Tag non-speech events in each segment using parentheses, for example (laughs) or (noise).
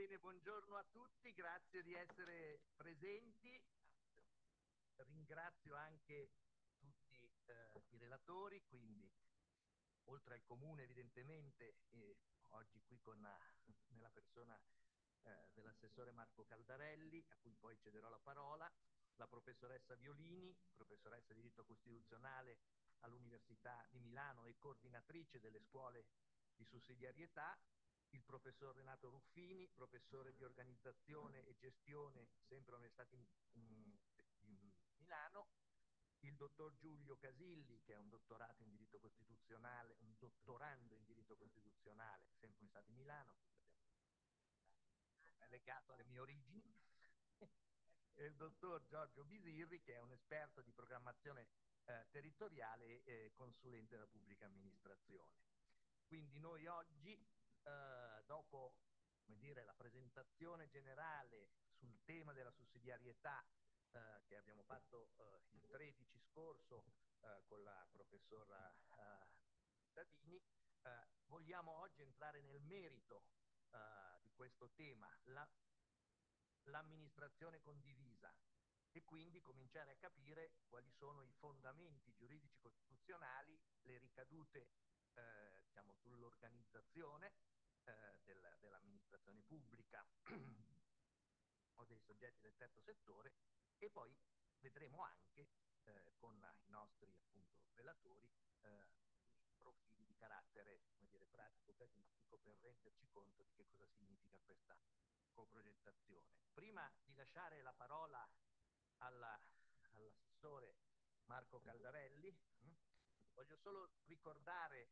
Bene, buongiorno a tutti, grazie di essere presenti. Ringrazio anche tutti eh, i relatori, quindi oltre al comune evidentemente, eh, oggi qui con, uh, nella persona eh, dell'assessore Marco Caldarelli, a cui poi cederò la parola, la professoressa Violini, professoressa di diritto costituzionale all'Università di Milano e coordinatrice delle scuole di sussidiarietà, il professor Renato Ruffini, professore di organizzazione e gestione sempre all'Università di, Milano, il dottor Giulio Casilli, che è un dottorato in diritto costituzionale, un dottorando in diritto costituzionale, sempre all'Università di Milano, è legato alle mie origini, e il dottor Giorgio Bisirri, che è un esperto di programmazione eh, territoriale e consulente della pubblica amministrazione. Quindi noi oggi eh, dopo dire, la presentazione generale sul tema della sussidiarietà eh, che abbiamo fatto eh, il 13 scorso eh, con la professora eh, Tadini, eh, vogliamo oggi entrare nel merito di questo tema, l'amministrazione la, condivisa e quindi cominciare a capire quali sono i fondamenti giuridici costituzionali, le ricadute diciamo, sull'organizzazione eh, del, dell'amministrazione pubblica (clears throat) o dei soggetti del terzo settore e poi vedremo anche eh, con i nostri appunto relatori eh, profili di carattere dire, pratico casistico per renderci conto di che cosa significa questa coprogettazione. Prima di lasciare la parola all'assessore Marco Caldarelli, hm, voglio solo ricordare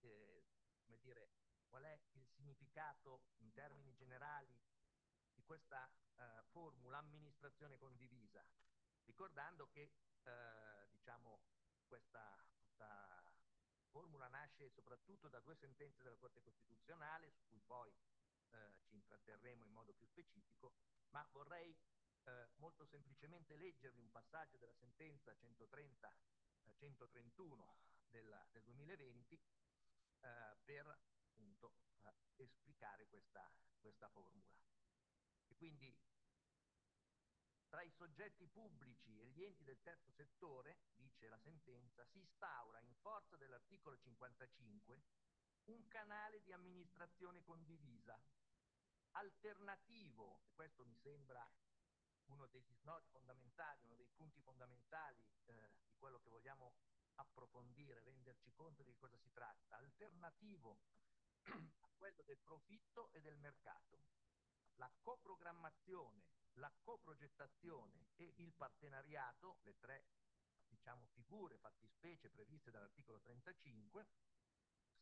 eh, dire, qual è il significato in termini generali di questa eh, formula amministrazione condivisa, ricordando che eh, diciamo, questa, questa, formula nasce soprattutto da due sentenze della Corte Costituzionale, su cui poi eh, ci intratterremo in modo più specifico, ma vorrei eh, molto semplicemente leggervi un passaggio della sentenza 130 131 del, del 2020 eh, per appunto eh, esplicare questa, questa formula. E quindi tra i soggetti pubblici e gli enti del terzo settore, dice la sentenza, si instaura in forza dell'articolo 55 un canale di amministrazione condivisa, alternativo, e questo mi sembra uno degli snodi fondamentali, uno dei punti fondamentali eh, di quello che vogliamo approfondire, renderci conto di cosa si tratta, alternativo a quello del profitto e del mercato. La coprogrammazione, la coprogettazione e il partenariato, le tre diciamo, figure, fattispecie previste dall'articolo 35,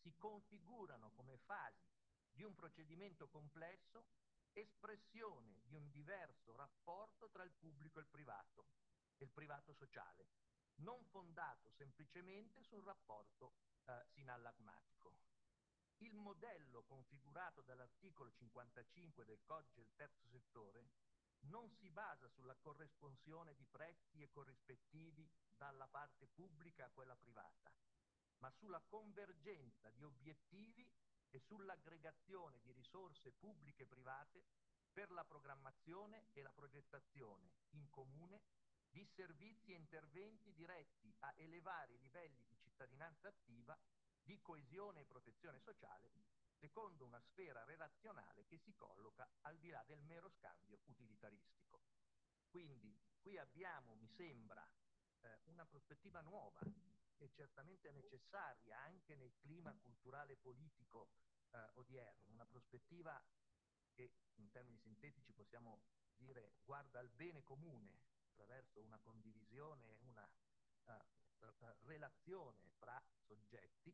si configurano come fasi di un procedimento complesso espressione di un diverso rapporto tra il pubblico e il privato, e il privato sociale, non fondato semplicemente sul rapporto eh, sinallagmatico. Il modello configurato dall'articolo 55 del codice del terzo settore non si basa sulla corresponsione di prezzi e corrispettivi dalla parte pubblica a quella privata, ma sulla convergenza di obiettivi e sull'aggregazione di risorse pubbliche e private per la programmazione e la progettazione in comune di servizi e interventi diretti a elevare i livelli di cittadinanza attiva, di coesione e protezione sociale, secondo una sfera relazionale che si colloca al di là del mero scambio utilitaristico. Quindi qui abbiamo, mi sembra, eh, una prospettiva nuova e certamente necessaria anche nel clima culturale politico eh, odierno, una prospettiva che in termini sintetici possiamo dire guarda al bene comune attraverso una condivisione, una uh, relazione tra soggetti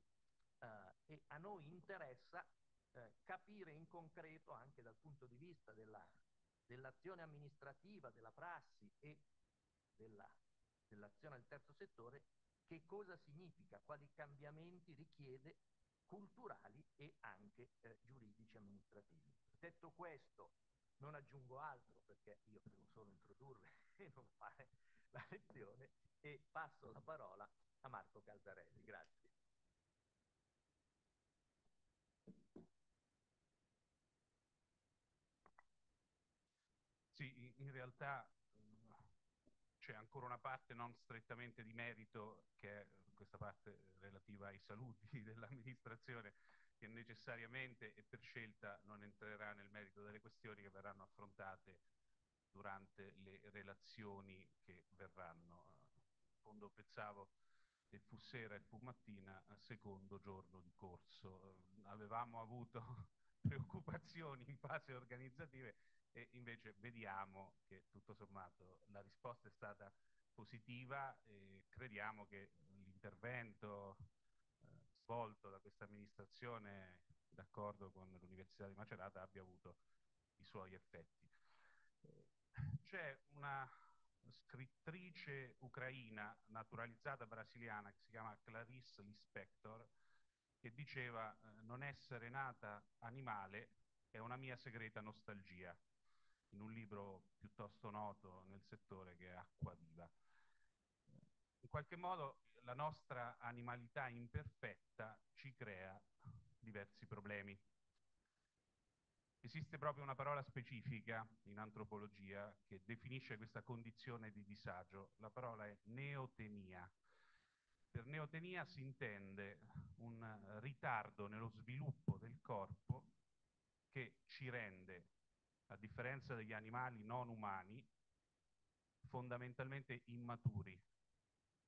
uh, e a noi interessa uh, capire in concreto anche dal punto di vista dell'azione dell amministrativa, della prassi e dell'azione dell del terzo settore che cosa significa, quali cambiamenti richiede culturali e anche eh, giuridici amministrativi. Detto questo, non aggiungo altro perché io devo solo introdurre e (laughs) non fare la lezione e passo la parola a Marco Calzarelli. Grazie. Sì, in realtà c'è ancora una parte non strettamente di merito, che è questa parte relativa ai saluti (laughs) dell'amministrazione, che necessariamente e per scelta non entrerà nel merito delle questioni che verranno affrontate durante le relazioni che verranno. In fondo pensavo che fu sera e fu mattina al secondo giorno di corso. Avevamo avuto (laughs) preoccupazioni in fase organizzative e invece vediamo che tutto sommato la risposta è stata positiva e crediamo che l'intervento svolto da questa amministrazione d'accordo con l'Università di Macerata abbia avuto i suoi effetti. C'è una scrittrice ucraina naturalizzata brasiliana che si chiama Clarice Lispector che diceva eh, non essere nata animale è una mia segreta nostalgia in un libro piuttosto noto nel settore che è Acqua Viva. In qualche modo la nostra animalità imperfetta ci crea diversi problemi. Esiste proprio una parola specifica in antropologia che definisce questa condizione di disagio. La parola è neotenia. Per neotenia si intende un ritardo nello sviluppo del corpo che ci rende, a differenza degli animali non umani, fondamentalmente immaturi,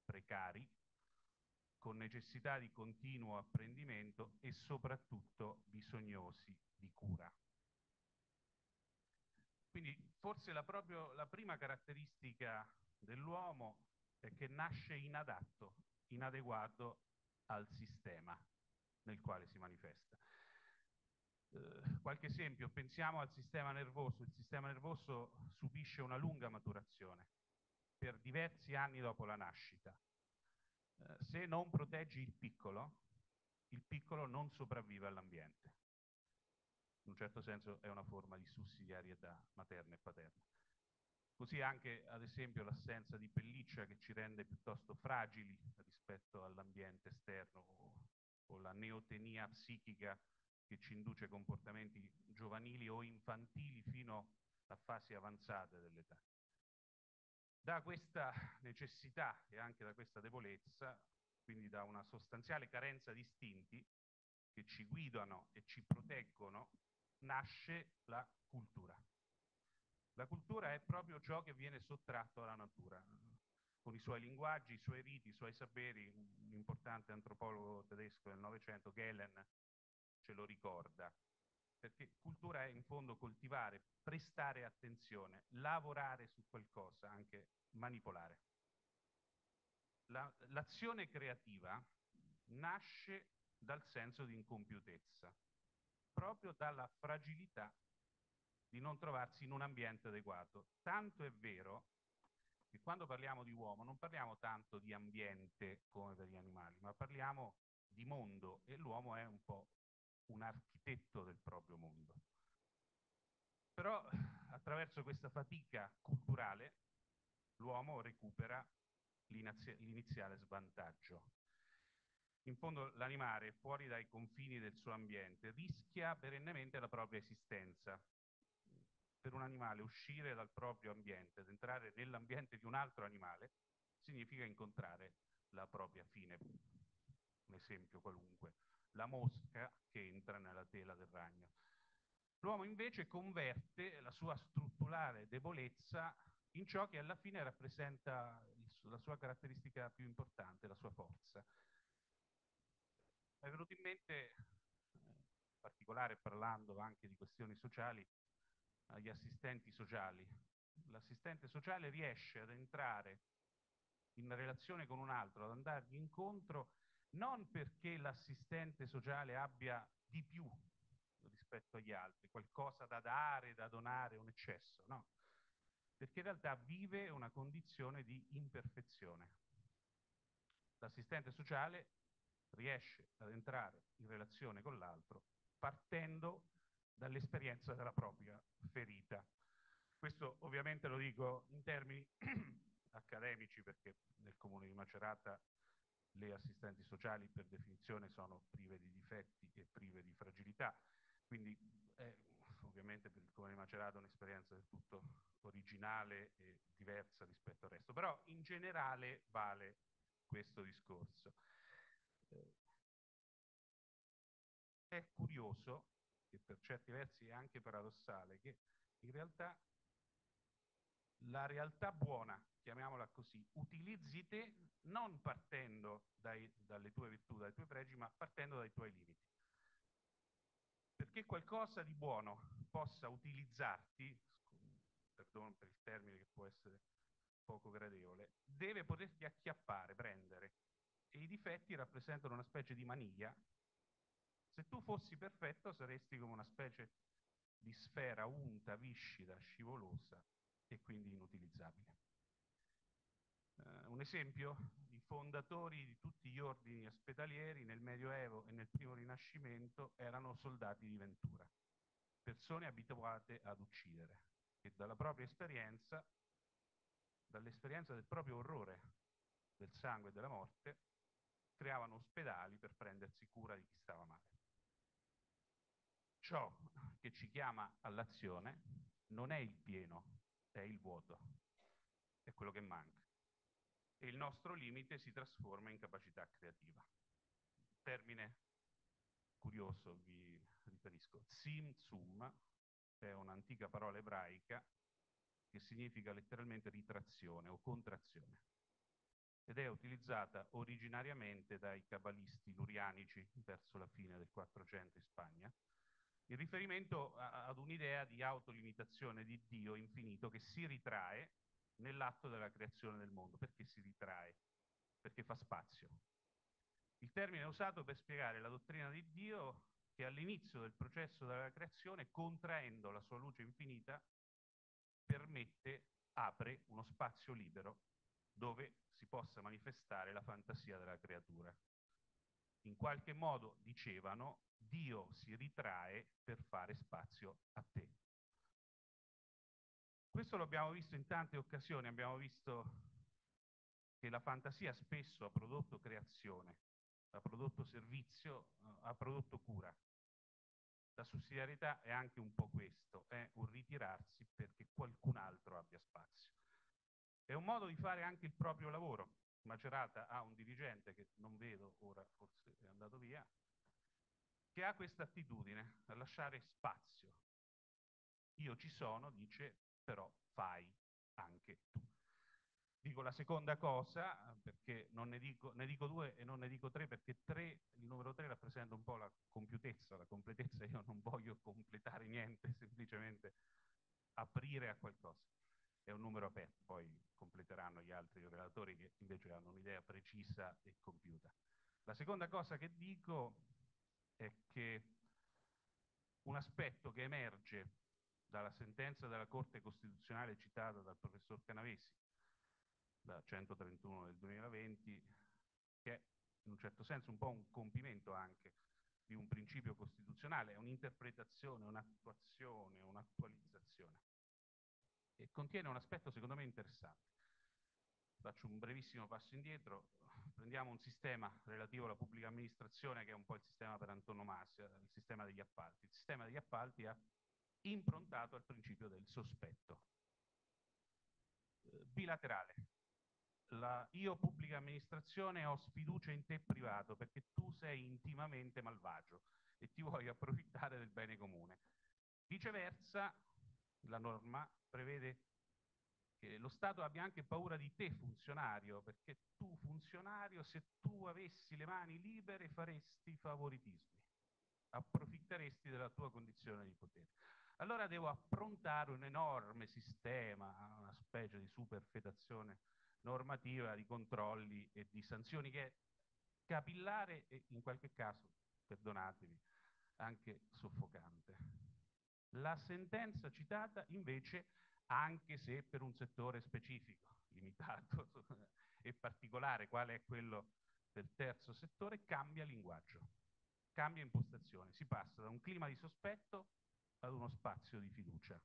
precari, con necessità di continuo apprendimento e soprattutto bisognosi di cura. Quindi forse la, proprio, la prima caratteristica dell'uomo è che nasce inadatto, inadeguato al sistema nel quale si manifesta. Eh, qualche esempio, pensiamo al sistema nervoso. Il sistema nervoso subisce una lunga maturazione per diversi anni dopo la nascita. Eh, se non proteggi il piccolo, il piccolo non sopravvive all'ambiente. In un certo senso è una forma di sussidiarietà materna e paterna. Così anche, ad esempio, l'assenza di pelliccia che ci rende piuttosto fragili rispetto all'ambiente esterno o, o la neotenia psichica che ci induce comportamenti giovanili o infantili fino a fasi avanzate dell'età. Da questa necessità e anche da questa debolezza, quindi da una sostanziale carenza di istinti che ci guidano e ci proteggono, nasce la cultura. La cultura è proprio ciò che viene sottratto alla natura, con i suoi linguaggi, i suoi riti, i suoi saperi. Un importante antropologo tedesco del Novecento, Gehlen, ce lo ricorda perché cultura è in fondo coltivare, prestare attenzione, lavorare su qualcosa, anche manipolare. La, l'azione creativa nasce dal senso di incompiutezza, proprio dalla fragilità di non trovarsi in un ambiente adeguato. Tanto è vero che quando parliamo di uomo non parliamo tanto di ambiente come per gli animali, ma parliamo di mondo e l'uomo è un po' un architetto del proprio mondo. Però attraverso questa fatica culturale l'uomo recupera l'iniziale svantaggio. In fondo l'animale, fuori dai confini del suo ambiente, rischia perennemente la propria esistenza. Per un animale uscire dal proprio ambiente ed entrare nell'ambiente di un altro animale significa incontrare la propria fine. Un esempio qualunque la mosca che entra nella tela del ragno. L'uomo invece converte la sua strutturale debolezza in ciò che alla fine rappresenta la sua caratteristica più importante, la sua forza. È venuto in mente, in particolare parlando anche di questioni sociali, agli assistenti sociali. L'assistente sociale riesce ad entrare in relazione con un altro, ad andargli incontro non perché l'assistente sociale abbia di più rispetto agli altri, qualcosa da dare, da donare, un eccesso, no, perché in realtà vive una condizione di imperfezione. L'assistente sociale riesce ad entrare in relazione con l'altro partendo dall'esperienza della propria ferita. Questo ovviamente lo dico in termini (clears throat) accademici perché nel comune di Macerata le assistenti sociali per definizione sono prive di difetti e prive di fragilità, quindi è probabilmente per il comune di Macerata un'esperienza del tutto originale e diversa rispetto al resto, però in generale vale questo discorso. È curioso, e per certi versi è anche paradossale, che in realtà la realtà buona, chiamiamola così, utilizzi te non partendo dai, dalle tue virtù, dai tuoi pregi, ma partendo dai tuoi limiti. Perché qualcosa di buono possa utilizzarti, perdono per il termine che può essere poco gradevole, deve poterti acchiappare, prendere. E i difetti rappresentano una specie di maniglia. Se tu fossi perfetto saresti come una specie di sfera unta, viscida, scivolosa e quindi inutilizzabile. Uh, un esempio, i fondatori di tutti gli ordini ospedalieri nel Medioevo e nel primo Rinascimento erano soldati di Ventura, persone abituate ad uccidere, che dalla propria esperienza, dall'esperienza del proprio orrore del sangue e della morte, creavano ospedali per prendersi cura di chi stava male. Ciò che ci chiama all'azione non è il pieno è il vuoto, è quello che manca. E il nostro limite si trasforma in capacità creativa. Termine curioso vi riferisco. Sim Tsum è un'antica parola ebraica che significa letteralmente ritrazione o contrazione ed è utilizzata originariamente dai cabalisti lurianici verso la fine del 400 in Spagna in riferimento a, ad un'idea di autolimitazione di Dio infinito che si ritrae nell'atto della creazione del mondo. Perché si ritrae? Perché fa spazio. Il termine è usato per spiegare la dottrina di Dio che all'inizio del processo della creazione, contraendo la sua luce infinita, permette, apre uno spazio libero dove si possa manifestare la fantasia della creatura. In qualche modo, dicevano, Dio si ritrae per fare spazio a te. Questo lo abbiamo visto in tante occasioni, abbiamo visto che la fantasia spesso ha prodotto creazione, ha prodotto servizio, ha prodotto cura. La sussidiarietà è anche un po' questo, è un ritirarsi perché qualcun altro abbia spazio. È un modo di fare anche il proprio lavoro. Macerata ha un dirigente che non vedo, ora forse è andato via, che ha questa attitudine a lasciare spazio. Io ci sono, dice, però fai anche tu. Dico la seconda cosa, perché non ne dico, ne dico due e non ne dico tre, perché tre, il numero tre rappresenta un po' la compiutezza, la completezza, (laughs) io non voglio completare niente, semplicemente aprire a qualcosa. È un numero aperto, poi completeranno gli altri relatori che invece hanno un'idea precisa e compiuta. La seconda cosa che dico è che un aspetto che emerge dalla sentenza della Corte Costituzionale citata dal professor Canavesi, la 131 del 2020, che è in un certo senso un po' un compimento anche di un principio costituzionale, è un'interpretazione, un'attuazione, un'attualizzazione. E contiene un aspetto secondo me interessante. Faccio un brevissimo passo indietro, prendiamo un sistema relativo alla pubblica amministrazione che è un po' il sistema per antonomasia, il sistema degli appalti. Il sistema degli appalti ha improntato al principio del sospetto. Eh, bilaterale. La, io pubblica amministrazione ho sfiducia in te privato perché tu sei intimamente malvagio e ti vuoi approfittare del bene comune. Viceversa, la norma prevede che lo Stato abbia anche paura di te funzionario, perché tu funzionario, se tu avessi le mani libere faresti favoritismi, approfitteresti della tua condizione di potere. Allora devo approntare un enorme sistema, una specie di superfetazione normativa di controlli e di sanzioni che è capillare e in qualche caso, perdonatemi, anche soffocante. La sentenza citata invece anche se per un settore specifico, limitato (laughs) e particolare, quale è quello del terzo settore, cambia linguaggio, cambia impostazione, si passa da un clima di sospetto ad uno spazio di fiducia.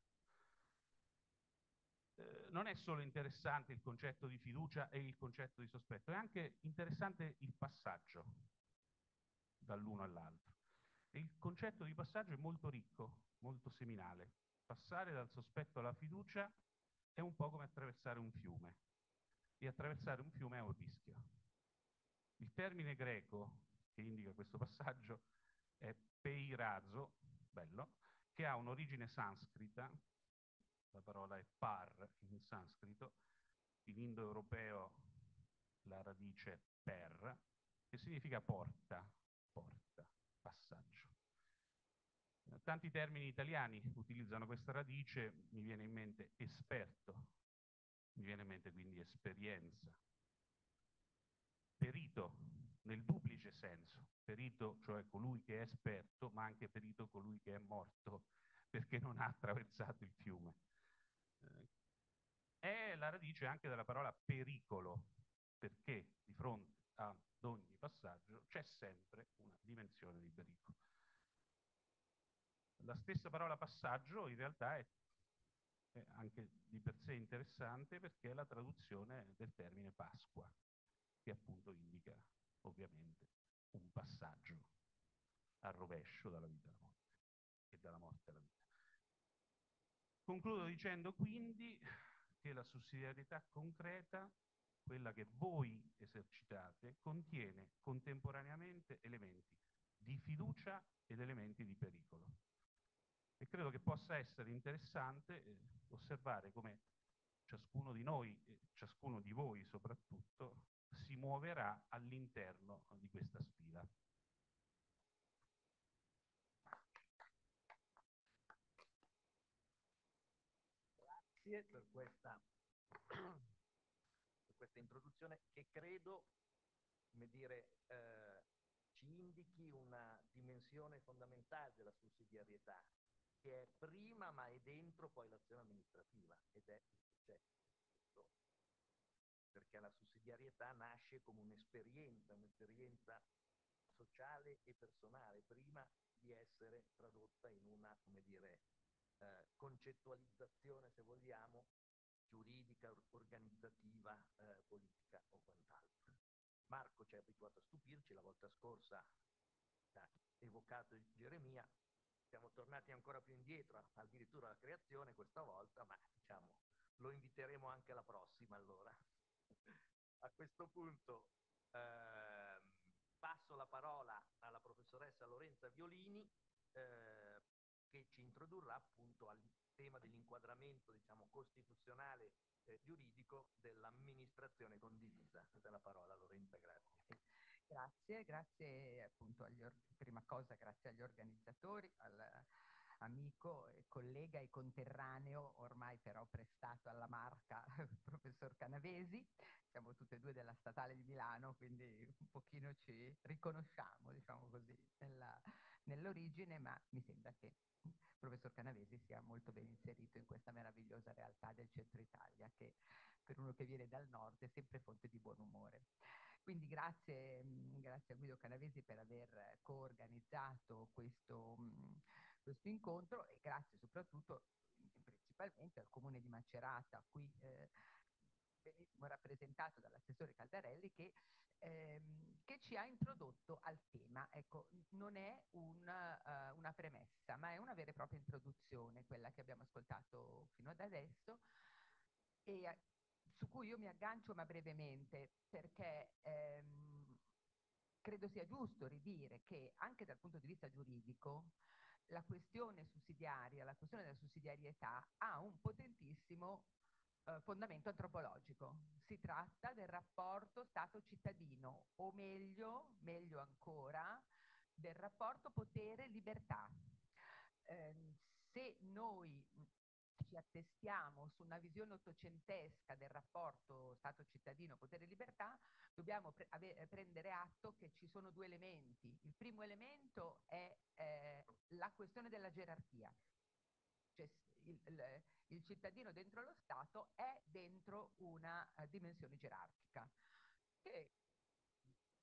Eh, non è solo interessante il concetto di fiducia e il concetto di sospetto, è anche interessante il passaggio dall'uno all'altro. Il concetto concetto di passaggio è molto ricco, molto seminale. Passare dal sospetto alla fiducia è un po' come attraversare un fiume e attraversare un fiume è un rischio. Il termine greco che indica questo passaggio è peirazo, bello, che ha un'origine sanscrita, la parola è par in sanscrito, in indoeuropeo la radice per, che significa porta, porta, passaggio. Tanti termini italiani utilizzano questa radice, mi viene in mente esperto, mi viene in mente quindi esperienza, perito nel duplice senso, perito cioè colui che è esperto, ma anche perito colui che è morto perché non ha attraversato il fiume. Eh, è la radice anche della parola pericolo, perché di fronte ad ogni passaggio c'è sempre una dimensione di pericolo. La stessa parola passaggio in realtà è, è anche di per sé interessante perché è la traduzione del termine Pasqua, che appunto indica ovviamente un passaggio al rovescio dalla vita alla morte e dalla morte alla vita. Concludo dicendo quindi che la sussidiarietà concreta, quella che voi esercitate, contiene contemporaneamente elementi di fiducia ed elementi di pericolo. E credo che possa essere interessante eh, osservare come ciascuno di noi e ciascuno di voi soprattutto si muoverà all'interno di questa sfida. Grazie per questa, (clears throat) per questa introduzione che credo come dire, eh, ci indichi una dimensione fondamentale della sussidiarietà, che è prima ma è dentro poi l'azione amministrativa ed è il successo perché la sussidiarietà nasce come un'esperienza, un'esperienza sociale e personale, prima di essere tradotta in una, come dire, eh, concettualizzazione, se vogliamo, giuridica, organizzativa, eh, politica o quant'altro. Marco ci ha abituato a stupirci, la volta scorsa ha evocato Geremia, siamo tornati ancora più indietro, addirittura alla creazione questa volta, ma diciamo, lo inviteremo anche alla prossima allora (laughs) a questo punto eh, passo la parola alla professoressa Lorenza Violini eh, che ci introdurrà appunto al tema dell'inquadramento diciamo, costituzionale eh, giuridico dell'amministrazione condivisa. Della parola Lorenza, grazie. Grazie, grazie appunto agli prima cosa grazie agli organizzatori, al, amico, e collega e conterraneo, ormai però prestato alla marca, (laughs) professor Canavesi. Siamo tutte e due della Statale di Milano, quindi un pochino ci riconosciamo, diciamo così, nella, nell'origine, ma mi sembra che il professor Canavesi sia molto ben inserito in questa meravigliosa realtà del centro Italia, che per uno che viene dal nord è sempre fonte di buon umore. Quindi grazie, grazie a Guido Canavesi per aver coorganizzato questo, questo incontro e grazie soprattutto principalmente al comune di Macerata, qui eh, benissimo rappresentato dall'assessore Caldarelli che, ehm, che, ci ha introdotto al tema. Ecco, non è una, uh, una premessa, ma è una vera e propria introduzione, quella che abbiamo ascoltato fino ad adesso, e su cui io mi aggancio ma brevemente, perché ehm, credo sia giusto ridire che anche dal punto di vista giuridico la questione sussidiaria, la questione della sussidiarietà ha un potentissimo eh, fondamento antropologico. Si tratta del rapporto Stato-cittadino, o meglio, meglio ancora, del rapporto potere-libertà. Eh, se noi ci attestiamo su una visione ottocentesca del rapporto Stato-cittadino, potere-libertà, dobbiamo pre prendere atto che ci sono due elementi. Il primo elemento è eh, la questione della gerarchia. Cioè, il, il, il, cittadino dentro lo Stato è dentro una uh, dimensione gerarchica, che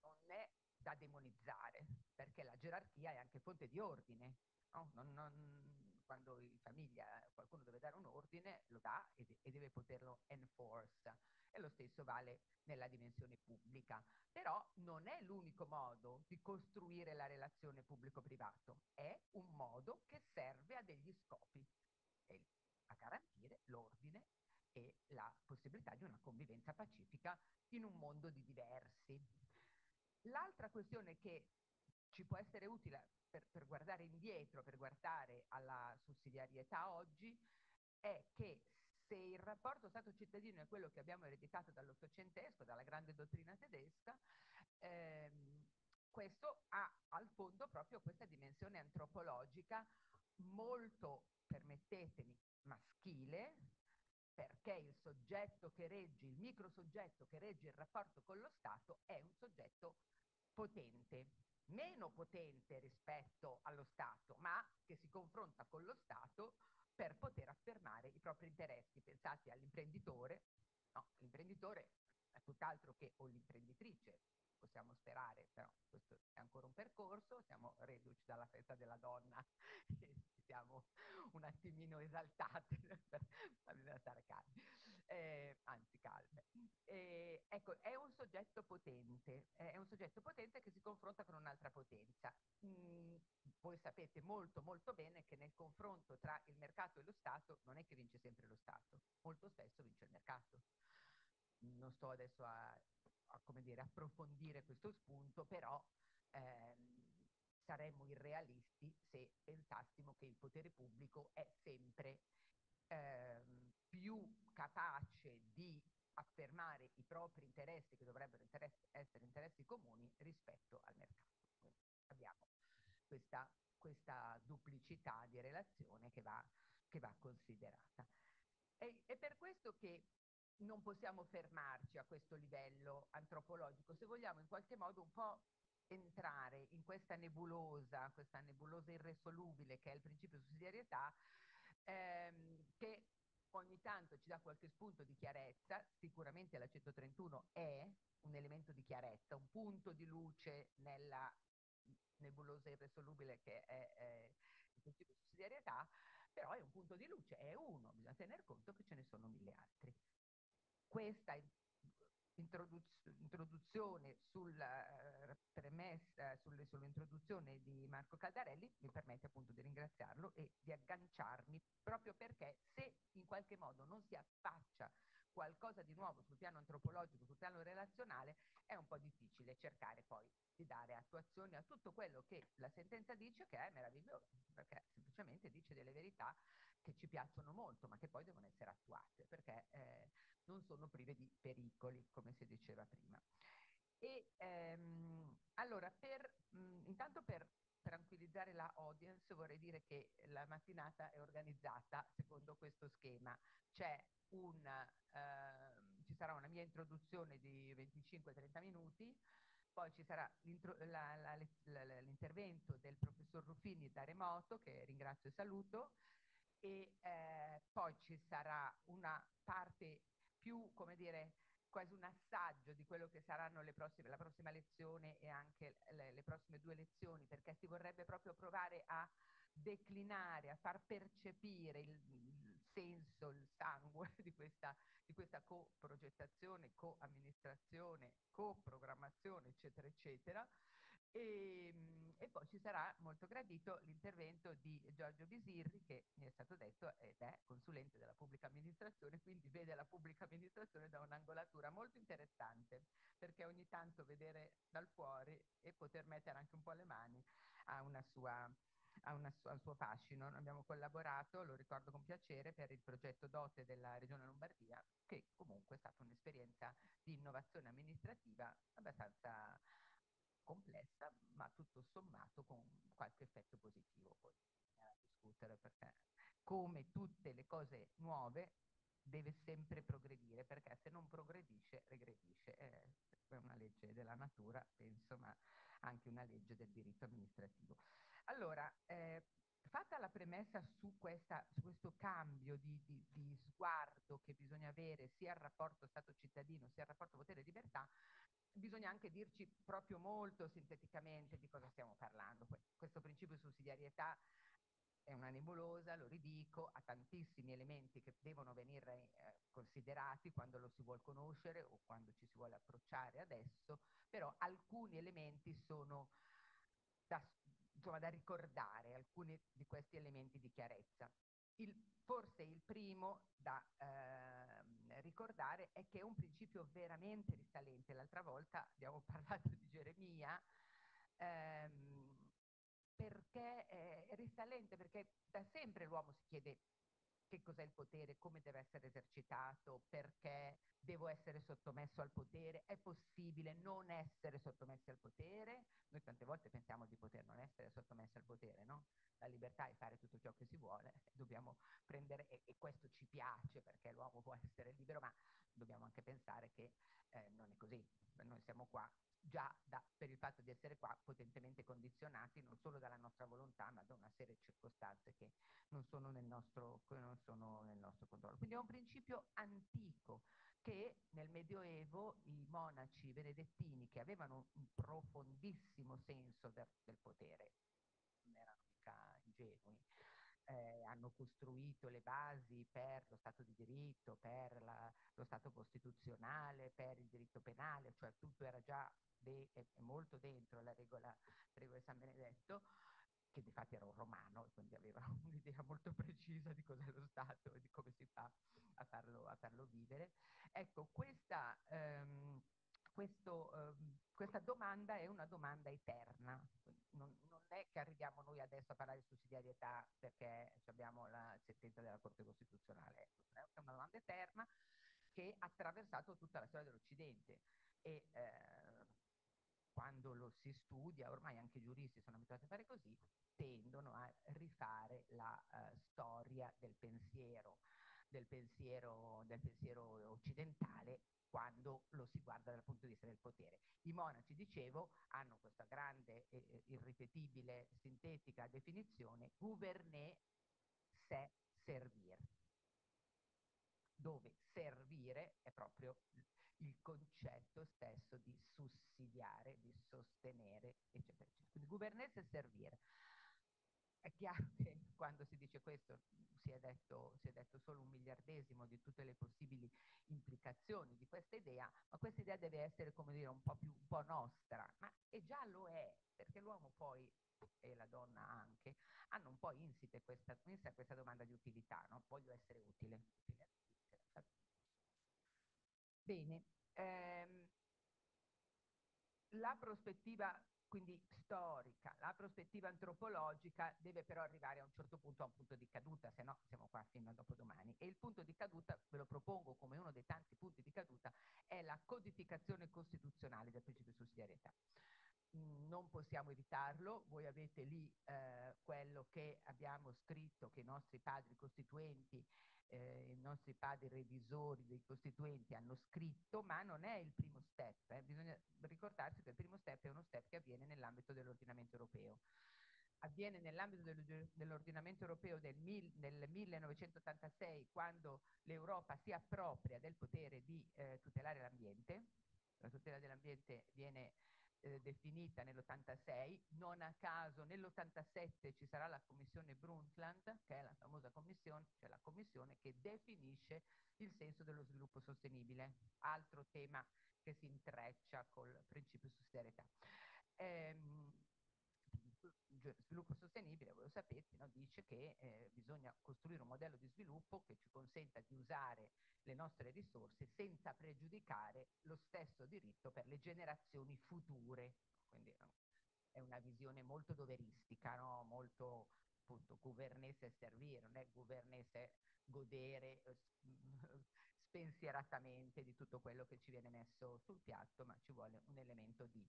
non è da demonizzare, perché la gerarchia è anche fonte di ordine. No? Non, non, quando in famiglia qualcuno deve dare un ordine, lo dà e, e deve poterlo enforce. E lo stesso vale nella dimensione pubblica. Però non è l'unico modo di costruire la relazione pubblico-privato, è un modo che serve a degli scopi, e a garantire l'ordine e la possibilità di una convivenza pacifica in un mondo di diversi. L'altra questione che ci può essere utile per, per guardare indietro, per guardare alla sussidiarietà oggi, è che se il rapporto Stato-cittadino è quello che abbiamo ereditato dall'ottocentesco, dalla grande dottrina tedesca, ehm, questo ha al fondo proprio questa dimensione antropologica molto, permettetemi, maschile, perché il soggetto che regge, il microsoggetto che regge il rapporto con lo Stato è un soggetto potente, meno potente rispetto allo Stato, ma che si confronta con lo Stato per poter affermare i propri interessi. Pensate all'imprenditore, no, l'imprenditore è tutt'altro che, o l'imprenditrice, possiamo sperare, però questo è ancora un percorso, siamo reduci dalla festa della donna (laughs) siamo un attimino esaltate (laughs) per farvi stare calmi, eh, anzi calme. Eh, ecco, è un soggetto potente, è un soggetto potente che si confronta con un'altra potenza. Mm, voi sapete molto molto bene che nel confronto tra il mercato e lo Stato non è che vince sempre lo Stato, molto spesso vince il mercato. Non sto adesso a, a come dire, approfondire questo spunto, però ehm, saremmo irrealisti se pensassimo che il potere pubblico è sempre ehm, più capace di affermare i propri interessi che dovrebbero interessi, essere interessi comuni rispetto al mercato. Quindi abbiamo questa, questa duplicità di relazione che va, che va considerata. E, è per questo che non possiamo fermarci a questo livello antropologico, se vogliamo in qualche modo un po' entrare in questa nebulosa, questa nebulosa irresolubile che è il principio di sussidiarietà, ehm, che ogni tanto ci dà qualche spunto di chiarezza, sicuramente la 131 è un elemento di chiarezza, un punto di luce nella nebulosa irresolubile che è, è il principio di sussidiarietà, però è un punto di luce, è uno, bisogna tener conto che ce ne sono mille altri. Questa introduz introduzione sulla uh, premessa, sulle, sull'introduzione di Marco Caldarelli mi permette appunto di ringraziarlo e di agganciarmi proprio perché se in qualche modo non si affaccia qualcosa di nuovo sul piano antropologico, sul piano relazionale, è un po' difficile cercare poi di dare attuazione a tutto quello che la sentenza dice che è meraviglioso, perché semplicemente dice delle verità che ci piacciono molto, ma che poi devono essere attuate, perché eh, non sono prive di pericoli, come si diceva prima. E ehm, allora, per, mh, intanto per tranquillizzare la audience vorrei dire che la mattinata è organizzata secondo questo schema. C'è un, eh, ci sarà una mia introduzione di 25-30 minuti, poi ci sarà l'intervento del professor Ruffini da remoto, che ringrazio e saluto, e eh, poi ci sarà una parte più, come dire, quasi un assaggio di quello che saranno le prossime, la prossima lezione e anche le, le prossime due lezioni, perché si vorrebbe proprio provare a declinare, a far percepire il, il senso, il sangue (laughs) di questa, di questa co-progettazione, co-amministrazione, co-programmazione, eccetera, eccetera. E, e, poi ci sarà molto gradito l'intervento di Giorgio Bisirri, che mi è stato detto ed è consulente della pubblica amministrazione, quindi vede la pubblica amministrazione da un'angolatura molto interessante, perché ogni tanto vedere dal fuori e poter mettere anche un po' le mani ha una sua ha un suo fascino. Abbiamo collaborato, lo ricordo con piacere, per il progetto Dote della Regione Lombardia, che comunque è stata un'esperienza di innovazione amministrativa abbastanza complessa, ma tutto sommato con qualche effetto positivo poi a discutere, perché come tutte le cose nuove deve sempre progredire, perché se non progredisce, regredisce. È una legge della natura, penso, ma anche una legge del diritto amministrativo. Allora, eh, fatta la premessa su, questa, su questo cambio di, di, di, sguardo che bisogna avere sia al rapporto Stato-cittadino sia al rapporto potere-libertà, bisogna anche dirci proprio molto sinteticamente di cosa stiamo parlando. Questo principio di sussidiarietà è una nebulosa, lo ridico, ha tantissimi elementi che devono venire eh, considerati quando lo si vuole conoscere o quando ci si vuole approcciare adesso, però alcuni elementi sono da, insomma, da ricordare alcuni di questi elementi di chiarezza. Il, forse il primo da, ehm, ricordare è che è un principio veramente risalente. L'altra volta abbiamo parlato di Geremia, ehm, perché è risalente, perché da sempre l'uomo si chiede che cos'è il potere, come deve essere esercitato, perché devo essere sottomesso al potere, è possibile non essere sottomessi al potere? Noi tante volte pensiamo di poter non essere sottomessi al potere, no? La libertà è fare tutto ciò che si vuole, (laughs) dobbiamo prendere, e, e questo ci piace perché l'uomo può essere libero, ma dobbiamo anche pensare che eh, non è così. Noi siamo qua già da, per il fatto di essere qua potentemente condizionati non solo dalla nostra volontà, ma da una serie di circostanze che non sono nel nostro, sono nel nostro controllo. Quindi è un principio antico che nel Medioevo i monaci benedettini che avevano un profondissimo senso del, del potere, non erano mica ingenui, eh, hanno costruito le basi per lo Stato di diritto, per la, lo Stato costituzionale, per il diritto penale, cioè tutto era già de, molto dentro la regola, la regola di San Benedetto, che di fatto era un romano e quindi aveva (laughs) un'idea molto precisa di cos'è lo Stato e di come si fa a farlo, a farlo vivere. Ecco, questa, ehm, questo, ehm, questa domanda è una domanda eterna, non, non, è che arriviamo noi adesso a parlare di sussidiarietà perché abbiamo la sentenza della Corte Costituzionale, è una domanda eterna che ha attraversato tutta la storia dell'Occidente. E eh, quando lo si studia, ormai anche i giuristi sono abituati a fare così, tendono a rifare la uh, storia del pensiero, del pensiero, del pensiero occidentale quando lo si guarda dal punto di vista del potere. I monaci, dicevo, hanno questa grande, eh, irripetibile, sintetica definizione, gouverner, c'est servir, dove servire è proprio il concetto stesso di sussidiare, di sostenere, eccetera, eccetera. Quindi governance e servire. È chiaro che quando si dice questo si è, detto, si è detto solo un miliardesimo di tutte le possibili implicazioni di questa idea, ma questa idea deve essere, come dire, un po' più un po' nostra, ma e già lo è, perché l'uomo poi e la donna anche, hanno un po' insite questa, insita questa domanda di utilità, no? Voglio essere utile. Bene, ehm, la prospettiva quindi storica, la prospettiva antropologica deve però arrivare a un certo punto a un punto di caduta, se no siamo qua fino a dopodomani. E il punto di caduta, ve lo propongo come uno dei tanti punti di caduta, è la codificazione costituzionale del principio di sussidiarietà. Mm, non possiamo evitarlo, voi avete lì eh, quello che abbiamo scritto, che i nostri padri costituenti eh, i nostri padri revisori dei costituenti hanno scritto, ma non è il primo step. Eh. Bisogna ricordarsi che il primo step è uno step che avviene nell'ambito dell'ordinamento europeo. Avviene nell'ambito del, dell'ordinamento europeo del, mil, del, 1986, quando l'Europa si appropria del potere di eh, tutelare l'ambiente. La tutela dell'ambiente viene eh, definita nell'86, non a caso nell'87 ci sarà la commissione Brundtland, che è la famosa commissione, cioè la commissione che definisce il senso dello sviluppo sostenibile, altro tema che si intreccia col principio di sussidiarietà. Ehm, sviluppo sostenibile, voi lo sapete, no? dice che eh, bisogna costruire un modello di sviluppo che ci consenta di usare le nostre risorse senza pregiudicare lo stesso diritto per le generazioni future. Quindi è una visione molto doveristica, no? molto appunto governese e servire, non è governese godere eh, spensieratamente di tutto quello che ci viene messo sul piatto, ma ci vuole un elemento di,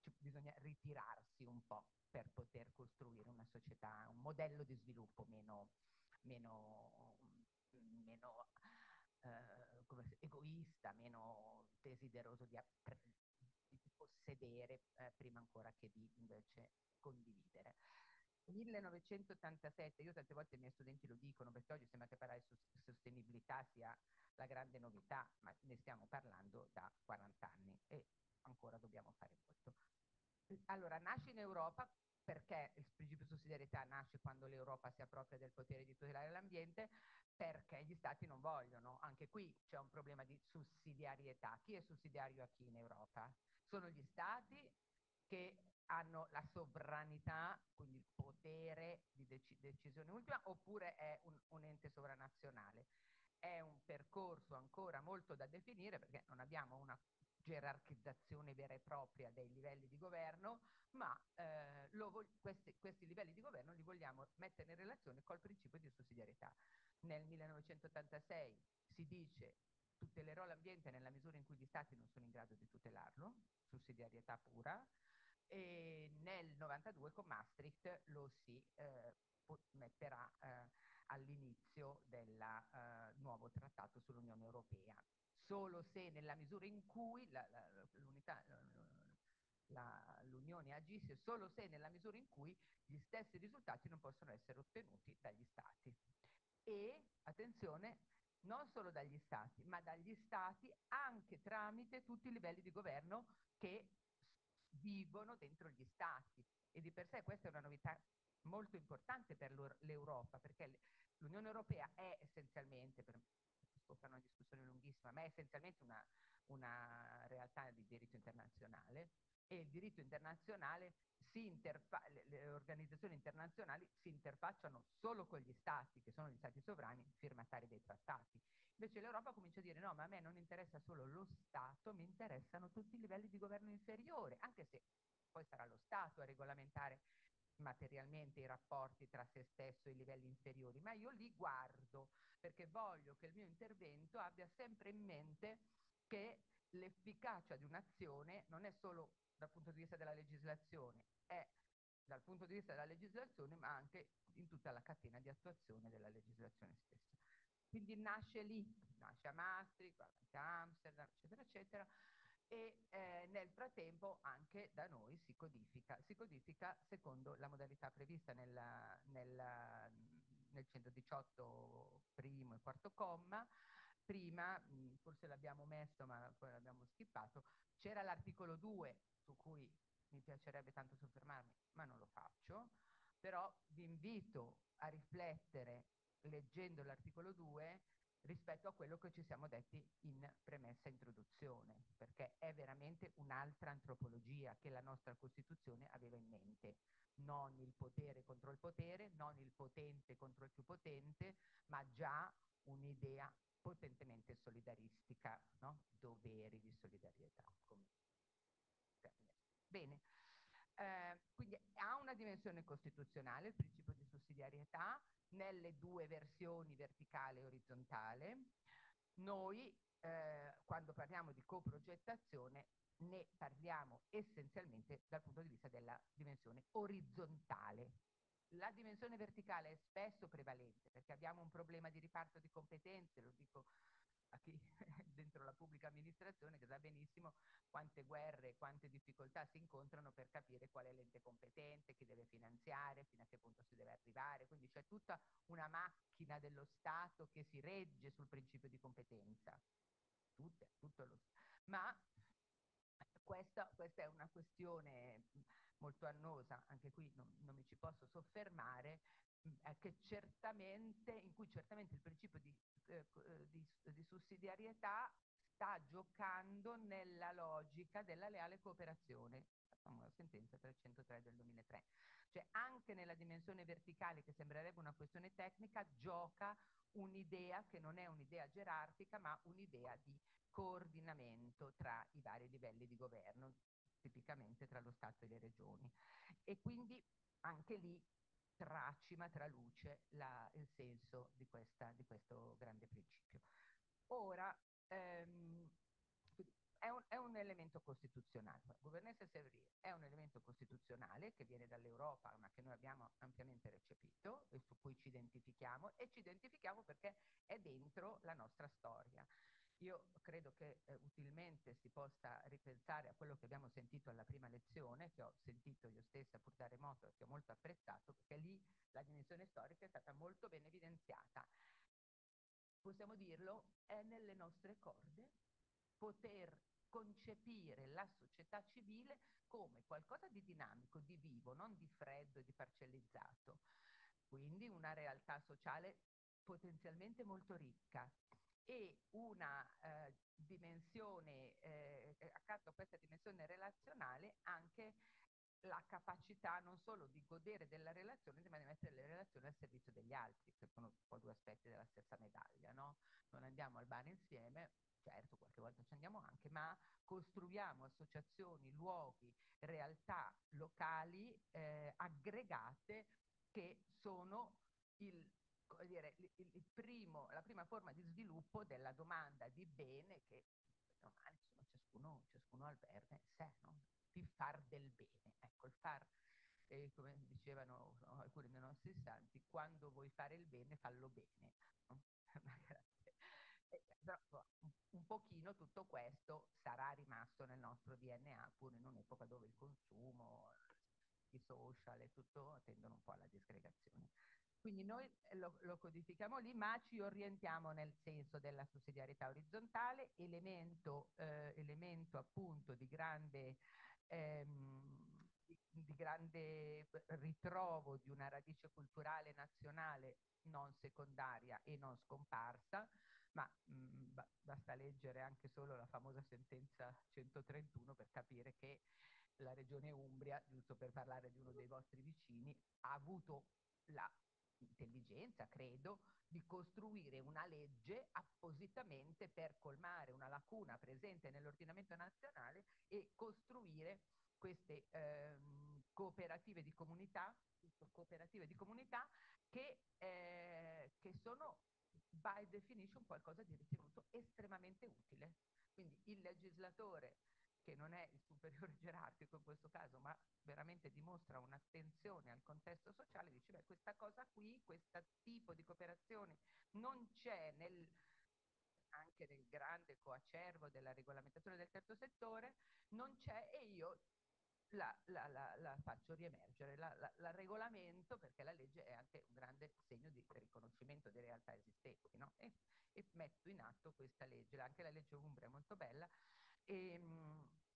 ci, bisogna ritirarsi un po' per poter costruire una società, un modello di sviluppo meno, meno, meno eh, egoista, meno desideroso di, di possedere eh, prima ancora che di invece condividere. 1987, io tante volte i miei studenti lo dicono perché oggi sembra che parlare di sostenibilità sia la grande novità, ma ne stiamo parlando da 40 anni e ancora dobbiamo fare molto. Allora, nasce in Europa perché il principio di sussidiarietà nasce quando l'Europa si appropria del potere di tutelare l'ambiente, perché gli stati non vogliono. Anche qui c'è un problema di sussidiarietà. Chi è sussidiario a chi in Europa? Sono gli stati che hanno la sovranità, quindi il potere di dec- decisione ultima, oppure è un, un ente sovranazionale? è un percorso ancora molto da definire perché non abbiamo una gerarchizzazione vera e propria dei livelli di governo, ma eh, questi, questi, livelli di governo li vogliamo mettere in relazione col principio di sussidiarietà. Nel 1986 si dice tutelerò l'ambiente nella misura in cui gli stati non sono in grado di tutelarlo, sussidiarietà pura, e nel 92 con Maastricht lo si eh, metterà eh, all'inizio del eh, nuovo trattato sull'Unione Europea. Solo se nella misura in cui la, l'Unione agisce, solo se nella misura in cui gli stessi risultati non possono essere ottenuti dagli Stati. E, attenzione, non solo dagli Stati, ma dagli Stati anche tramite tutti i livelli di governo che vivono dentro gli Stati. E di per sé questa è una novità molto importante per l'Europa, perché l'Unione Europea è essenzialmente, per, può fare una discussione lunghissima, ma è essenzialmente una, una realtà di diritto internazionale e il diritto internazionale si interfa- le organizzazioni internazionali si interfacciano solo con gli stati, che sono gli stati sovrani, firmatari dei trattati. Invece l'Europa comincia a dire no, ma a me non interessa solo lo Stato, mi interessano tutti i livelli di governo inferiore, anche se poi sarà lo Stato a regolamentare materialmente i rapporti tra se stesso e i livelli inferiori, ma io li guardo perché voglio che il mio intervento abbia sempre in mente che l'efficacia di un'azione non è solo dal punto di vista della legislazione, è dal punto di vista della legislazione, ma anche in tutta la catena di attuazione della legislazione stessa. Quindi nasce lì, nasce a Maastricht, a Amsterdam, eccetera, eccetera, e eh, nel frattempo anche da noi si codifica, si codifica secondo la modalità prevista nel, nel, nel 118 primo e quarto comma. Prima, mh, forse l'abbiamo messo ma poi l'abbiamo skippato, c'era l'articolo 2 su cui mi piacerebbe tanto soffermarmi, ma non lo faccio, però vi invito a riflettere leggendo l'articolo 2 rispetto a quello che ci siamo detti in premessa introduzione, perché è veramente un'altra antropologia che la nostra Costituzione aveva in mente. Non il potere contro il potere, non il potente contro il più potente, ma già un'idea potentemente solidaristica, no? doveri di solidarietà. Bene, eh, quindi ha una dimensione costituzionale, il principio di sussidiarietà, nelle due versioni verticale e orizzontale. Noi, eh, quando parliamo di coprogettazione, ne parliamo essenzialmente dal punto di vista della dimensione orizzontale. La dimensione verticale è spesso prevalente perché abbiamo un problema di riparto di competenze, lo dico chi (laughs) dentro la pubblica amministrazione che sa benissimo quante guerre, quante difficoltà si incontrano per capire qual è l'ente competente, chi deve finanziare, fino a che punto si deve arrivare. Quindi c'è tutta una macchina dello Stato che si regge sul principio di competenza. Tutte, tutto lo Ma questa, questa è una questione molto annosa, anche qui non, non mi ci posso soffermare, certamente, in cui certamente il principio di, eh, eh, di, di sussidiarietà sta giocando nella logica della leale cooperazione, la sentenza 303 del 2003. Cioè anche nella dimensione verticale, che sembrerebbe una questione tecnica, gioca un'idea che non è un'idea gerarchica, ma un'idea di coordinamento tra i vari livelli di governo, tipicamente tra lo Stato e le regioni. E quindi anche lì tracima, traluce la, il senso di, questa, di, questo grande principio. Ora, ehm, è, un, è, un, elemento costituzionale. Governance Severi è un elemento costituzionale che viene dall'Europa, ma che noi abbiamo ampiamente recepito e su cui ci identifichiamo e ci identifichiamo perché è dentro la nostra storia. Io credo che eh, utilmente si possa ripensare a quello che abbiamo sentito alla prima lezione, che ho sentito io stessa pur da remoto e che ho molto apprezzato, perché lì la dimensione storica è stata molto ben evidenziata. Possiamo dirlo, è nelle nostre corde poter concepire la società civile come qualcosa di dinamico, di vivo, non di freddo e di parcellizzato. Quindi una realtà sociale potenzialmente molto ricca, e una eh, dimensione, eh, accanto a questa dimensione relazionale, anche la capacità non solo di godere della relazione, ma di mettere le relazioni al servizio degli altri, che sono un po' due aspetti della stessa medaglia, no? Non andiamo al bar insieme, certo qualche volta ci andiamo anche, ma costruiamo associazioni, luoghi, realtà locali eh, aggregate che sono il, dire, il, il primo, la prima forma di sviluppo della domanda di bene che domani insomma, ciascuno, ciascuno alberga in sé, no? di far del bene. Ecco, il far, eh, come dicevano no, alcuni dei nostri santi, quando vuoi fare il bene, fallo bene. No? (laughs) Però, un pochino tutto questo sarà rimasto nel nostro DNA, pur in un'epoca dove il consumo, i social e tutto tendono un po' alla disgregazione. Quindi noi lo, lo, codifichiamo lì, ma ci orientiamo nel senso della sussidiarietà orizzontale, elemento, eh, elemento appunto di grande, ehm, di, di grande ritrovo di una radice culturale nazionale non secondaria e non scomparsa, ma mh, mm, basta leggere anche solo la famosa sentenza 131 per capire che la regione Umbria, giusto per parlare di uno dei vostri vicini, ha avuto la intelligenza, credo, di costruire una legge appositamente per colmare una lacuna presente nell'ordinamento nazionale e costruire queste ehm, cooperative di comunità, cooperative di comunità che, eh, che sono by definition qualcosa di ritenuto estremamente utile. Quindi il legislatore, che non è il superiore (laughs) gerarchico in questo caso, ma veramente dimostra un'attenzione al contesto sociale, dice, beh, questa cosa qui, questo tipo di cooperazione non c'è nel, anche nel grande coacervo della regolamentazione del terzo settore, non c'è e io la, la, la, la, faccio riemergere, la, regolamento perché la legge è anche un grande segno di riconoscimento delle realtà esistenti no? e, e, metto in atto questa legge, anche la legge Umbria è molto bella e,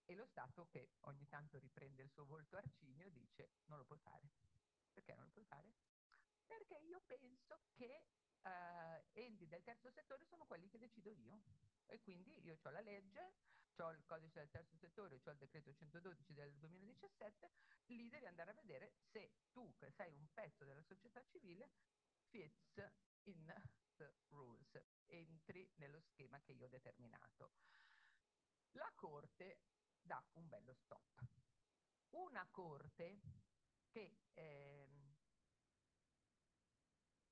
e, lo Stato che ogni tanto riprende il suo volto arcigno dice non lo puoi fare. Perché non lo puoi fare? Perché io penso che uh, enti del terzo settore sono quelli che decido io e quindi io ho la legge, ho il codice del terzo settore, ho il decreto 112 del 2017, lì devi andare a vedere se tu, che sei un pezzo della società civile, fits in the rules, entri nello schema che io ho determinato. La Corte dà un bello stop. Una Corte che eh,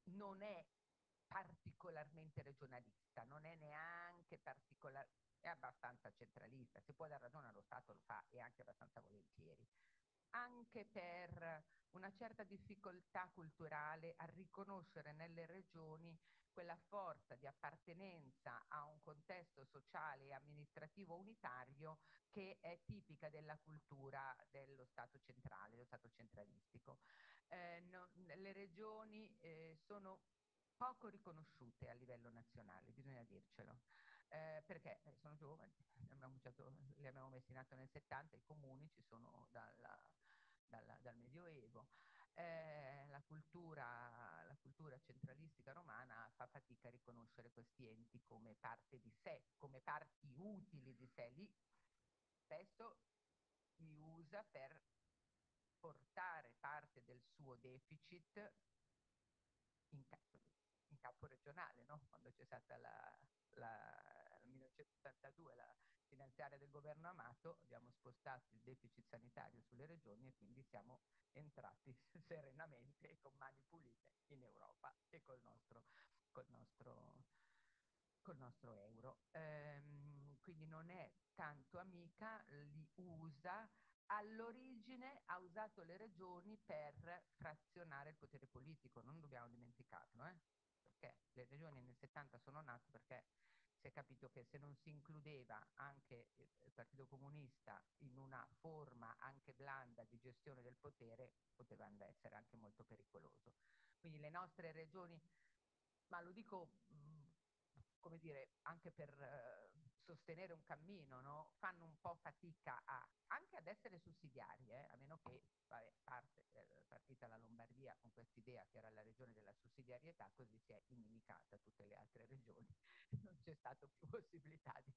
non è particolarmente regionalista, non è neanche particolarmente è abbastanza centralista, si può dare ragione allo Stato, lo fa e anche abbastanza volentieri. Anche per una certa difficoltà culturale a riconoscere nelle regioni quella forza di appartenenza a un contesto sociale e amministrativo unitario che è tipica della cultura dello Stato centrale, dello Stato centralistico. Eh, no, le regioni eh, sono poco riconosciute a livello nazionale, bisogna dircelo eh, perché eh, sono giovani, abbiamo, li abbiamo, messi in atto nel 70, i comuni ci sono dalla, dalla, dal Medioevo. Eh, la, cultura, la cultura centralistica romana fa fatica a riconoscere questi enti come parte di sé, come parti utili di sé. Lì spesso li usa per portare parte del suo deficit in, in capo regionale, no? quando c'è stata la, la 1982 la finanziaria del governo Amato, abbiamo spostato il deficit sanitario sulle regioni e quindi siamo entrati (laughs) serenamente e con mani pulite in Europa e col nostro, col nostro, col nostro euro. Ehm, quindi non è tanto amica, li usa all'origine ha usato le regioni per frazionare il potere politico, non dobbiamo dimenticarlo, eh? perché le regioni nel 70 sono nate perché si è capito che se non si includeva anche il Partito Comunista in una forma anche blanda di gestione del potere, poteva essere anche molto pericoloso. Quindi le nostre regioni, ma lo dico come dire, anche per eh, sostenere un cammino, no? fanno un po' fatica a, anche ad essere sussidiarie, eh? a meno che vabbè, parte, eh, partita la Lombardia con questa idea che era la regione della sussidiarietà, così si è inimicata tutte le altre regioni, (laughs) non c'è stato più possibilità di,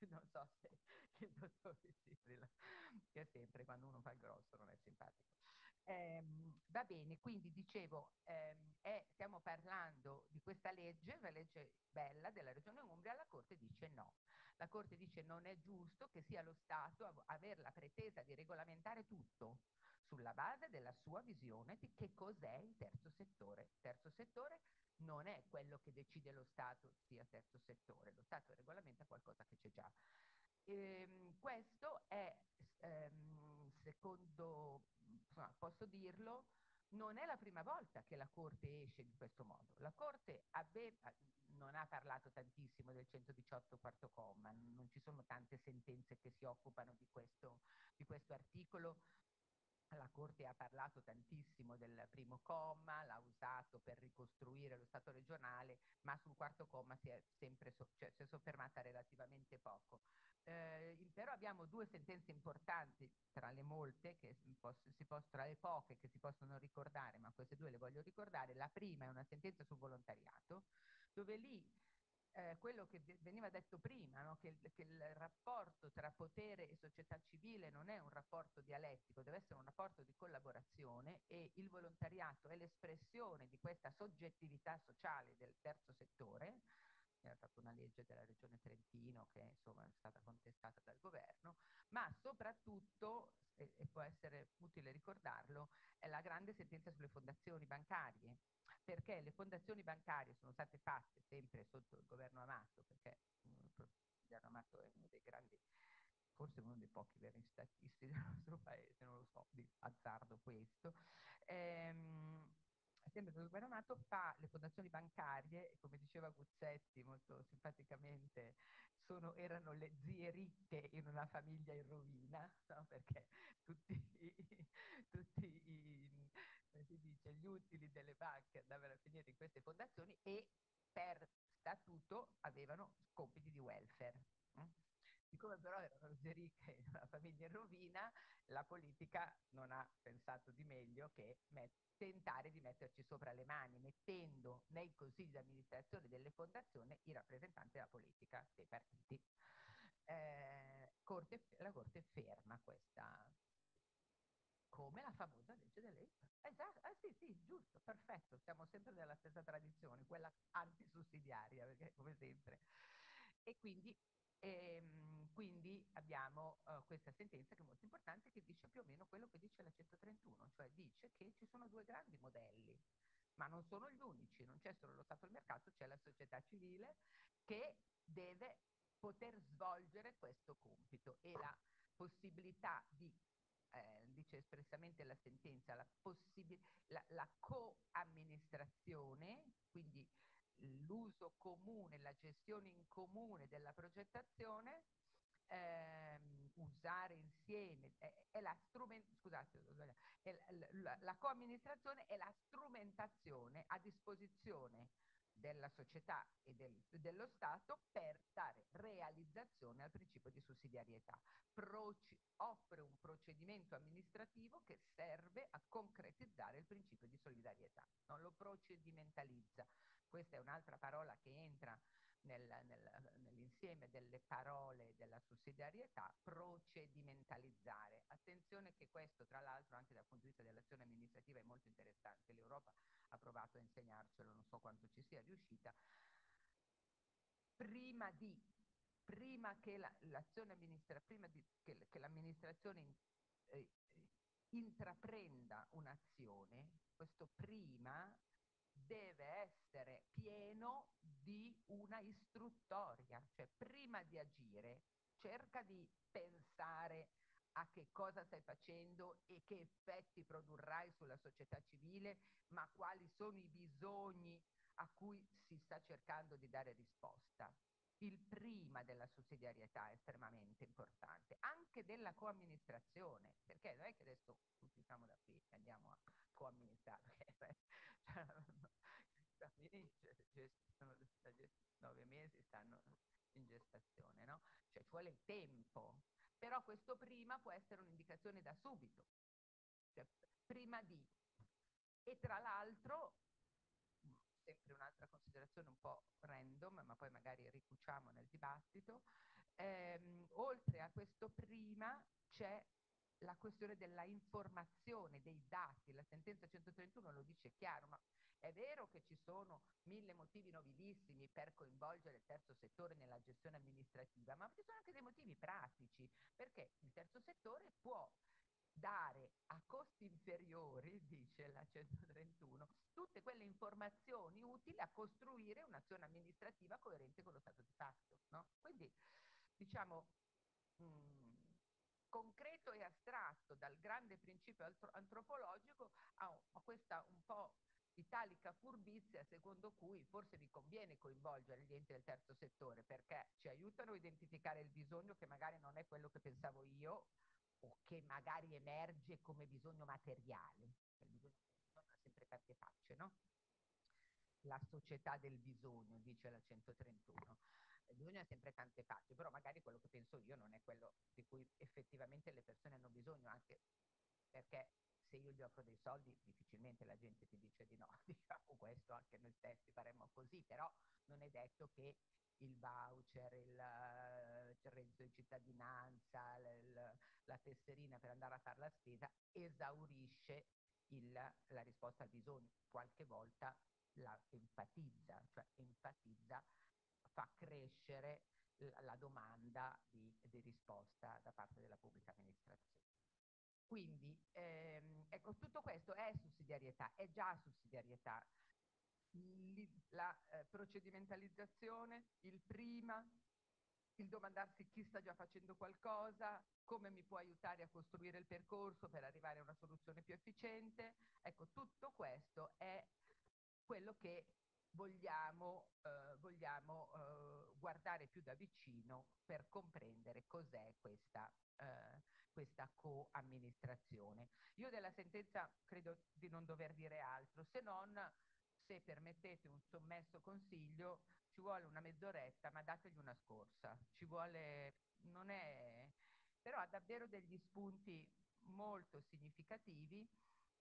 (laughs) non so se il dottor Ciprila, che sempre quando uno fa il grosso non è simpatico. Ehm, va bene, quindi dicevo, ehm, è, stiamo parlando di questa legge, una legge bella della Regione Umbria, la Corte dice no. La Corte dice non è giusto che sia lo Stato a aver la pretesa di regolamentare tutto sulla base della sua visione di che cos'è il terzo settore. Il terzo settore non è quello che decide lo Stato sia terzo settore, lo Stato regolamenta qualcosa che c'è già. Ehm, questo è, ehm, secondo, insomma, posso dirlo, non è la prima volta che la Corte esce in questo modo. La Corte aveva, non ha parlato tantissimo del 118 quarto comma, non ci sono tante sentenze che si occupano di questo, di questo articolo, la Corte ha parlato tantissimo del primo comma, l'ha usato per ricostruire lo Stato regionale, ma sul quarto comma si è sempre so cioè, si è soffermata relativamente poco. Eh, però abbiamo due sentenze importanti tra le molte, che si possono, tra le poche che si possono ricordare, ma queste due le voglio ricordare. La prima è una sentenza sul volontariato, dove lì eh, quello che veniva detto prima, no? che, che, il rapporto tra potere e società civile non è un rapporto dialettico, deve essere un rapporto di collaborazione e il volontariato è l'espressione di questa soggettività sociale del terzo settore, era fatto una legge della regione Trentino che insomma è stata contestata dal governo, ma soprattutto, e, e può essere utile ricordarlo, è la grande sentenza sulle fondazioni bancarie, perché le fondazioni bancarie sono state fatte sempre sotto il governo Amato, perché il governo Amato è uno dei grandi, forse uno dei pochi veri statisti del nostro paese, non lo so, di azzardo questo. Ehm, sempre governo Amato fa le fondazioni bancarie, come diceva Guzzetti molto simpaticamente, sono, erano le zie ricche in una famiglia in rovina, no? perché tutti tutti i dice, gli utili delle banche andavano a finire in queste fondazioni e per statuto avevano compiti di welfare. Mm? Siccome però erano così ricche in una famiglia in rovina, la politica non ha pensato di meglio che tentare di metterci sopra le mani, mettendo nei consigli di amministrazione delle fondazioni i rappresentanti della politica, dei partiti. Eh, corte, la Corte ferma questa, come la famosa legge dell'EIP. Esatto, eh sì, sì, giusto, perfetto, siamo sempre nella stessa tradizione, quella antisussidiaria, perché come sempre. E quindi, ehm, quindi abbiamo uh, questa sentenza che è molto importante, che dice più o meno quello che dice la 131, cioè dice che ci sono due grandi modelli, ma non sono gli unici, non c'è solo lo Stato del mercato, c'è la società civile che deve poter svolgere questo compito e la possibilità di eh, dice espressamente la sentenza, la, la, la co-amministrazione, quindi l'uso comune, la gestione in comune della progettazione, ehm, usare insieme, è, è la, scusate, è la, la co-amministrazione è la strumentazione a disposizione della società e del, dello Stato per dare realizzazione al principio di sussidiarietà. Proci, offre un procedimento amministrativo che serve a concretizzare il principio di solidarietà, non lo procedimentalizza. Questa è un'altra parola che entra nel, nel, nell'insieme delle parole della sussidiarietà, procedimentalizzare. Attenzione che questo, tra l'altro, anche dal punto di vista dell'azione amministrativa è molto interessante. L'Europa ha provato a insegnarcelo, non so quanto ci sia riuscita. Prima di prima che la, amministrativa, prima di, che, che l'amministrazione in, eh, intraprenda un'azione, questo prima deve essere pieno di una istruttoria, cioè prima di agire cerca di pensare a che cosa stai facendo e che effetti produrrai sulla società civile, ma quali sono i bisogni a cui si sta cercando di dare risposta. Il prima della sussidiarietà è estremamente importante, anche della coamministrazione, perché non è che adesso tutti siamo da qui e andiamo a coamministrare, (laughs) cioè, (laughs) bambini sono nove mesi stanno in gestazione, no? Cioè ci vuole il tempo, però questo prima può essere un'indicazione da subito, cioè prima di. E tra l'altro, sempre un'altra considerazione un po' random, ma poi magari ricuciamo nel dibattito. Ehm, oltre a questo prima c'è la questione della informazione, dei dati. La sentenza 131 lo dice chiaro, ma è vero che ci sono mille motivi nobilissimi per coinvolgere il terzo settore nella gestione amministrativa, ma ci sono anche dei motivi pratici, perché il terzo settore può dare a costi inferiori, dice la 131, tutte quelle informazioni utili a costruire un'azione amministrativa coerente con lo stato di fatto. No? Quindi, diciamo, mh, mm, concreto e astratto dal grande principio antropologico a, a questa un po' italica furbizia secondo cui forse vi conviene coinvolgere gli enti del terzo settore perché ci aiutano a identificare il bisogno che magari non è quello che pensavo io o che magari emerge come bisogno materiale. Il bisogno ha sempre tante facce, no? La società del bisogno, dice la 131. Il bisogno ha sempre tante facce, però magari quello che penso io non è quello di cui effettivamente le persone hanno bisogno, anche perché se io gli offro dei soldi difficilmente la gente ti dice di no, (laughs) diciamo questo anche noi stessi faremmo così, però non è detto che il voucher, il, il reddito di cittadinanza, il, la tesserina per andare a fare la spesa esaurisce il, la risposta al bisogno, qualche volta la enfatizza, cioè enfatizza, fa crescere la, la domanda di, di risposta da parte della pubblica amministrazione. Quindi, ehm, ecco, tutto questo è sussidiarietà, è già sussidiarietà. La eh, procedimentalizzazione, il prima, il domandarsi chi sta già facendo qualcosa, come mi può aiutare a costruire il percorso per arrivare a una soluzione più efficiente. Ecco, tutto questo è quello che vogliamo, eh, vogliamo eh, guardare più da vicino per comprendere cos'è questa eh, questa co-amministrazione. Io della sentenza credo di non dover dire altro, se non, se permettete un sommesso consiglio, ci vuole una mezz'oretta, ma dategli una scorsa. Ci vuole, non è, però ha davvero degli spunti molto significativi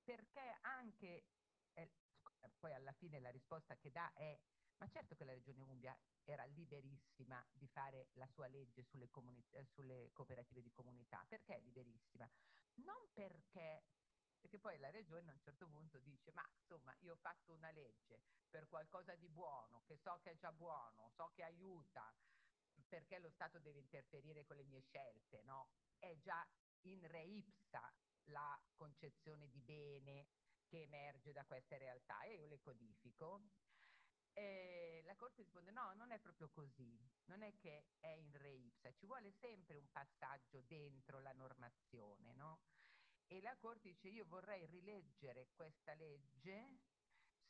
perché anche, eh, poi alla fine la risposta che dà è, ma certo che la Regione Umbria era liberissima di fare la sua legge sulle, eh, sulle cooperative di comunità. Perché liberissima? Non perché perché poi la regione a un certo punto dice ma insomma io ho fatto una legge per qualcosa di buono, che so che è già buono, so che aiuta, perché lo Stato deve interferire con le mie scelte, no? È già in re ipsa la concezione di bene che emerge da queste realtà e io le codifico e la Corte risponde no, non è proprio così, non è che è in re ipsa, ci vuole sempre un passaggio dentro la normazione, no? E la Corte dice io vorrei rileggere questa legge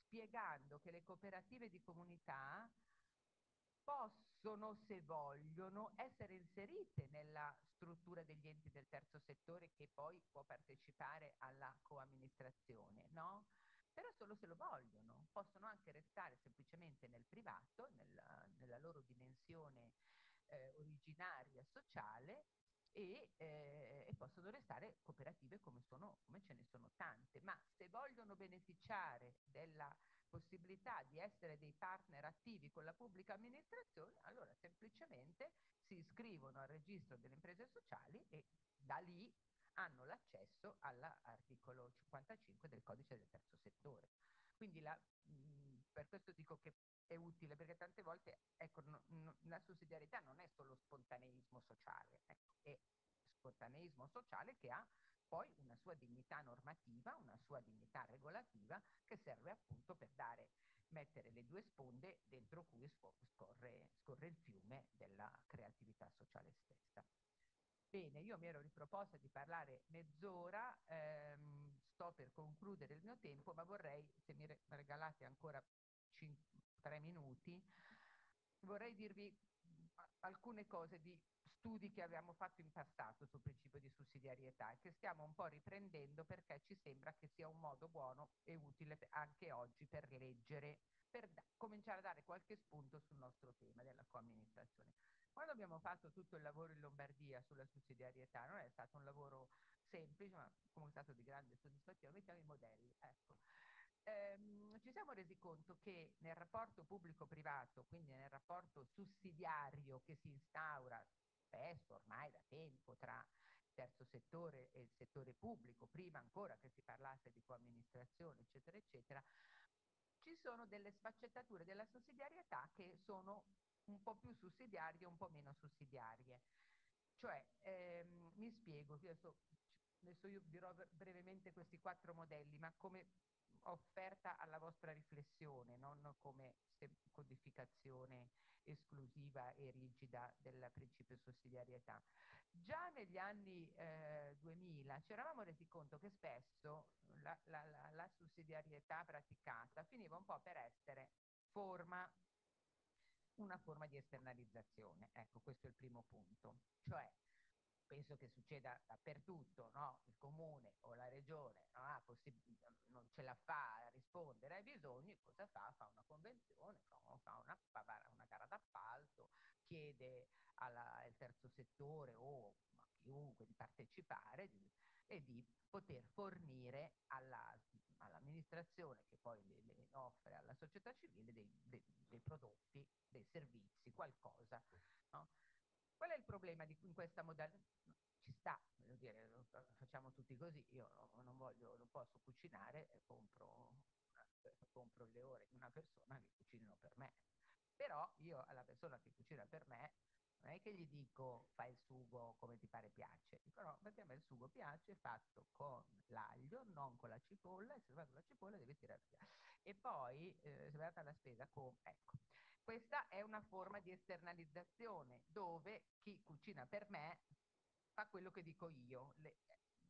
spiegando che le cooperative di comunità possono, se vogliono, essere inserite nella struttura degli enti del terzo settore che poi può partecipare alla coamministrazione, no? però solo se lo vogliono, possono anche restare semplicemente nel privato, nella, nella loro dimensione eh, originaria sociale e, eh, e, possono restare cooperative come, sono, come ce ne sono tante, ma se vogliono beneficiare della possibilità di essere dei partner attivi con la pubblica amministrazione, allora semplicemente si iscrivono al registro delle imprese sociali e da lì hanno l'accesso all'articolo 55 del codice del terzo settore. Quindi la, mh, per questo dico che è utile, perché tante volte ecco, no, no, la sussidiarietà non è solo spontaneismo sociale, ecco, è spontaneismo sociale che ha poi una sua dignità normativa, una sua dignità regolativa che serve appunto per dare, mettere le due sponde dentro cui scorre, scorre il fiume della creatività sociale stessa. Bene, io mi ero riproposta di parlare mezz'ora, ehm, sto per concludere il mio tempo, ma vorrei, se mi regalate ancora tre minuti, vorrei dirvi alcune cose di studi che abbiamo fatto in passato sul principio di sussidiarietà e che stiamo un po' riprendendo perché ci sembra che sia un modo buono e utile anche oggi per leggere, per cominciare a dare qualche spunto sul nostro tema della coamministrazione. Quando abbiamo fatto tutto il lavoro in Lombardia sulla sussidiarietà, non è stato un lavoro semplice, ma come è stato di grande soddisfazione, mettiamo i modelli. Ecco. Ehm, ci siamo resi conto che nel rapporto pubblico-privato, quindi nel rapporto sussidiario che si instaura spesso ormai da tempo tra il terzo settore e il settore pubblico, prima ancora che si parlasse di coamministrazione, eccetera, eccetera, ci sono delle sfaccettature della sussidiarietà che sono un po' più sussidiarie un po' meno sussidiarie. Cioè, ehm, mi spiego, adesso, adesso io dirò brevemente questi quattro modelli, ma come offerta alla vostra riflessione, non come codificazione esclusiva e rigida del principio di sussidiarietà. Già negli anni eh, 2000 ci eravamo resi conto che spesso la, la, la, la sussidiarietà praticata finiva un po' per essere forma una forma di esternalizzazione. Ecco, questo è il primo punto. Cioè, penso che succeda dappertutto, no? Il comune o la regione no? ah, non ce la fa a rispondere ai bisogni, cosa fa? Fa una convenzione, fa una, una, gara d'appalto, chiede alla, al terzo settore o a chiunque di partecipare di, e di poter fornire alla, all'amministrazione che poi le, le, offre alla società civile dei, dei, dei prodotti, dei servizi, qualcosa. No? Qual è il problema di, in questa modalità? Ci sta, voglio dire, facciamo tutti così, io non voglio, non posso cucinare e compro, compro le ore di una persona che cucinino per me. Però io alla persona che cucina per me non è che gli dico fai il sugo come ti pare piace, dico no, perché a me il sugo piace fatto con l'aglio, non con la cipolla, e se va con la cipolla devi tirare via. E poi, eh, se vai alla spesa, con... ecco, questa è una forma di esternalizzazione dove chi cucina per me fa quello che dico io, le,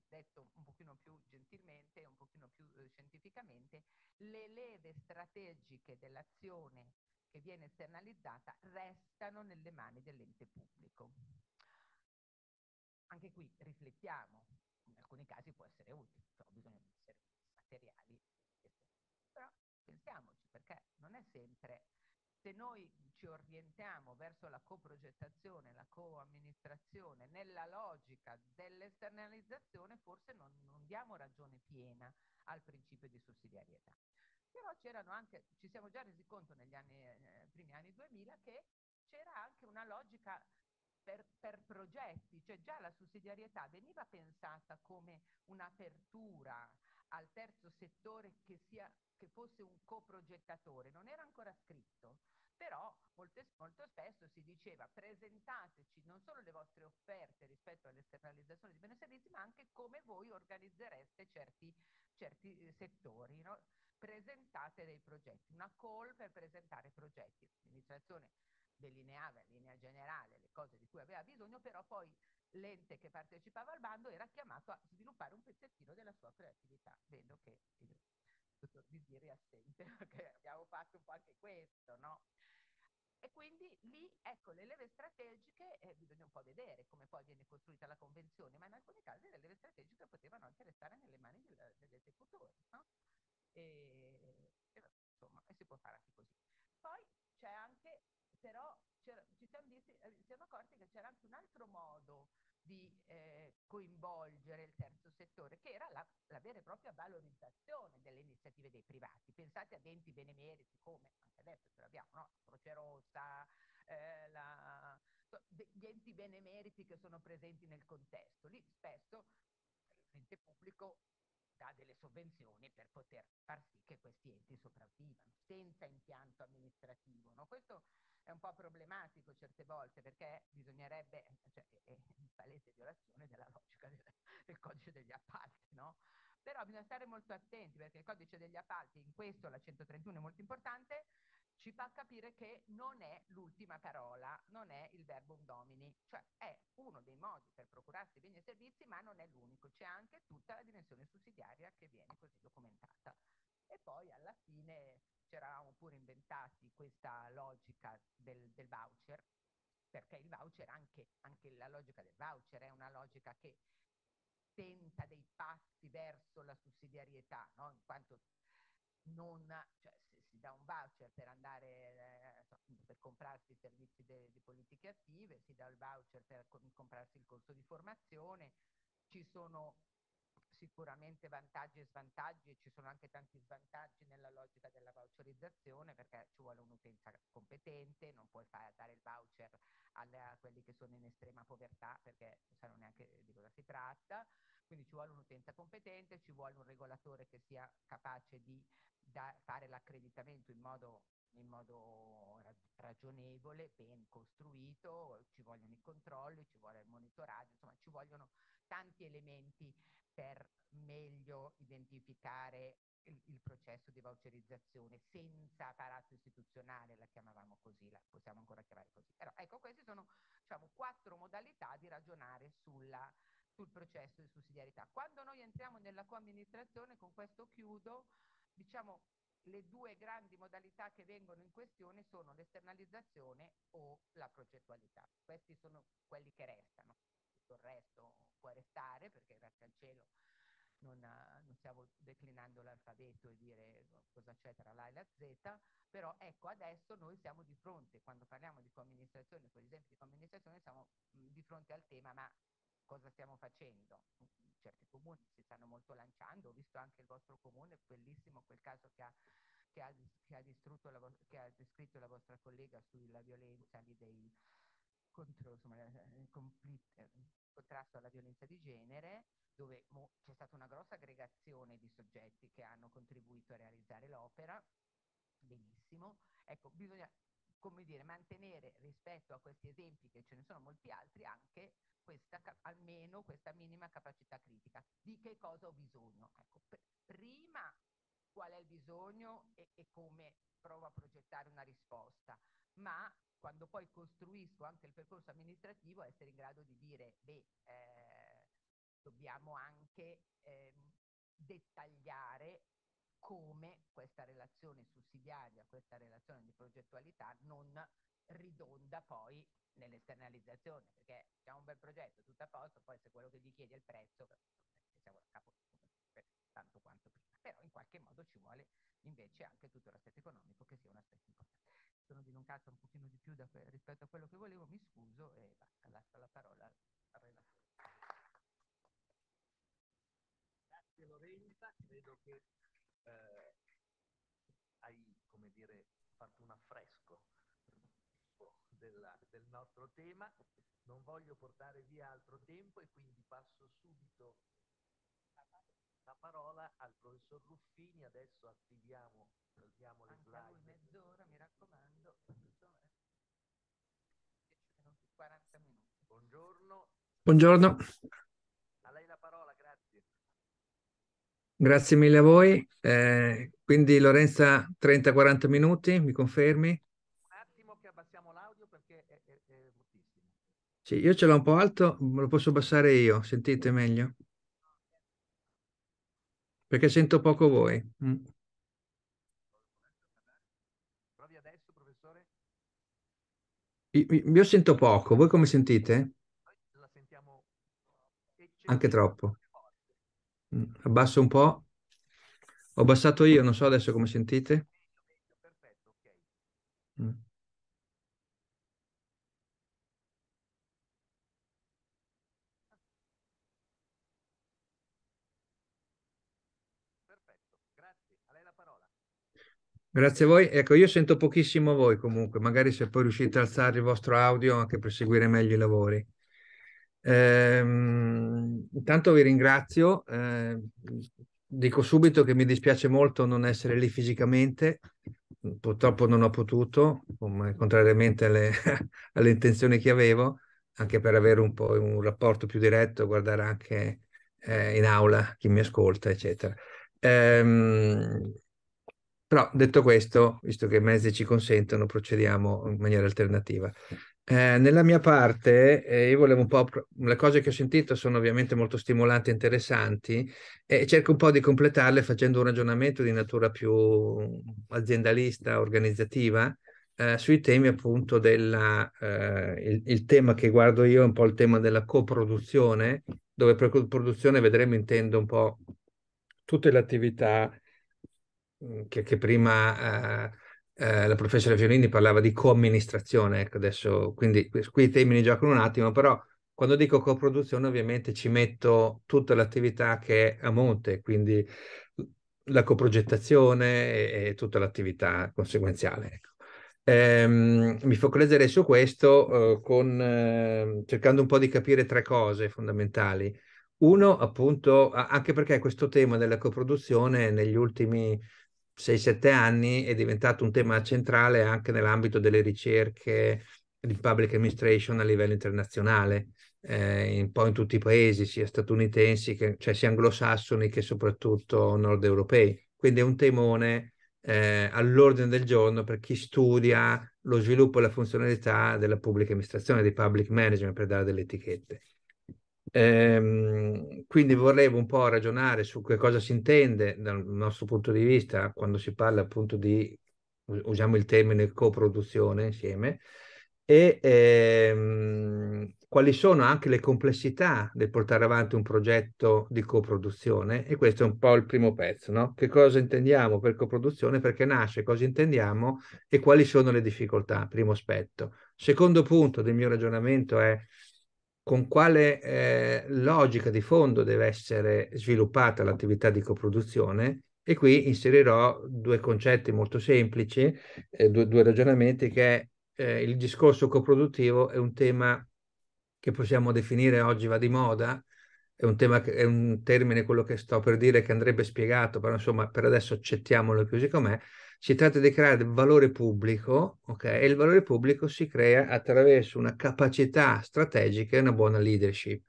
detto un pochino più gentilmente, un pochino più eh, scientificamente, le leve strategiche dell'azione che viene esternalizzata restano nelle mani dell'ente pubblico. Anche qui riflettiamo, in alcuni casi può essere utile, bisogno di servizi materiali, però pensiamoci perché non è sempre se noi ci orientiamo verso la coprogettazione, la coamministrazione, nella logica dell'esternalizzazione, forse non, non, diamo ragione piena al principio di sussidiarietà. Però c'erano anche, ci siamo già resi conto negli anni, eh, primi anni 2000 che c'era anche una logica per, per, progetti, cioè già la sussidiarietà veniva pensata come un'apertura al terzo settore che, sia, che fosse un coprogettatore, non era ancora scritto, però molte, molto spesso si diceva presentateci non solo le vostre offerte rispetto all'esternalizzazione di beni e servizi, ma anche come voi organizzereste certi, certi eh, settori. No? Presentate dei progetti, una call per presentare progetti. L'amministrazione delineava in linea generale le cose di cui aveva bisogno, però poi l'ente che partecipava al bando era chiamato a sviluppare un pezzettino della sua creatività. Vedo che il dottor Disiri è assente, (laughs) perché abbiamo fatto un po' anche questo, no? E quindi lì, ecco, le leve strategiche eh, bisogna un po' vedere come poi viene costruita la convenzione, ma in alcuni casi le leve strategiche potevano anche restare nelle mani del, dell'esecutore, no? E, e, insomma, e si può fare anche così. Poi c'è anche, però, ci siamo, visti, eh, siamo accorti che c'era anche un altro modo di eh, coinvolgere il terzo settore, che era la, la, vera e propria valorizzazione delle iniziative dei privati. Pensate ad enti benemeriti come, anche adesso ce l'abbiamo, no? Croce Rossa, eh, la, gli enti benemeriti che sono presenti nel contesto. Lì spesso l'ente pubblico dà delle sovvenzioni per poter far sì che questi enti sopravvivano, senza impianto amministrativo. No? Questo è un po' problematico certe volte perché bisognerebbe, cioè è in palese violazione della logica del, del codice degli appalti, no? Però bisogna stare molto attenti perché il codice degli appalti, in questo la 131 è molto importante, ci fa capire che non è l'ultima parola, non è il verbum domini, cioè è uno dei modi per procurarsi beni e servizi, ma non è l'unico, c'è anche tutta la dimensione sussidiaria che viene così documentata. E poi alla fine ci eravamo pure inventati questa logica del, del voucher, perché il voucher, anche, anche la logica del voucher è una logica che tenta dei passi verso la sussidiarietà, no? in quanto non, cioè, si dà un voucher per andare eh, per comprarsi i servizi di politiche attive, si dà il voucher per comprarsi il corso di formazione, ci sono sicuramente vantaggi e svantaggi e ci sono anche tanti svantaggi nella logica della voucherizzazione perché ci vuole un'utenza competente, non puoi fare, dare il voucher alle, a quelli che sono in estrema povertà perché non sanno neanche di cosa si tratta, quindi ci vuole un'utenza competente, ci vuole un regolatore che sia capace di fare l'accreditamento in modo, in modo ragionevole, ben costruito, ci vogliono i controlli, ci vuole il monitoraggio, insomma ci vogliono tanti elementi per meglio identificare il, il, processo di voucherizzazione senza apparato istituzionale, la chiamavamo così, la possiamo ancora chiamare così. Però ecco, queste sono diciamo, quattro modalità di ragionare sulla, sul processo di sussidiarietà. Quando noi entriamo nella coamministrazione, con questo chiudo, diciamo le due grandi modalità che vengono in questione sono l'esternalizzazione o la progettualità. Questi sono quelli che restano. Tutto il resto può restare perché grazie al cielo non, non stiamo declinando l'alfabeto e dire cosa c'è tra l'A e la Z, però ecco adesso noi siamo di fronte, quando parliamo di coamministrazione, con gli esempi di coamministrazione, siamo di fronte al tema ma cosa stiamo facendo? Certi comuni si stanno molto lanciando, ho visto anche il vostro comune, bellissimo quel caso che ha, che ha, che ha, la, che ha descritto la vostra collega sulla violenza dei contro, insomma, il contrasto alla violenza di genere, dove c'è stata una grossa aggregazione di soggetti che hanno contribuito a realizzare l'opera, benissimo. Ecco, bisogna come dire, mantenere rispetto a questi esempi, che ce ne sono molti altri, anche questa, almeno questa minima capacità critica. Di che cosa ho bisogno? Ecco, prima qual è il bisogno e, e come provo a progettare una risposta, ma quando poi costruisco anche il percorso amministrativo essere in grado di dire, beh, eh, dobbiamo anche eh, dettagliare come questa relazione sussidiaria, questa relazione di progettualità non ridonda poi nell'esternalizzazione, perché abbiamo un bel progetto, tutto a posto, poi se quello che gli chiedi è il prezzo, siamo a capo tanto quanto prima. Però in qualche modo ci vuole invece anche tutto l'aspetto economico che sia un aspetto importante. Sono dilungato un pochino di più da, rispetto a quello che volevo, mi scuso e basta, lascio la parola al relatore. Grazie Lorenza, credo che eh, hai, come dire, fatto un affresco della, del nostro tema. Non voglio portare via altro tempo e quindi passo subito la parola al professor Ruffini. Adesso attiviamo, salviamo le Anche slide. mezz'ora, mi raccomando. 40 minuti. Buongiorno. Buongiorno. A lei la parola, grazie. Grazie mille a voi. Eh, quindi Lorenza 30-40 minuti, mi confermi? Un attimo che abbassiamo l'audio perché è, è, è moltissimo. Sì, io ce l'ho un po' alto, lo posso abbassare io, sentite meglio? Perché sento poco voi. Mm. Provi adesso, professore? Io, io sento poco, voi come sentite? Noi la sentiamo Anche troppo. Mm. Abbasso un po'. Ho abbassato io, non so adesso come sentite. Perfetto, ok. Mm. Perfetto, grazie. A lei la parola. Grazie a voi. Ecco, io sento pochissimo voi comunque, magari se poi riuscite a alzare il vostro audio anche per seguire meglio i lavori. Ehm, intanto vi ringrazio. Eh, dico subito che mi dispiace molto non essere lì fisicamente. Purtroppo non ho potuto, contrariamente alle, (laughs) alle intenzioni che avevo, anche per avere un po' un rapporto più diretto, guardare anche eh, in aula chi mi ascolta, eccetera. Ehm, però detto questo, visto che i mezzi ci consentono, procediamo in maniera alternativa. Eh, nella mia parte, eh, io volevo un po'. Le cose che ho sentito sono ovviamente molto stimolanti e interessanti e cerco un po' di completarle facendo un ragionamento di natura più aziendalista, organizzativa, eh, sui temi appunto della. Eh, il, tema che guardo io è un po' il tema della coproduzione, dove per coproduzione vedremo, intendo un po' tutte le attività che, che prima eh, eh, la professoressa Fionini parlava di coamministrazione, ecco adesso, quindi qui i temi ne giocano un attimo, però Quando dico coproduzione ovviamente ci metto tutta l'attività che è a monte, quindi la coprogettazione e, e tutta l'attività conseguenziale. Ecco. Ehm, mi focalizzerei su questo eh, con, eh, cercando un po' di capire tre cose fondamentali. Uno, appunto, anche perché questo tema della coproduzione negli ultimi 6-7 anni è diventato un tema centrale anche nell'ambito delle ricerche di public administration a livello internazionale, eh, un po' in tutti i paesi, sia statunitensi, che, cioè sia anglosassoni che soprattutto nord europei. Quindi è un temone eh, all'ordine del giorno per chi studia lo sviluppo e la funzionalità della pubblica amministrazione, di public management, per dare delle etichette. Ehm, quindi volevo un po' ragionare su che cosa si intende dal nostro punto di vista quando si parla appunto di, usiamo il termine coproduzione insieme, e ehm, quali sono anche le complessità del portare avanti un progetto di coproduzione e questo è un po' il primo pezzo, no? Che cosa intendiamo per coproduzione, perché nasce, cosa intendiamo e quali sono le difficoltà, primo aspetto. Secondo punto del mio ragionamento è con quale eh, logica di fondo deve essere sviluppata l'attività di coproduzione? E qui inserirò due concetti molto semplici, eh, due, due, ragionamenti che eh, il discorso coproduttivo è un tema che possiamo definire oggi va di moda, è un, tema, è un termine quello che sto per dire che andrebbe spiegato, però insomma per adesso accettiamolo così com'è, si tratta di creare valore pubblico, ok? E il valore pubblico si crea attraverso una capacità strategica e una buona leadership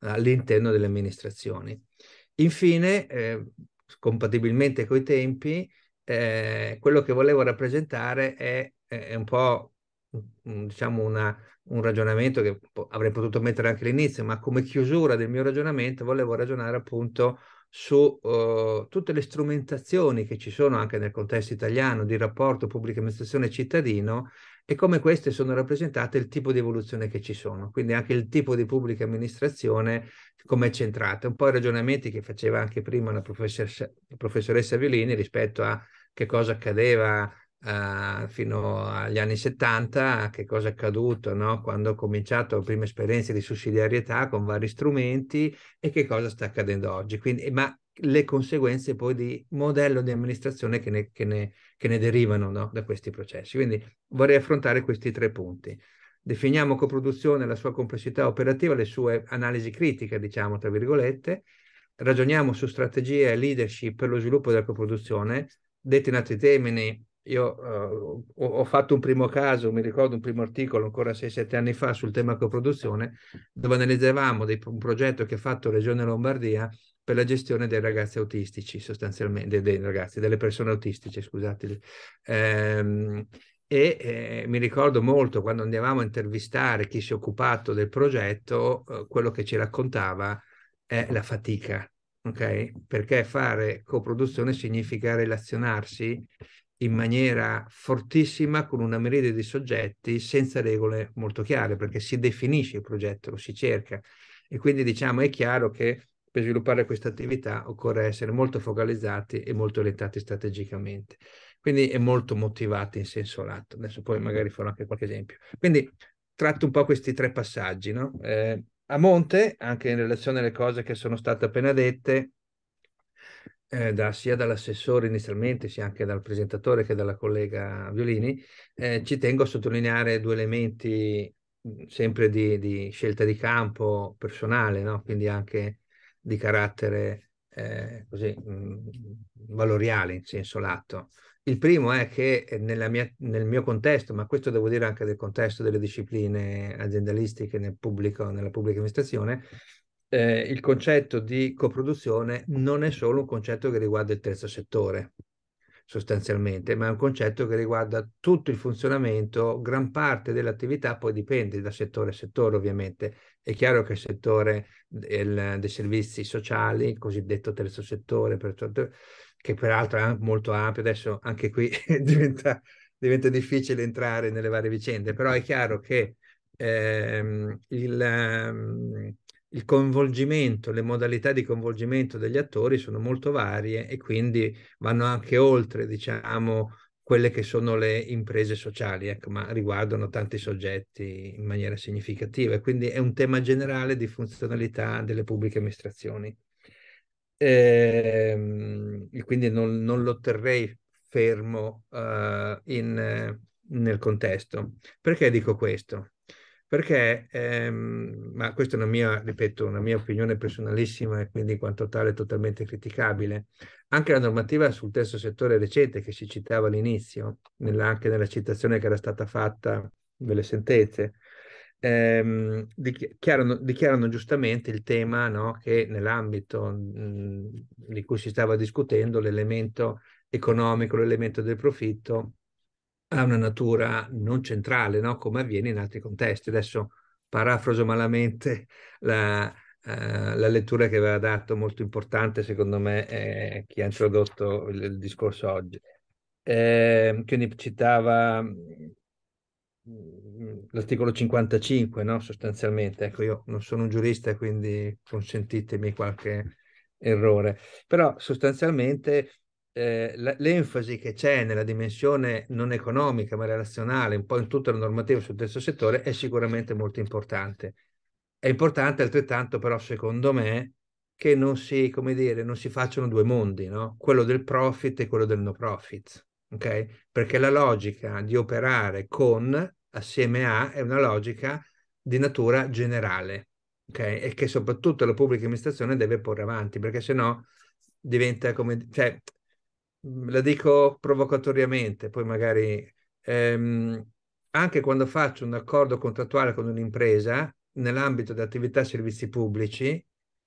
all'interno delle amministrazioni. Infine, eh, compatibilmente coi tempi, eh, quello che volevo rappresentare è, è un po' diciamo una, un ragionamento che avrei potuto mettere anche all'inizio, ma come chiusura del mio ragionamento volevo ragionare appunto su uh, tutte le strumentazioni che ci sono anche nel contesto italiano di rapporto pubblica amministrazione cittadino e come queste sono rappresentate il tipo di evoluzione che ci sono. Quindi anche il tipo di pubblica amministrazione come è centrata. Un po' i ragionamenti che faceva anche prima la professoressa, la professoressa Violini rispetto a che cosa accadeva Uh, fino agli anni 70, che cosa è accaduto no? quando ho cominciato le prime esperienze di sussidiarietà con vari strumenti e che cosa sta accadendo oggi. Quindi, ma le conseguenze poi di modello di amministrazione che ne, che ne, che ne derivano no? da questi processi. Quindi vorrei affrontare questi tre punti. Definiamo coproduzione, la sua complessità operativa, le sue analisi critiche, diciamo, tra virgolette. Ragioniamo su strategie e leadership per lo sviluppo della coproduzione. Detto in altri termini, io uh, ho, fatto un primo caso, mi ricordo un primo articolo ancora 6-7 anni fa sul tema coproduzione, dove analizzavamo dei, un progetto che ha fatto Regione Lombardia per la gestione dei ragazzi autistici, sostanzialmente, dei ragazzi, delle persone autistiche, scusate. Ehm, e eh, mi ricordo molto quando andavamo a intervistare chi si è occupato del progetto, eh, quello che ci raccontava è la fatica, ok? Perché fare coproduzione significa relazionarsi in maniera fortissima con una miriade di soggetti senza regole molto chiare, perché si definisce il progetto, lo si cerca. E quindi diciamo è chiaro che per sviluppare questa attività occorre essere molto focalizzati e molto orientati strategicamente. Quindi è molto motivati in senso lato. Adesso poi magari farò anche qualche esempio. Quindi tratto un po' questi tre passaggi. No? Eh, a monte, anche in relazione alle cose che sono state appena dette, eh, da, sia dall'assessore inizialmente, sia anche dal presentatore che dalla collega Violini, eh, ci tengo a sottolineare due elementi sempre di, di scelta di campo personale, no? quindi anche di carattere eh, così, mh, valoriale in senso lato. Il primo è che mia, nel mio contesto, ma questo devo dire anche nel contesto delle discipline aziendalistiche nel pubblico, nella pubblica amministrazione, eh, il concetto di coproduzione non è solo un concetto che riguarda il terzo settore, sostanzialmente, ma è un concetto che riguarda tutto il funzionamento, gran parte dell'attività poi dipende da settore a settore ovviamente. È chiaro che il settore del, dei servizi sociali, cosiddetto terzo settore, per, che peraltro è molto ampio, adesso anche qui (laughs) diventa, diventa difficile entrare nelle varie vicende, però è chiaro che ehm, il... Il coinvolgimento, le modalità di coinvolgimento degli attori sono molto varie e quindi vanno anche oltre, diciamo, quelle che sono le imprese sociali, ecco, ma riguardano tanti soggetti in maniera significativa. Quindi è un tema generale di funzionalità delle pubbliche amministrazioni. E, ehm, quindi non, non, lo terrei fermo uh, in, nel contesto. Perché dico questo? Perché, ehm, ma questa è una mia, ripeto, una mia opinione personalissima e quindi in quanto tale totalmente criticabile, anche la normativa sul terzo settore recente che si citava all'inizio, nella, anche nella citazione che era stata fatta delle sentenze, ehm, dichiarano, dichiarano, giustamente il tema no, che nell'ambito mh, di cui si stava discutendo l'elemento economico, l'elemento del profitto ha una natura non centrale, no? come avviene in altri contesti. Adesso parafraso malamente la, Uh, la lettura che aveva dato molto importante secondo me è chi ha introdotto il, il discorso oggi. Eh, quindi citava mm, l'articolo 55, no? sostanzialmente. Ecco, io non sono un giurista, quindi consentitemi qualche errore, però sostanzialmente eh, l'enfasi che c'è nella dimensione non economica ma relazionale, un po' in tutta la normativa sul terzo settore, è sicuramente molto importante. È importante altrettanto però, secondo me, che non si, come dire, non si facciano due mondi, no? quello del profit e quello del no profit, ok? Perché la logica di operare con, assieme a, è una logica di natura generale, ok? E che soprattutto la pubblica amministrazione deve porre avanti, perché se no diventa come, cioè, la dico provocatoriamente, poi magari ehm, anche quando faccio un accordo contrattuale con un'impresa nell'ambito di attività e servizi pubblici,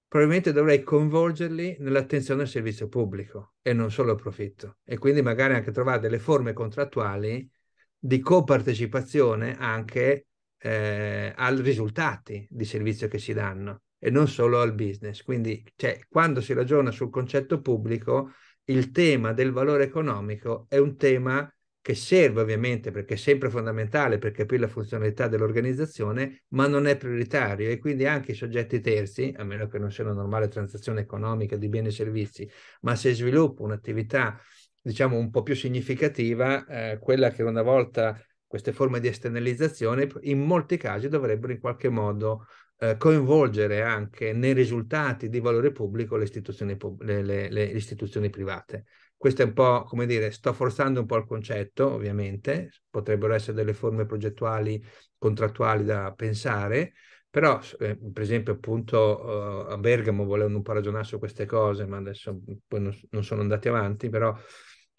probabilmente dovrei coinvolgerli nell'attenzione al servizio pubblico e non solo al profitto. E quindi magari anche trovare delle forme contrattuali di copartecipazione anche eh, ai risultati di servizio che si danno e non solo al business. Quindi cioè, quando si ragiona sul concetto pubblico il tema del valore economico è un tema che serve ovviamente perché è sempre fondamentale per capire la funzionalità dell'organizzazione, ma non è prioritario e quindi anche i soggetti terzi, a meno che non sia una normale transazione economica di beni e servizi, ma se sviluppa un'attività diciamo un po' più significativa, eh, quella che una volta queste forme di esternalizzazione in molti casi dovrebbero in qualche modo eh, coinvolgere anche nei risultati di valore pubblico le istituzioni, le, le, le istituzioni private. Questo è un po', come dire, sto forzando un po' il concetto, ovviamente, potrebbero essere delle forme progettuali, contrattuali da pensare, però, eh, per esempio, appunto, uh, a Bergamo volevano un po' ragionare su queste cose, ma adesso poi non, non sono andati avanti, però,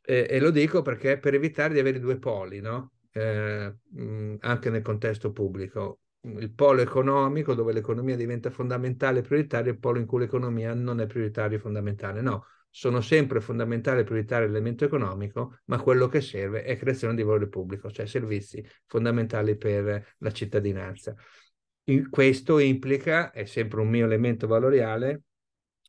eh, e lo dico perché per evitare di avere due poli, no? Eh, mh, anche nel contesto pubblico il polo economico dove l'economia diventa fondamentale e prioritaria, il polo in cui l'economia non è prioritaria e fondamentale. No, sono sempre fondamentale e prioritario l'elemento economico, ma quello che serve è creazione di valore pubblico, cioè servizi fondamentali per la cittadinanza. In questo implica, è sempre un mio elemento valoriale,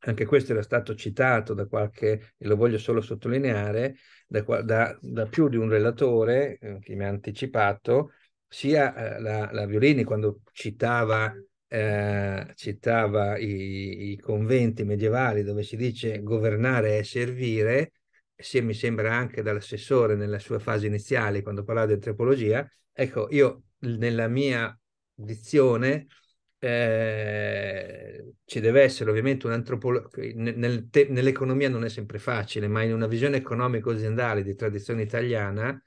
anche questo era stato citato da qualche, e lo voglio solo sottolineare, da, da, da più di un relatore eh, che mi ha anticipato, sia eh, la, la, Violini quando citava, eh, citava i, i, conventi medievali dove si dice governare è servire, sia mi sembra anche dall'assessore nella sua fase iniziale quando parlava di antropologia, ecco io nella mia dizione eh, ci deve essere ovviamente un'antropologia, nel nell'economia non è sempre facile, ma in una visione economico-aziendale di tradizione italiana,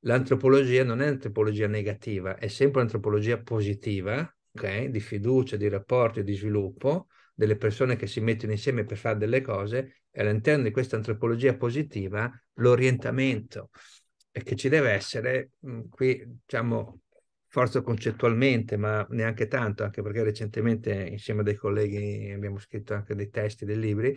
l'antropologia non è antropologia negativa, è sempre antropologia positiva, okay? di fiducia, di rapporti, di sviluppo, delle persone che si mettono insieme per fare delle cose e all'interno di questa antropologia positiva l'orientamento che ci deve essere, mh, qui diciamo forse concettualmente, ma neanche tanto, anche perché recentemente insieme a dei colleghi abbiamo scritto anche dei testi, dei libri,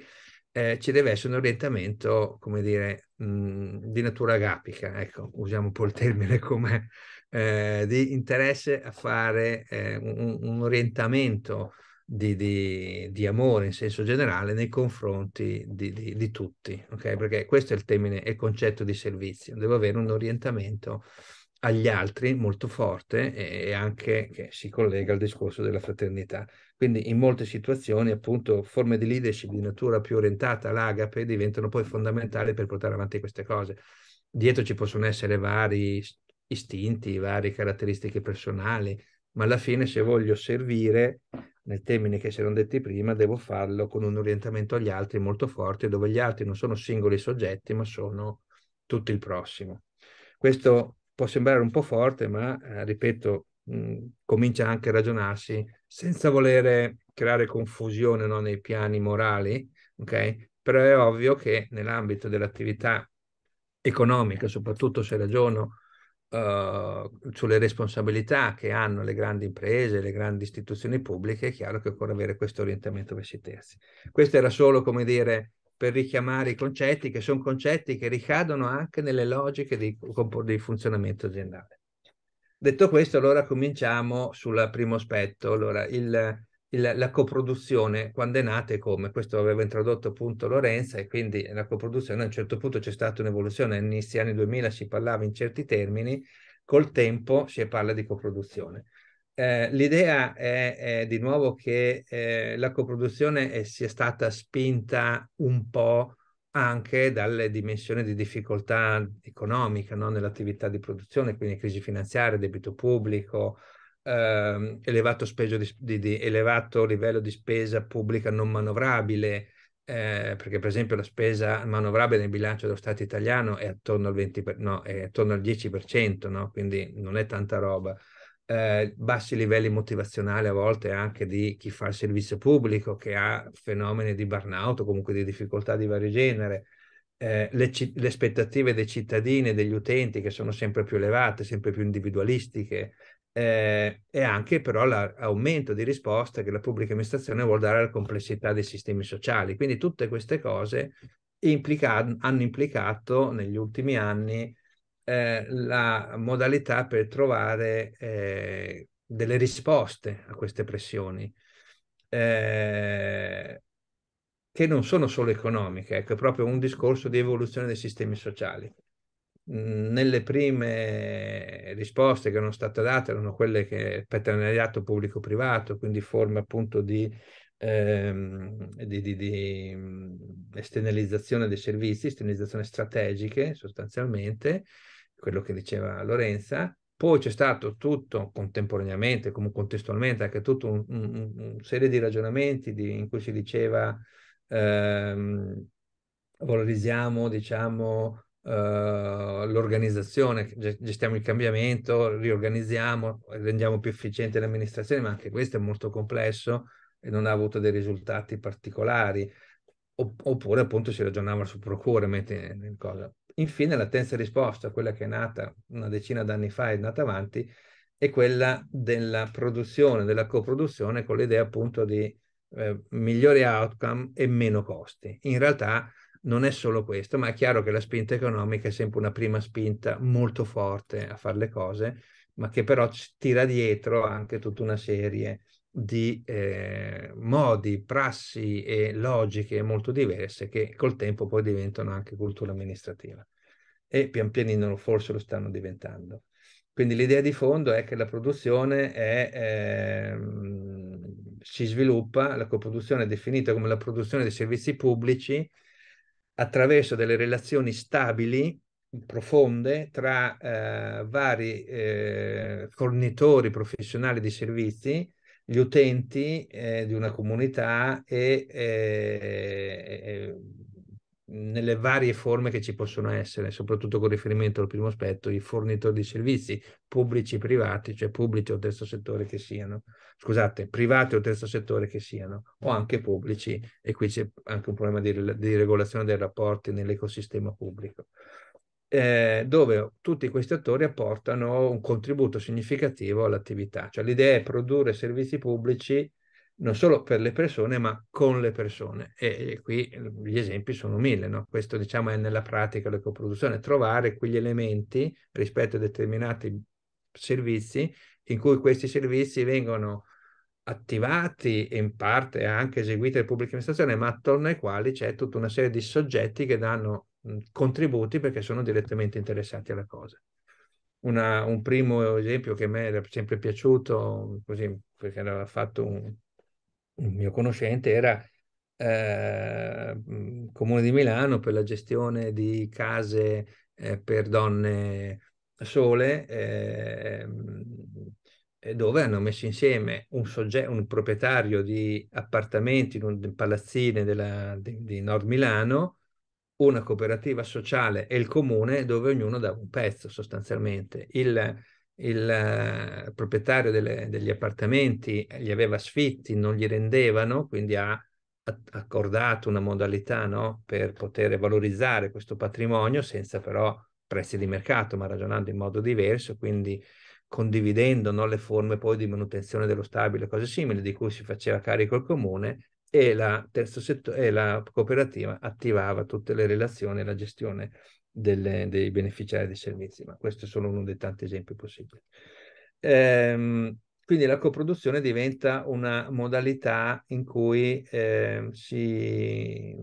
eh, ci deve essere un orientamento, come dire, mh, di natura agapica, ecco, usiamo un po' il termine come eh, di interesse a fare eh, un, un, orientamento di, di, di, amore in senso generale nei confronti di, di, tutti, ok? Perché questo è il termine, è il concetto di servizio, devo avere un orientamento agli altri molto forte e anche che si collega al discorso della fraternità. Quindi in molte situazioni appunto forme di leadership di natura più orientata all'agape diventano poi fondamentali per portare avanti queste cose. dietro ci possono essere vari istinti, varie caratteristiche personali, ma alla fine se voglio servire, nel termine che si erano detti prima, devo farlo con un orientamento agli altri molto forte, dove gli altri non sono singoli soggetti, ma sono tutto il prossimo. Questo può sembrare un po' forte, ma eh, ripeto, mh, comincia anche a ragionarsi senza volere creare confusione no, nei piani morali, ok? Però è ovvio che nell'ambito dell'attività economica, soprattutto se ragiono uh, sulle responsabilità che hanno le grandi imprese, le grandi istituzioni pubbliche, è chiaro che occorre avere questo orientamento verso i terzi. Questo era solo, come dire, per richiamare i concetti, che sono concetti che ricadono anche nelle logiche di, di funzionamento aziendale. Detto questo, allora cominciamo sul primo aspetto. Allora, il, il, la coproduzione, quando è nata e come? Questo aveva introdotto appunto Lorenza e quindi la coproduzione a un certo punto c'è stata un'evoluzione, negli anni 2000 si parlava in certi termini, col tempo si parla di coproduzione. Eh, l'idea è, è, di nuovo che eh, la coproduzione è, sia stata spinta un po' anche dalle dimensioni di difficoltà economica no? nell'attività di produzione, quindi crisi finanziaria, debito pubblico, eh, elevato, di, di, elevato, livello di spesa pubblica non manovrabile, eh, perché per esempio la spesa manovrabile nel bilancio dello Stato italiano è attorno al, 20 per, no, è attorno al 10%, no? quindi non è tanta roba. Eh, bassi livelli motivazionali a volte anche di chi fa il servizio pubblico, che ha fenomeni di burnout o comunque di difficoltà di vario genere, eh, le, le, aspettative dei cittadini e degli utenti che sono sempre più elevate, sempre più individualistiche, eh, e anche però l'aumento di risposta che la pubblica amministrazione vuole dare alla complessità dei sistemi sociali. Quindi tutte queste cose implica hanno implicato negli ultimi anni eh, la modalità per trovare eh, delle risposte a queste pressioni. Eh, che non sono solo economiche, ecco, è proprio un discorso di evoluzione dei sistemi sociali nelle prime risposte che erano state date erano quelle che partenariato pubblico-privato, quindi forme appunto di, ehm, di, di, di esternalizzazione dei servizi, esternalizzazione strategiche sostanzialmente, quello che diceva Lorenza. Poi c'è stato tutto contemporaneamente, come contestualmente, anche tutta una un, un serie di ragionamenti in cui si diceva ehm, valorizziamo, diciamo, Uh, l'organizzazione, gestiamo il cambiamento, riorganizziamo, rendiamo più efficiente l'amministrazione, ma anche questo è molto complesso e non ha avuto dei risultati particolari. oppure appunto si ragionava su procure, in cosa. Infine la terza risposta, quella che è nata una decina d'anni fa e è nata avanti, è quella della produzione, della coproduzione con l'idea appunto di eh, migliori outcome e meno costi. In realtà non è solo questo, ma è chiaro che la spinta economica è sempre una prima spinta molto forte a fare le cose, ma che però tira dietro anche tutta una serie di eh, modi, prassi e logiche molto diverse che col tempo poi diventano anche cultura amministrativa e pian pianino forse lo stanno diventando. Quindi l'idea di fondo è che la produzione è, eh, si sviluppa, la coproduzione è definita come la produzione dei servizi pubblici attraverso delle relazioni stabili, profonde, tra eh, vari eh, fornitori professionali di servizi, gli utenti eh, di una comunità e eh, nelle varie forme che ci possono essere, soprattutto con riferimento al primo aspetto, i fornitori di servizi pubblici e privati, cioè pubblici o terzo settore che siano, scusate, privati o terzo settore che siano, o anche pubblici, e qui c'è anche un problema di, di regolazione dei rapporti nell'ecosistema pubblico. Eh, dove tutti questi attori apportano un contributo significativo all'attività. Cioè l'idea è produrre servizi pubblici non solo per le persone, ma con le persone. E, e qui gli esempi sono mille, no? Questo diciamo è nella pratica la coproduzione, trovare quegli elementi rispetto a determinati servizi in cui questi servizi vengono attivati e in parte anche eseguiti da pubblica amministrazione, ma attorno ai quali c'è tutta una serie di soggetti che danno contributi perché sono direttamente interessati alla cosa. Una, un primo esempio che a me era sempre piaciuto, così, perché aveva fatto un, un mio conoscente era eh, Comune di Milano per la gestione di case eh, per donne sole, eh, dove hanno messo insieme un, soggetto, un proprietario di appartamenti in un palazzine della, di, di Nord Milano, una cooperativa sociale e il comune dove ognuno dava un pezzo sostanzialmente. Il, il uh, proprietario delle, degli appartamenti li aveva sfitti, non gli rendevano, quindi ha accordato una modalità no, per poter valorizzare questo patrimonio senza però prezzi di mercato, ma ragionando in modo diverso, quindi condividendo no, le forme poi di manutenzione dello stabile, cose simili, di cui si faceva carico il comune e la, settore, e la cooperativa attivava tutte le relazioni e la gestione delle, dei beneficiari dei servizi, ma questo è solo uno dei tanti esempi possibili. Ehm, quindi la coproduzione diventa una modalità in cui eh, si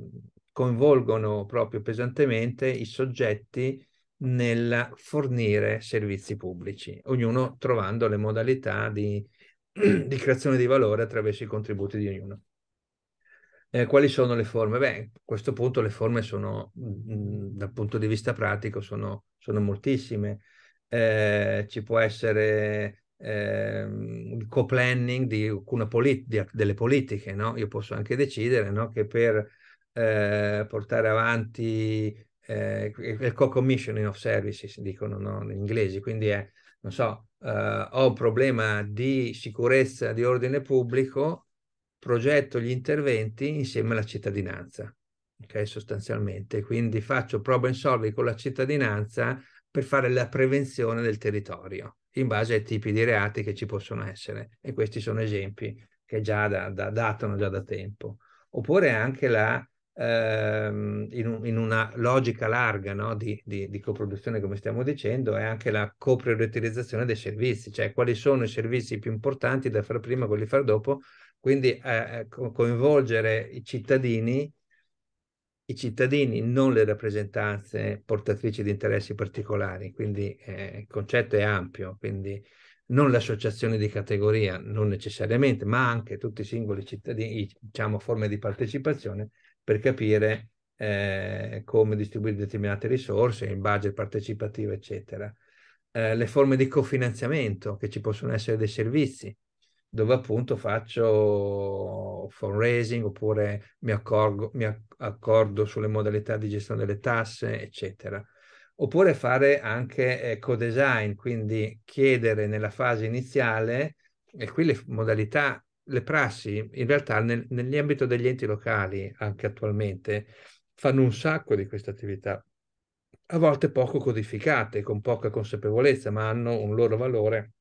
coinvolgono proprio pesantemente i soggetti nel fornire servizi pubblici, ognuno trovando le modalità di, (clears throat) di creazione di valore attraverso i contributi di ognuno. Eh, quali sono le forme? Beh, a questo punto le forme sono, mh, mm, dal punto di vista pratico, sono, sono moltissime. Eh, ci può essere eh, il co-planning di polit di, delle politiche, no? Io posso anche decidere no? che per eh, portare avanti eh, il co-commissioning of services, dicono no? in inglese, quindi è, non so, eh, ho un problema di sicurezza, di ordine pubblico, progetto gli interventi insieme alla cittadinanza, ok, sostanzialmente, quindi faccio problem solving con la cittadinanza per fare la prevenzione del territorio in base ai tipi di reati che ci possono essere e questi sono esempi che già da, da, datano già da tempo. Oppure anche la ehm, in, in, una logica larga no? di, di, di, coproduzione, come stiamo dicendo, è anche la coprioritizzazione dei servizi, cioè quali sono i servizi più importanti da fare prima, quelli da fare dopo, quindi eh, co coinvolgere i cittadini, i cittadini, non le rappresentanze portatrici di interessi particolari, quindi eh, il concetto è ampio, quindi non le associazioni di categoria, non necessariamente, ma anche tutti i singoli cittadini, diciamo, forme di partecipazione per capire eh, come distribuire determinate risorse, il budget partecipativo, eccetera. Eh, le forme di cofinanziamento che ci possono essere dei servizi, dove appunto faccio fundraising oppure mi, accorgo, mi accordo sulle modalità di gestione delle tasse, eccetera. Oppure fare anche eh, co-design, quindi chiedere nella fase iniziale, e qui le modalità le prassi in realtà nel, nell'ambito degli enti locali, anche attualmente, fanno un sacco di queste attività, a volte poco codificate, con poca consapevolezza, ma hanno un loro valore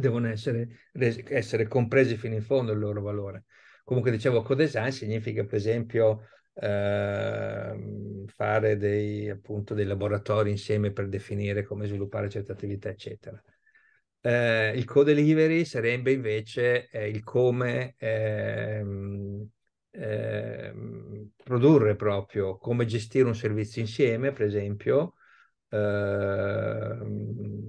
devono essere, essere compresi fino in fondo il loro valore. Comunque dicevo, co-design significa per esempio eh, fare dei, appunto, dei laboratori insieme per definire come sviluppare certe attività, eccetera. Eh, il co-delivery sarebbe invece eh, il come ehm, ehm, produrre proprio, come gestire un servizio insieme, per esempio, ehm,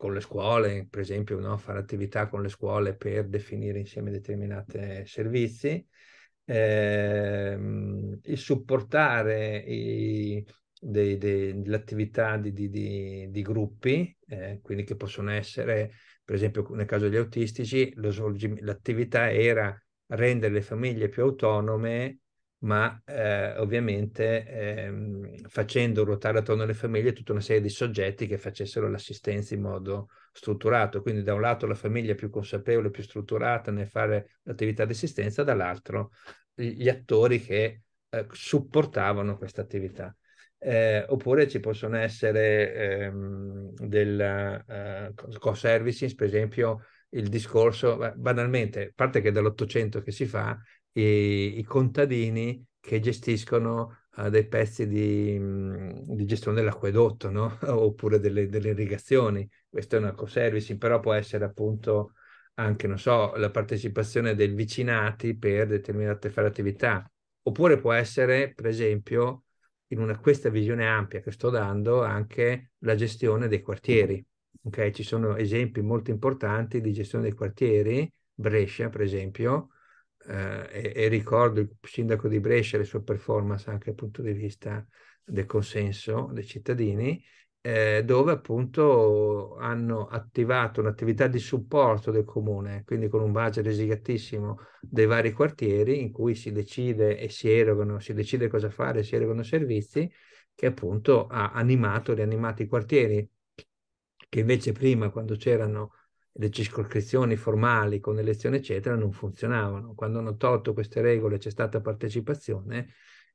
con le scuole, per esempio, no? fare attività con le scuole per definire insieme determinati servizi, ehm, il supportare dell'attività di, di, di, di gruppi, eh, quindi che possono essere, per esempio nel caso degli autistici, l'attività era rendere le famiglie più autonome, ma eh, ovviamente ehm, facendo ruotare attorno alle famiglie tutta una serie di soggetti che facessero l'assistenza in modo strutturato. Quindi da un lato la famiglia più consapevole, più strutturata nel fare l'attività di assistenza, dall'altro gli attori che eh, supportavano questa attività eh, oppure ci possono essere ehm, del eh, co-services, per esempio il discorso, banalmente, a parte che dall'Ottocento che si fa, i, i contadini che gestiscono uh, dei pezzi di, mh, di gestione dell'acquedotto, no? (laughs) oppure delle, delle, irrigazioni. Questo è una co-servicing, però può essere appunto anche, non so, la partecipazione dei vicinati per determinate fare attività. Oppure può essere, per esempio, in una, questa visione ampia che sto dando anche la gestione dei quartieri. Okay? Ci sono esempi molto importanti di gestione dei quartieri, Brescia per esempio, e, e, ricordo il sindaco di Brescia e le sue performance anche dal punto di vista del consenso dei cittadini, eh, dove appunto hanno attivato un'attività di supporto del comune, quindi con un budget esigatissimo dei vari quartieri in cui si decide e si erogano, si decide cosa fare, si erogano servizi, che appunto ha animato, rianimato i quartieri, che invece prima quando c'erano le circoscrizioni formali con elezioni eccetera non funzionavano. Quando hanno tolto queste regole c'è stata partecipazione,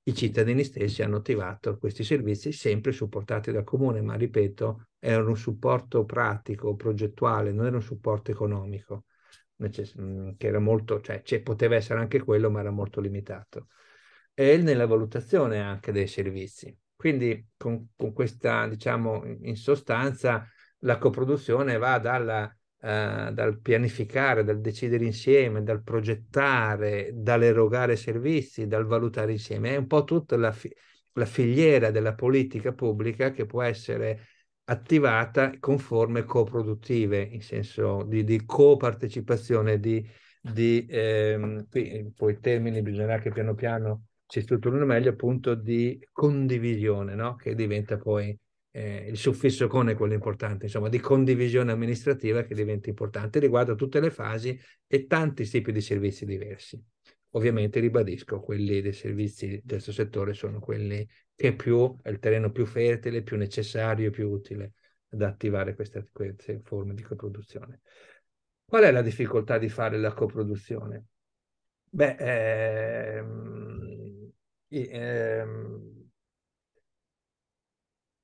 i cittadini stessi hanno attivato questi servizi sempre supportati dal comune, ma ripeto, era un supporto pratico, progettuale, non era un supporto economico, mm, che era molto, cioè, cioè poteva essere anche quello, ma era molto limitato. E nella valutazione anche dei servizi. Quindi con, con questa, diciamo, in sostanza, la coproduzione va dalla eh, dal pianificare, dal decidere insieme, dal progettare, dall'erogare servizi, dal valutare insieme. È un po' tutta la, fi- la filiera della politica pubblica che può essere attivata con forme coproduttive, in senso di, di copartecipazione, di, di ehm, qui poi termini bisognerà che piano piano si strutturino meglio, appunto di condivisione, no? che diventa poi eh, il suffisso con è quello importante, insomma, di condivisione amministrativa che diventa importante, riguarda tutte le fasi e tanti tipi di servizi diversi. Ovviamente, ribadisco, quelli dei servizi del terzo settore sono quelli che più è il terreno più fertile, più necessario più utile da attivare queste, queste forme di coproduzione. Qual è la difficoltà di fare la coproduzione? Beh, ehm, ehm,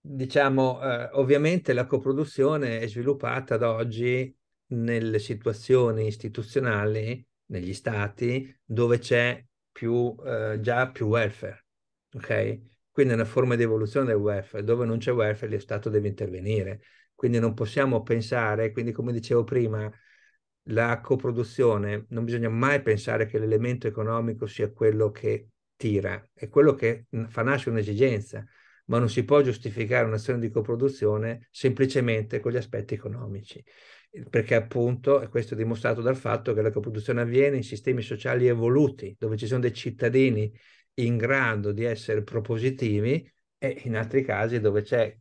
diciamo, eh, ovviamente la coproduzione è sviluppata ad oggi nelle situazioni istituzionali, negli stati, dove c'è più, eh, già più welfare, ok? Quindi è una forma di evoluzione del welfare, dove non c'è welfare lo Stato deve intervenire. Quindi non possiamo pensare, quindi come dicevo prima, la coproduzione, non bisogna mai pensare che l'elemento economico sia quello che tira, è quello che fa nascere un'esigenza ma non si può giustificare un'azione di coproduzione semplicemente con gli aspetti economici, perché appunto, e questo è dimostrato dal fatto che la coproduzione avviene in sistemi sociali evoluti, dove ci sono dei cittadini in grado di essere propositivi e in altri casi dove c'è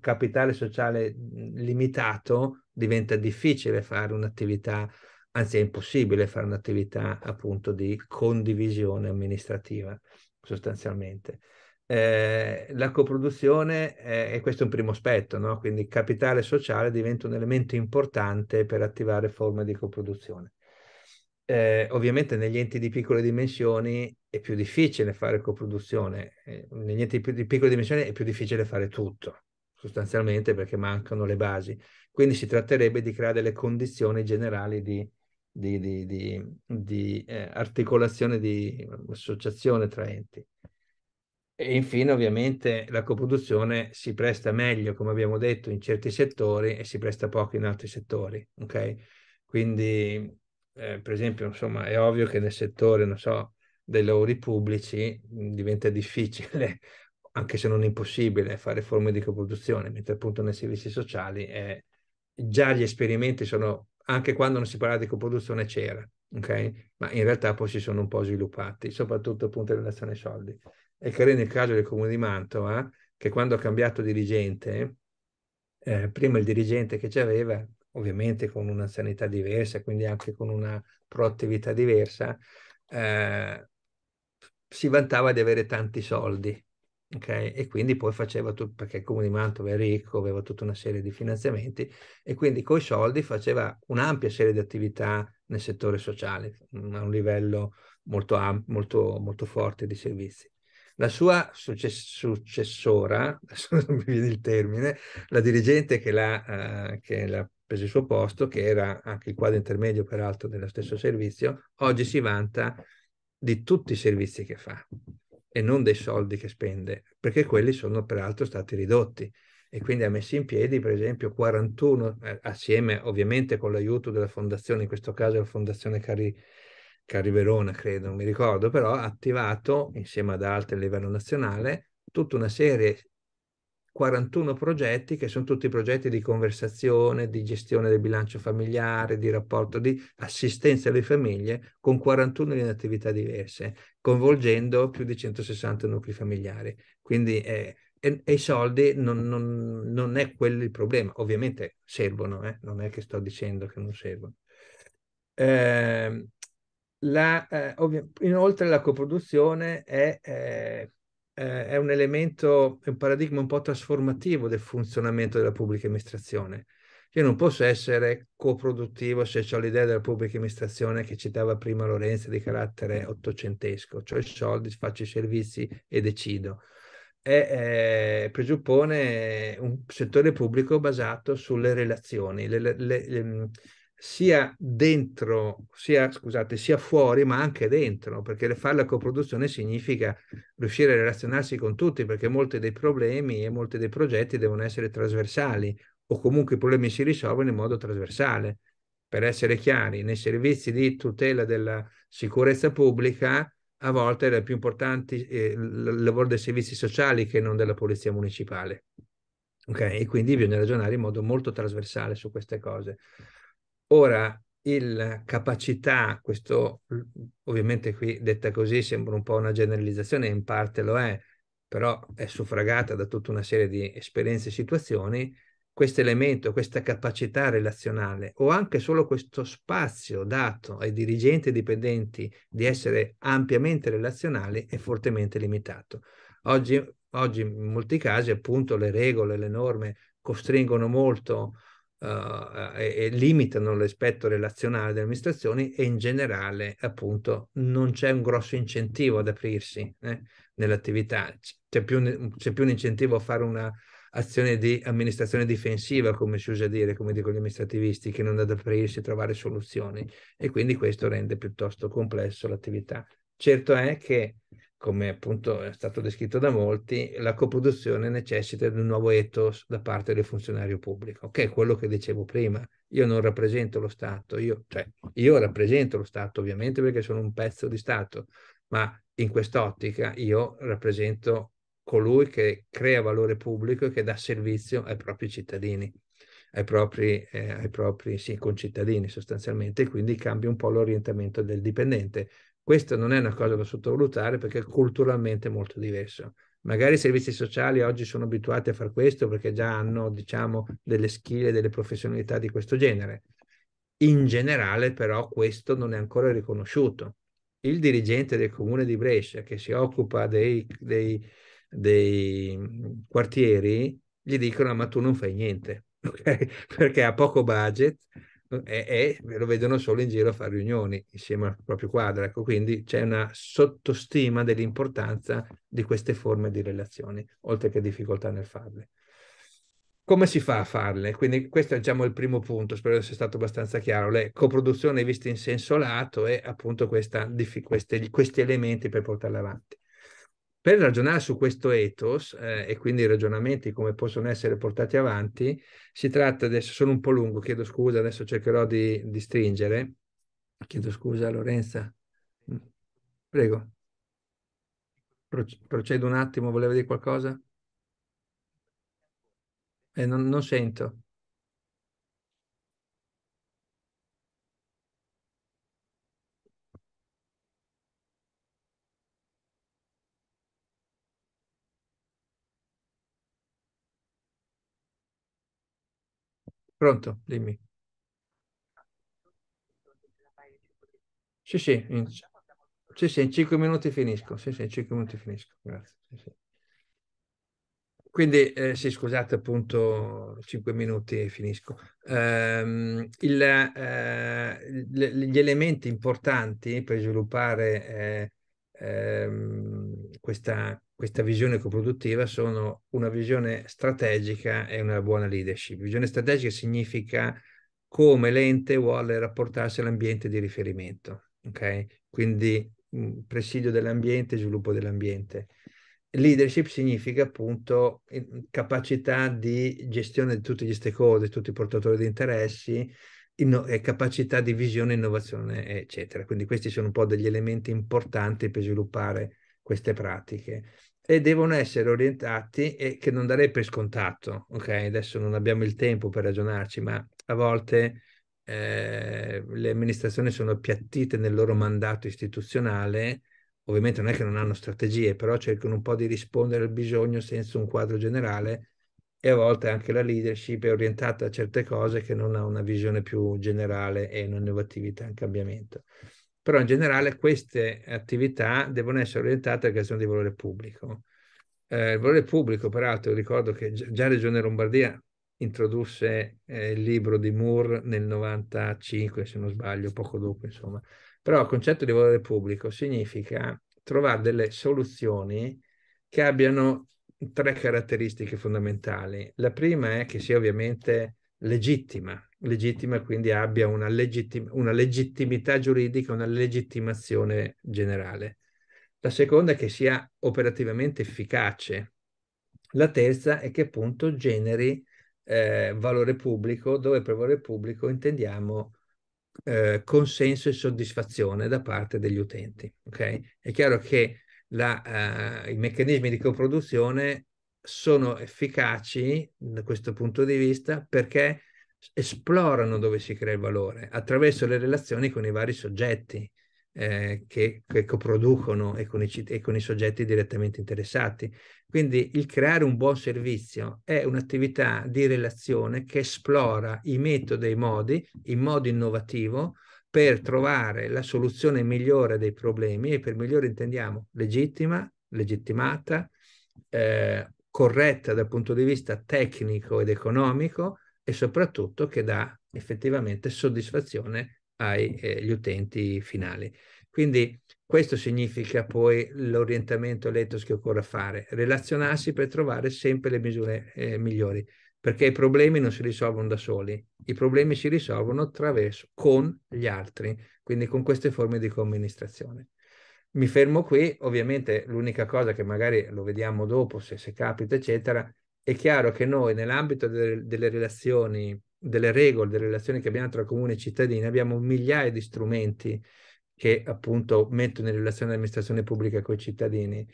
capitale sociale limitato diventa difficile fare un'attività, anzi è impossibile fare un'attività appunto di condivisione amministrativa sostanzialmente eh, la coproduzione, è, e questo è un primo aspetto, no? quindi capitale sociale diventa un elemento importante per attivare forme di coproduzione. Eh, ovviamente negli enti di piccole dimensioni è più difficile fare coproduzione, eh, negli enti di piccole dimensioni è più difficile fare tutto, sostanzialmente perché mancano le basi. Quindi si tratterebbe di creare delle condizioni generali di, di, di, di, di eh, articolazione, di associazione tra enti. E infine, ovviamente, la coproduzione si presta meglio, come abbiamo detto, in certi settori e si presta poco in altri settori. Ok? Quindi, eh, per esempio, insomma, è ovvio che nel settore, non so, dei lavori pubblici mh, diventa difficile, (laughs) anche se non impossibile, fare forme di coproduzione, mentre appunto nei servizi sociali è... già gli esperimenti sono, anche quando non si parla di coproduzione c'era, ok? Ma in realtà poi si sono un po' sviluppati, soprattutto appunto in relazione ai soldi. È carino il caso del comune di Mantova, che quando ha cambiato dirigente, eh, prima il dirigente che c'aveva, ovviamente con una sanità diversa, quindi anche con una proattività diversa, eh, si vantava di avere tanti soldi. Okay? E quindi poi faceva tutto, perché il comune di Mantova è ricco, aveva tutta una serie di finanziamenti e quindi con i soldi faceva un'ampia serie di attività nel settore sociale, a un livello molto, molto, molto forte di servizi. La sua success- successora, non mi viene il termine, la dirigente che l'ha, uh, che l'ha preso il suo posto, che era anche il quadro intermedio peraltro dello stesso servizio, oggi si vanta di tutti i servizi che fa e non dei soldi che spende, perché quelli sono peraltro stati ridotti. E quindi ha messo in piedi per esempio 41, eh, assieme ovviamente con l'aiuto della fondazione, in questo caso la fondazione Cari, Cari Verona, credo, non mi ricordo, però ha attivato insieme ad altri a livello nazionale tutta una serie 41 progetti che sono tutti progetti di conversazione, di gestione del bilancio familiare, di rapporto, di assistenza alle famiglie con 41 in attività diverse, coinvolgendo più di 160 nuclei familiari. Quindi eh, e, e, i soldi non, non, non, è quello il problema. Ovviamente servono, eh? non è che sto dicendo che non servono. Eh, la, eh, inoltre la coproduzione è, eh, eh, è un elemento, è un paradigma un po' trasformativo del funzionamento della pubblica amministrazione. Io non posso essere coproduttivo se ho l'idea della pubblica amministrazione che citava prima Lorenzo di carattere ottocentesco, cioè i soldi, faccio i servizi e decido. E, eh, presuppone un settore pubblico basato sulle relazioni, le, le, le, sia dentro, sia, scusate, sia fuori, ma anche dentro, perché fare la coproduzione significa riuscire a relazionarsi con tutti, perché molti dei problemi e molti dei progetti devono essere trasversali o comunque i problemi si risolvono in modo trasversale. Per essere chiari, nei servizi di tutela della sicurezza pubblica, a volte è più importante eh, il lavoro dei servizi sociali che non della polizia municipale. Ok? E quindi bisogna ragionare in modo molto trasversale su queste cose. Ora, il capacità, questo ovviamente qui detta così sembra un po' una generalizzazione, in parte lo è, però è suffragata da tutta una serie di esperienze e situazioni, questo elemento, questa capacità relazionale o anche solo questo spazio dato ai dirigenti e dipendenti di essere ampiamente relazionali è fortemente limitato. Oggi, oggi in molti casi appunto le regole, le norme costringono molto uh, e, e, limitano l'aspetto relazionale delle amministrazioni e in generale appunto non c'è un grosso incentivo ad aprirsi eh, nell'attività, c'è più, c'è più un incentivo a fare una azione di amministrazione difensiva, come si usa dire, come dicono gli amministrativisti, che non ad aprirsi e trovare soluzioni e quindi questo rende piuttosto complesso l'attività. Certo è che come appunto è stato descritto da molti, la coproduzione necessita di un nuovo ethos da parte del funzionario pubblico, che è quello che dicevo prima. Io non rappresento lo Stato, io, cioè, io rappresento lo Stato ovviamente perché sono un pezzo di Stato, ma in quest'ottica io rappresento colui che crea valore pubblico e che dà servizio ai propri cittadini, ai propri, eh, ai propri sì, concittadini sostanzialmente, quindi cambia un po' l'orientamento del dipendente. Questa non è una cosa da sottovalutare perché è culturalmente molto diverso. Magari i servizi sociali oggi sono abituati a fare questo perché già hanno, diciamo, delle skill e delle professionalità di questo genere. In generale, però, questo non è ancora riconosciuto. Il dirigente del comune di Brescia che si occupa dei, dei, dei quartieri gli dicono: Ma tu non fai niente, (laughs) okay? perché ha poco budget e, e, lo vedono solo in giro a fare riunioni insieme al proprio quadro. Ecco, quindi c'è una sottostima dell'importanza di queste forme di relazioni, oltre che difficoltà nel farle. Come si fa a farle? Quindi questo è diciamo, il primo punto, spero sia stato abbastanza chiaro. Le coproduzioni viste in senso lato e appunto questa, questi, questi elementi per portarle avanti. Per ragionare su questo ethos eh, e quindi i ragionamenti come possono essere portati avanti, si tratta adesso, sono un po' lungo, chiedo scusa, adesso cercherò di, di stringere. Chiedo scusa Lorenza. Mm. Prego. Procedo un attimo, voleva dire qualcosa? Eh, non, non sento. Pronto, dimmi. Sì, sì, in, sì, sì, in 5 minuti finisco. Sì, sì, in 5 minuti finisco. Grazie. Sì, sì. Quindi, eh, sì, scusate, appunto, 5 minuti e finisco. Um, il, eh, gli elementi importanti per sviluppare eh, ehm, questa questa visione coproduttiva sono una visione strategica e una buona leadership. Visione strategica significa come l'ente vuole rapportarsi all'ambiente di riferimento, ok? Quindi presidio dell'ambiente, sviluppo dell'ambiente. Leadership significa appunto capacità di gestione di tutti gli stakeholder, tutti i portatori di interessi, inno- capacità di visione, innovazione, eccetera. Quindi questi sono un po' degli elementi importanti per sviluppare queste pratiche e devono essere orientati e che non darei per scontato, ok? Adesso non abbiamo il tempo per ragionarci, ma a volte eh, le amministrazioni sono appiattite nel loro mandato istituzionale, ovviamente non è che non hanno strategie, però cercano un po' di rispondere al bisogno senza un quadro generale e a volte anche la leadership è orientata a certe cose che non ha una visione più generale e un'innovatività in cambiamento però in generale queste attività devono essere orientate alla creazione di valore pubblico. Eh, il valore pubblico, peraltro, ricordo che già Regione Lombardia introdusse eh, il libro di Moore nel 95, se non sbaglio, poco dopo, insomma. Però il concetto di valore pubblico significa trovare delle soluzioni che abbiano tre caratteristiche fondamentali. La prima è che sia ovviamente legittima, legittima quindi abbia una, legittim- una legittimità giuridica, una legittimazione generale. La seconda è che sia operativamente efficace. La terza è che appunto generi eh, valore pubblico, dove per valore pubblico intendiamo eh, consenso e soddisfazione da parte degli utenti. Okay? È chiaro che la, eh, i meccanismi di coproduzione sono efficaci da questo punto di vista perché esplorano dove si crea il valore attraverso le relazioni con i vari soggetti eh, che, che, coproducono e con, i, e con i soggetti direttamente interessati. Quindi il creare un buon servizio è un'attività di relazione che esplora i metodi e i modi in modo innovativo per trovare la soluzione migliore dei problemi e per migliore intendiamo legittima, legittimata, eh, corretta dal punto di vista tecnico ed economico e soprattutto che dà effettivamente soddisfazione agli eh, utenti finali. Quindi questo significa poi l'orientamento l'ethos che occorre fare, relazionarsi per trovare sempre le misure eh, migliori, perché i problemi non si risolvono da soli, i problemi si risolvono attraverso, con gli altri, quindi con queste forme di coamministrazione. Mi fermo qui, ovviamente l'unica cosa che magari lo vediamo dopo, se, se capita, eccetera, è chiaro che noi nell'ambito delle, delle, relazioni, delle regole, delle relazioni che abbiamo tra comuni e cittadini, abbiamo migliaia di strumenti che appunto mettono in relazione l'amministrazione pubblica con i cittadini.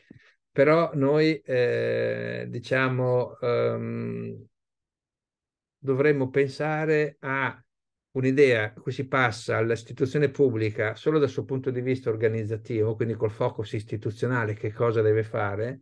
Però noi, eh, diciamo, um, dovremmo pensare a un'idea cui si passa all'istituzione pubblica solo dal suo punto di vista organizzativo, quindi col focus istituzionale, che cosa deve fare,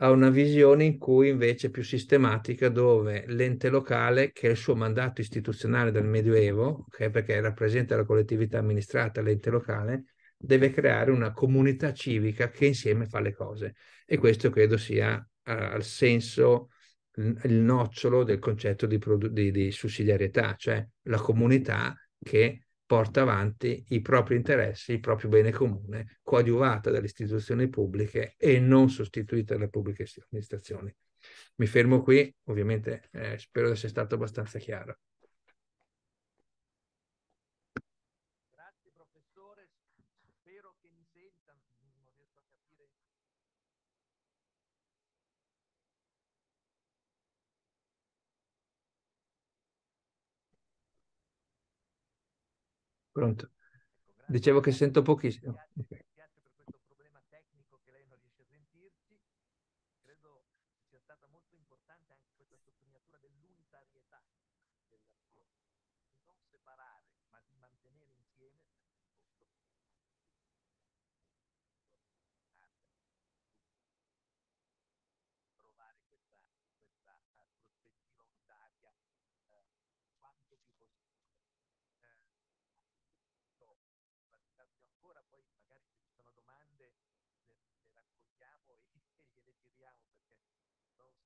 a una visione in cui invece più sistematica, dove l'ente locale, che è il suo mandato istituzionale dal Medioevo, okay, perché rappresenta la collettività amministrata, l'ente locale, deve creare una comunità civica che insieme fa le cose. E questo credo sia uh, al senso il nocciolo del concetto di, di, di sussidiarietà, cioè la comunità che porta avanti i propri interessi, il proprio bene comune, coadiuvata dalle istituzioni pubbliche e non sostituita dalle pubbliche amministrazioni. Mi fermo qui, ovviamente eh, spero di essere stato abbastanza chiaro. Pronto? Dicevo che sento pochissimo. Okay.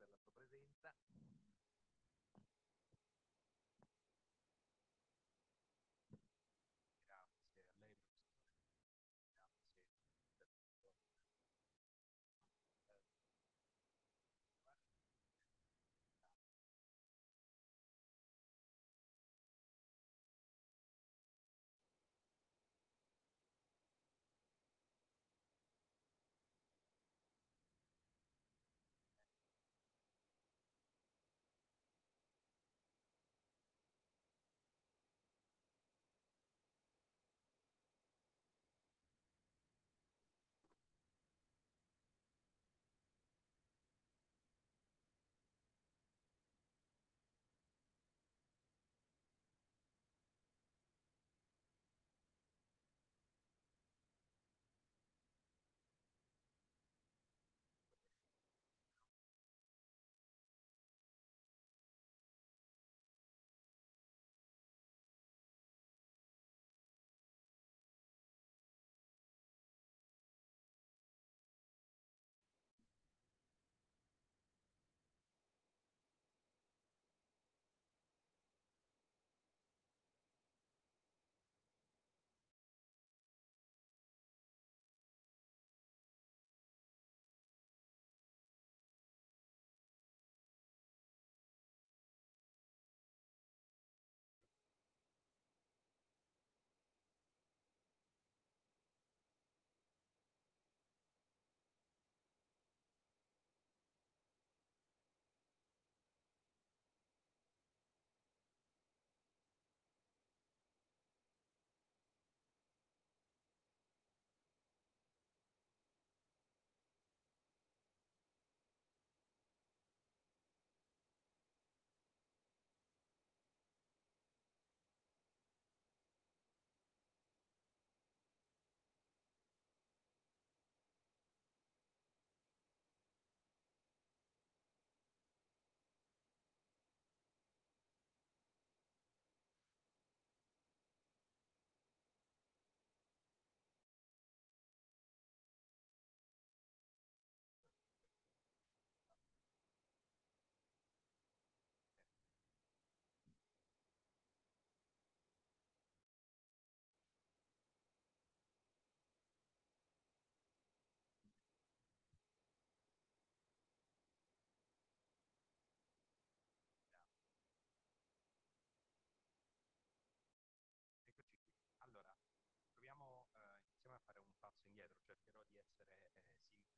per la sua presenza.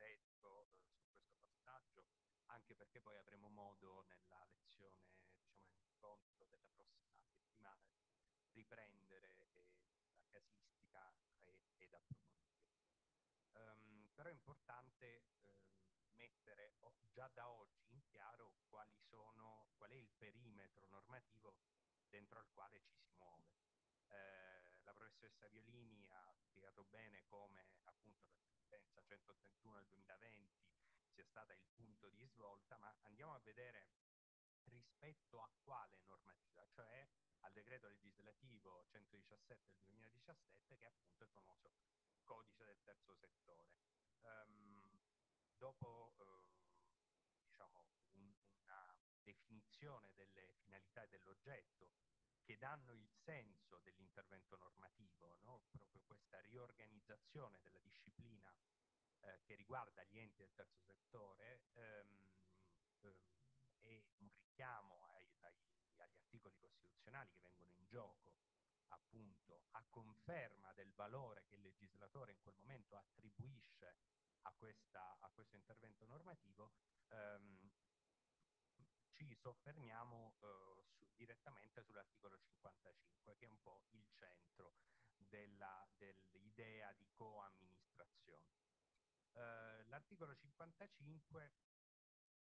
Sintetico eh, su questo passaggio, anche perché poi avremo modo nella lezione, diciamo nell'incontro della prossima settimana, riprendere eh, la casistica ed approfondire. Um, però è importante eh, mettere o- già da oggi in chiaro quali sono, qual è il perimetro normativo dentro al quale ci si muove. Eh, la professoressa Violini ha spiegato bene come appunto la sentenza 131 del 2020 sia stata il punto di svolta, ma andiamo a vedere rispetto a quale normativa, cioè al decreto legislativo 117 del 2017 che è appunto il famoso codice del terzo settore. Um, dopo eh, diciamo, un, una definizione delle finalità e dell'oggetto che danno il senso dell'intervento normativo, no? proprio questa riorganizzazione della disciplina eh, che riguarda gli enti del terzo settore ehm, ehm, e un richiamo ai, ai, agli articoli costituzionali che vengono in gioco appunto a conferma del valore che il legislatore in quel momento attribuisce a, questa, a questo intervento normativo, ehm, ci soffermiamo eh, su, direttamente sull'articolo 55, che è un po' il centro dell'idea di coamministrazione. Eh, l'articolo 55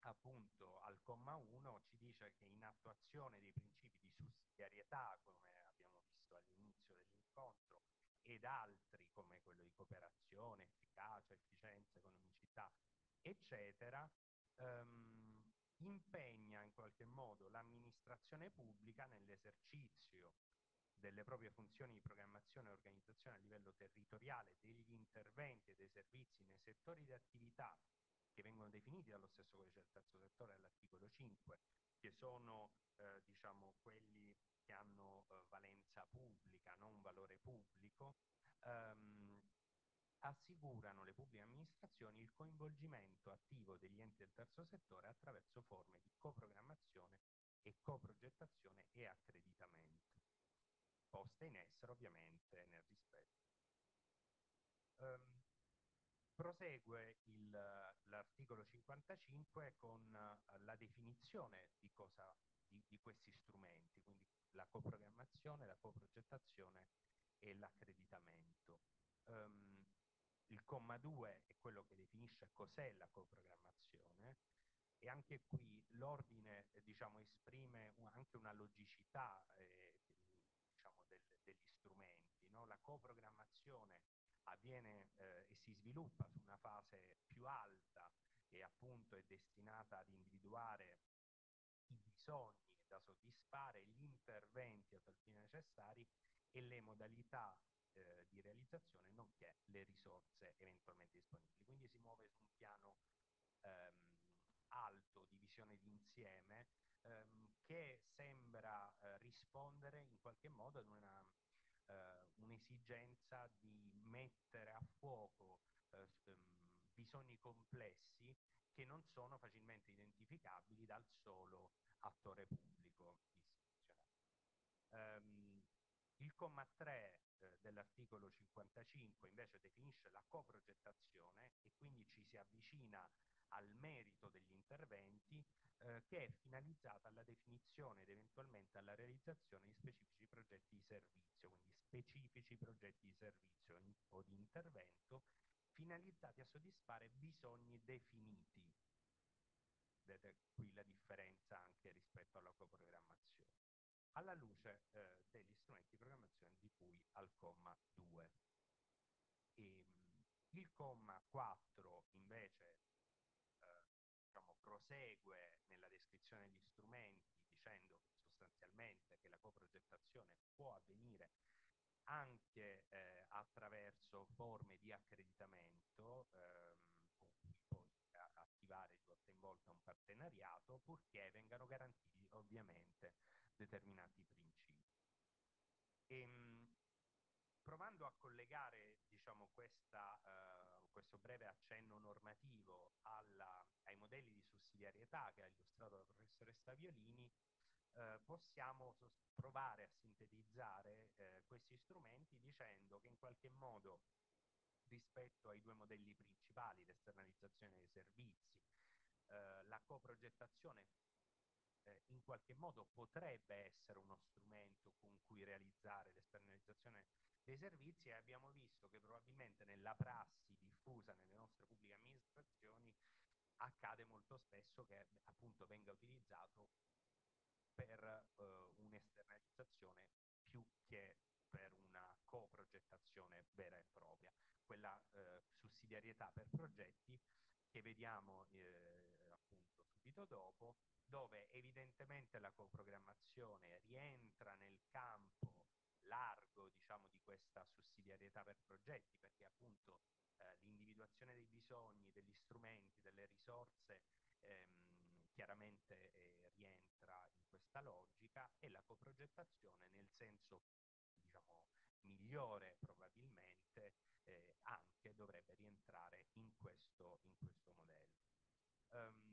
appunto al comma 1 ci dice che in attuazione dei principi di sussidiarietà, come abbiamo visto all'inizio dell'incontro, ed altri come quello di cooperazione, efficacia, efficienza, economicità, eccetera, ehm, impegna in qualche modo l'amministrazione pubblica nell'esercizio delle proprie funzioni di programmazione e organizzazione a livello territoriale degli interventi e dei servizi nei settori di attività che vengono definiti dallo stesso codice del terzo settore all'articolo 5, che sono eh, diciamo, quelli che hanno eh, valenza pubblica, non valore pubblico, ehm, assicurano le pubbliche amministrazioni il coinvolgimento attivo degli enti del terzo settore attraverso forme di coprogrammazione e coprogettazione e accreditamento, poste in essere ovviamente nel rispetto. Um, prosegue l'articolo 55 con uh, la definizione di, cosa, di, di, questi strumenti, quindi la coprogrammazione, la coprogettazione e l'accreditamento. Um, il comma 2 è quello che definisce cos'è la coprogrammazione e anche qui l'ordine eh, diciamo, esprime anche una logicità eh, diciamo, del, degli strumenti. No? La coprogrammazione avviene eh, e si sviluppa su una fase più alta e appunto è destinata ad individuare i bisogni da soddisfare, gli interventi a tal fine necessari e le modalità eh, di realizzazione, nonché le risorse eventualmente disponibili. Quindi si muove su un piano ehm, alto di visione d'insieme ehm, che sembra eh, rispondere in qualche modo ad una eh, un'esigenza di mettere a fuoco eh, ehm, bisogni complessi che non sono facilmente identificabili dal solo attore pubblico istituzionale. Um, il comma 3 eh, dell'articolo 55 invece definisce la coprogettazione e quindi ci si avvicina al merito degli interventi eh, che è finalizzata alla definizione ed eventualmente alla realizzazione di specifici progetti di servizio, quindi specifici progetti di servizio o di intervento finalizzati a soddisfare bisogni definiti. Vedete qui la differenza anche rispetto alla coprogrammazione. Alla luce eh, degli strumenti di programmazione di cui al comma 2. E, ehm, il comma 4 invece diciamo, prosegue nella descrizione degli strumenti dicendo sostanzialmente che la coprogettazione può avvenire anche eh, attraverso forme di accreditamento ehm, attivare di volta in volta un partenariato purché vengano garantiti ovviamente determinati principi. E, ehm, provando a collegare diciamo, questa, uh, questo breve accenno normativo alla, ai modelli di sussidiarietà che ha illustrato la professoressa Violini, uh, possiamo provare a sintetizzare uh, questi strumenti dicendo che in qualche modo rispetto ai due modelli principali, l'esternalizzazione dei servizi, la coprogettazione in qualche modo potrebbe essere uno strumento con cui realizzare l'esternalizzazione dei servizi e abbiamo visto che probabilmente nella prassi diffusa nelle nostre pubbliche amministrazioni accade molto spesso che appunto venga utilizzato per uh, un'esternalizzazione più che per una coprogettazione vera e propria, quella uh, sussidiarietà per progetti che vediamo eh, subito dopo, dove evidentemente la coprogrammazione rientra nel campo largo diciamo, di questa sussidiarietà per progetti, perché appunto eh, l'individuazione dei bisogni, degli strumenti, delle risorse ehm, chiaramente eh, rientra in questa logica e la coprogettazione nel senso diciamo, migliore probabilmente eh, anche dovrebbe rientrare in questo, in questo modello. Um,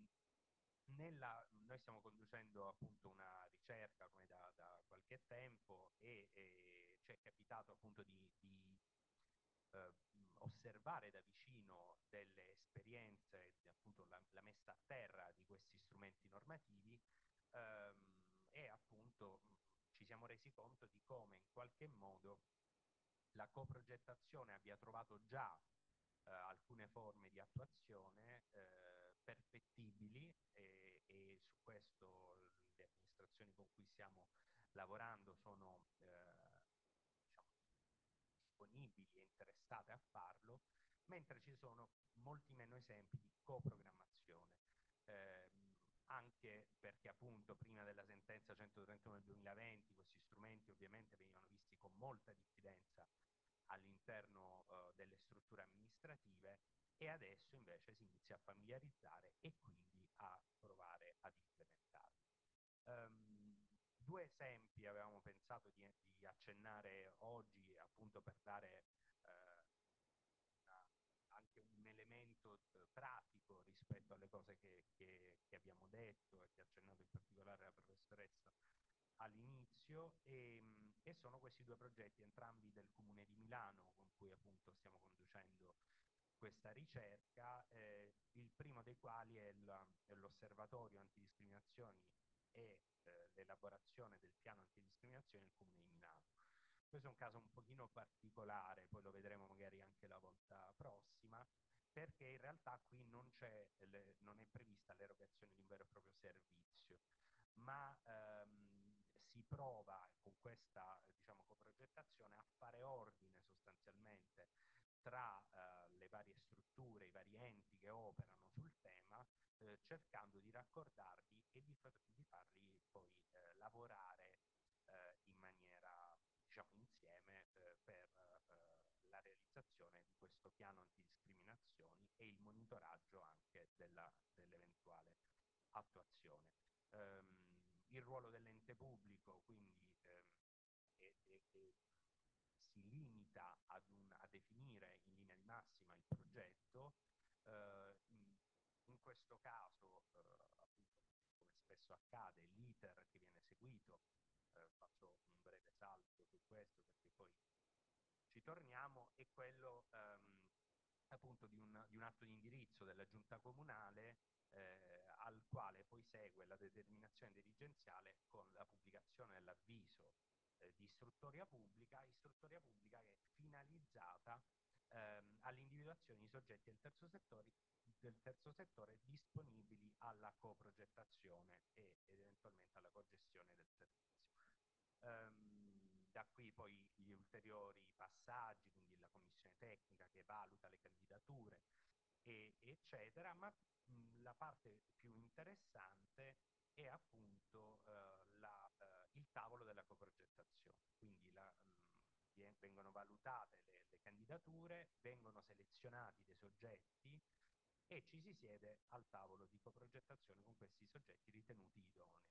nella, noi stiamo conducendo appunto una ricerca come da, da qualche tempo e, e ci è capitato appunto di, di eh, osservare da vicino delle esperienze, appunto la, la, messa a terra di questi strumenti normativi ehm, e appunto ci siamo resi conto di come in qualche modo la coprogettazione abbia trovato già eh, alcune forme di attuazione eh, perfettibili e, e, su questo le amministrazioni con cui stiamo lavorando sono eh, diciamo, disponibili e interessate a farlo, mentre ci sono molti meno esempi di coprogrammazione. Eh, anche perché appunto prima della sentenza 131 del 2020 questi strumenti ovviamente venivano visti con molta diffidenza all'interno uh, delle strutture amministrative e adesso invece si inizia a familiarizzare e quindi a provare ad implementarlo. Um, due esempi avevamo pensato di, di, accennare oggi appunto per dare eh, anche un elemento eh, pratico rispetto alle cose che, che, che abbiamo detto e che ha accennato in particolare la professoressa all'inizio e, e, sono questi due progetti, entrambi del Comune di Milano, con cui appunto stiamo conducendo questa ricerca, eh, il primo dei quali è, l'osservatorio antidiscriminazioni e eh, l'elaborazione del piano antidiscriminazione del Comune di Milano. Questo è un caso un pochino particolare, poi lo vedremo magari anche la volta prossima, perché in realtà qui non, le, non è prevista l'erogazione di un vero e proprio servizio, ma ehm, prova con questa diciamo, coprogettazione a fare ordine sostanzialmente tra eh, le varie strutture, i vari enti che operano sul tema, eh, cercando di raccordarli e di, di farli poi eh, lavorare eh, in maniera diciamo, insieme eh, per eh, la realizzazione di questo piano antidiscriminazioni e il monitoraggio anche dell'eventuale attuazione. Um, il ruolo dell'ente pubblico quindi è, è, è, si limita un, a definire in linea di massima il progetto, eh, in, in, questo caso, eh, appunto, come spesso accade, l'iter che viene seguito, eh, faccio un breve salto su questo perché poi ci torniamo, è quello ehm, appunto di un, di un, atto di indirizzo della giunta comunale eh, al quale poi segue la determinazione dirigenziale con la pubblicazione dell'avviso eh, di istruttoria pubblica, istruttoria pubblica che è finalizzata ehm, all'individuazione di soggetti del terzo, settore, del terzo settore disponibili alla coprogettazione e eventualmente alla cogestione del servizio. Um, da qui poi gli ulteriori passaggi, quindi la commissione tecnica che valuta le candidature, e, eccetera, ma mh, la parte più interessante è appunto eh, la, eh, il tavolo della coprogettazione, quindi la, mh, vengono valutate le, le, candidature, vengono selezionati dei soggetti e ci si siede al tavolo di coprogettazione con questi soggetti ritenuti idonei.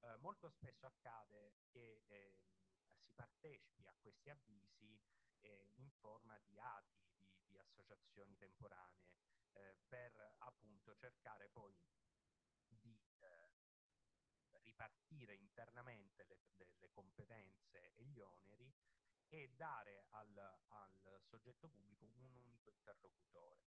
Eh, molto spesso accade che ehm, si partecipi a questi avvisi eh, in forma di ATI, di, di associazioni temporanee, eh, per appunto cercare poi di eh, ripartire internamente le, le, competenze e gli oneri e dare al, al soggetto pubblico un unico interlocutore.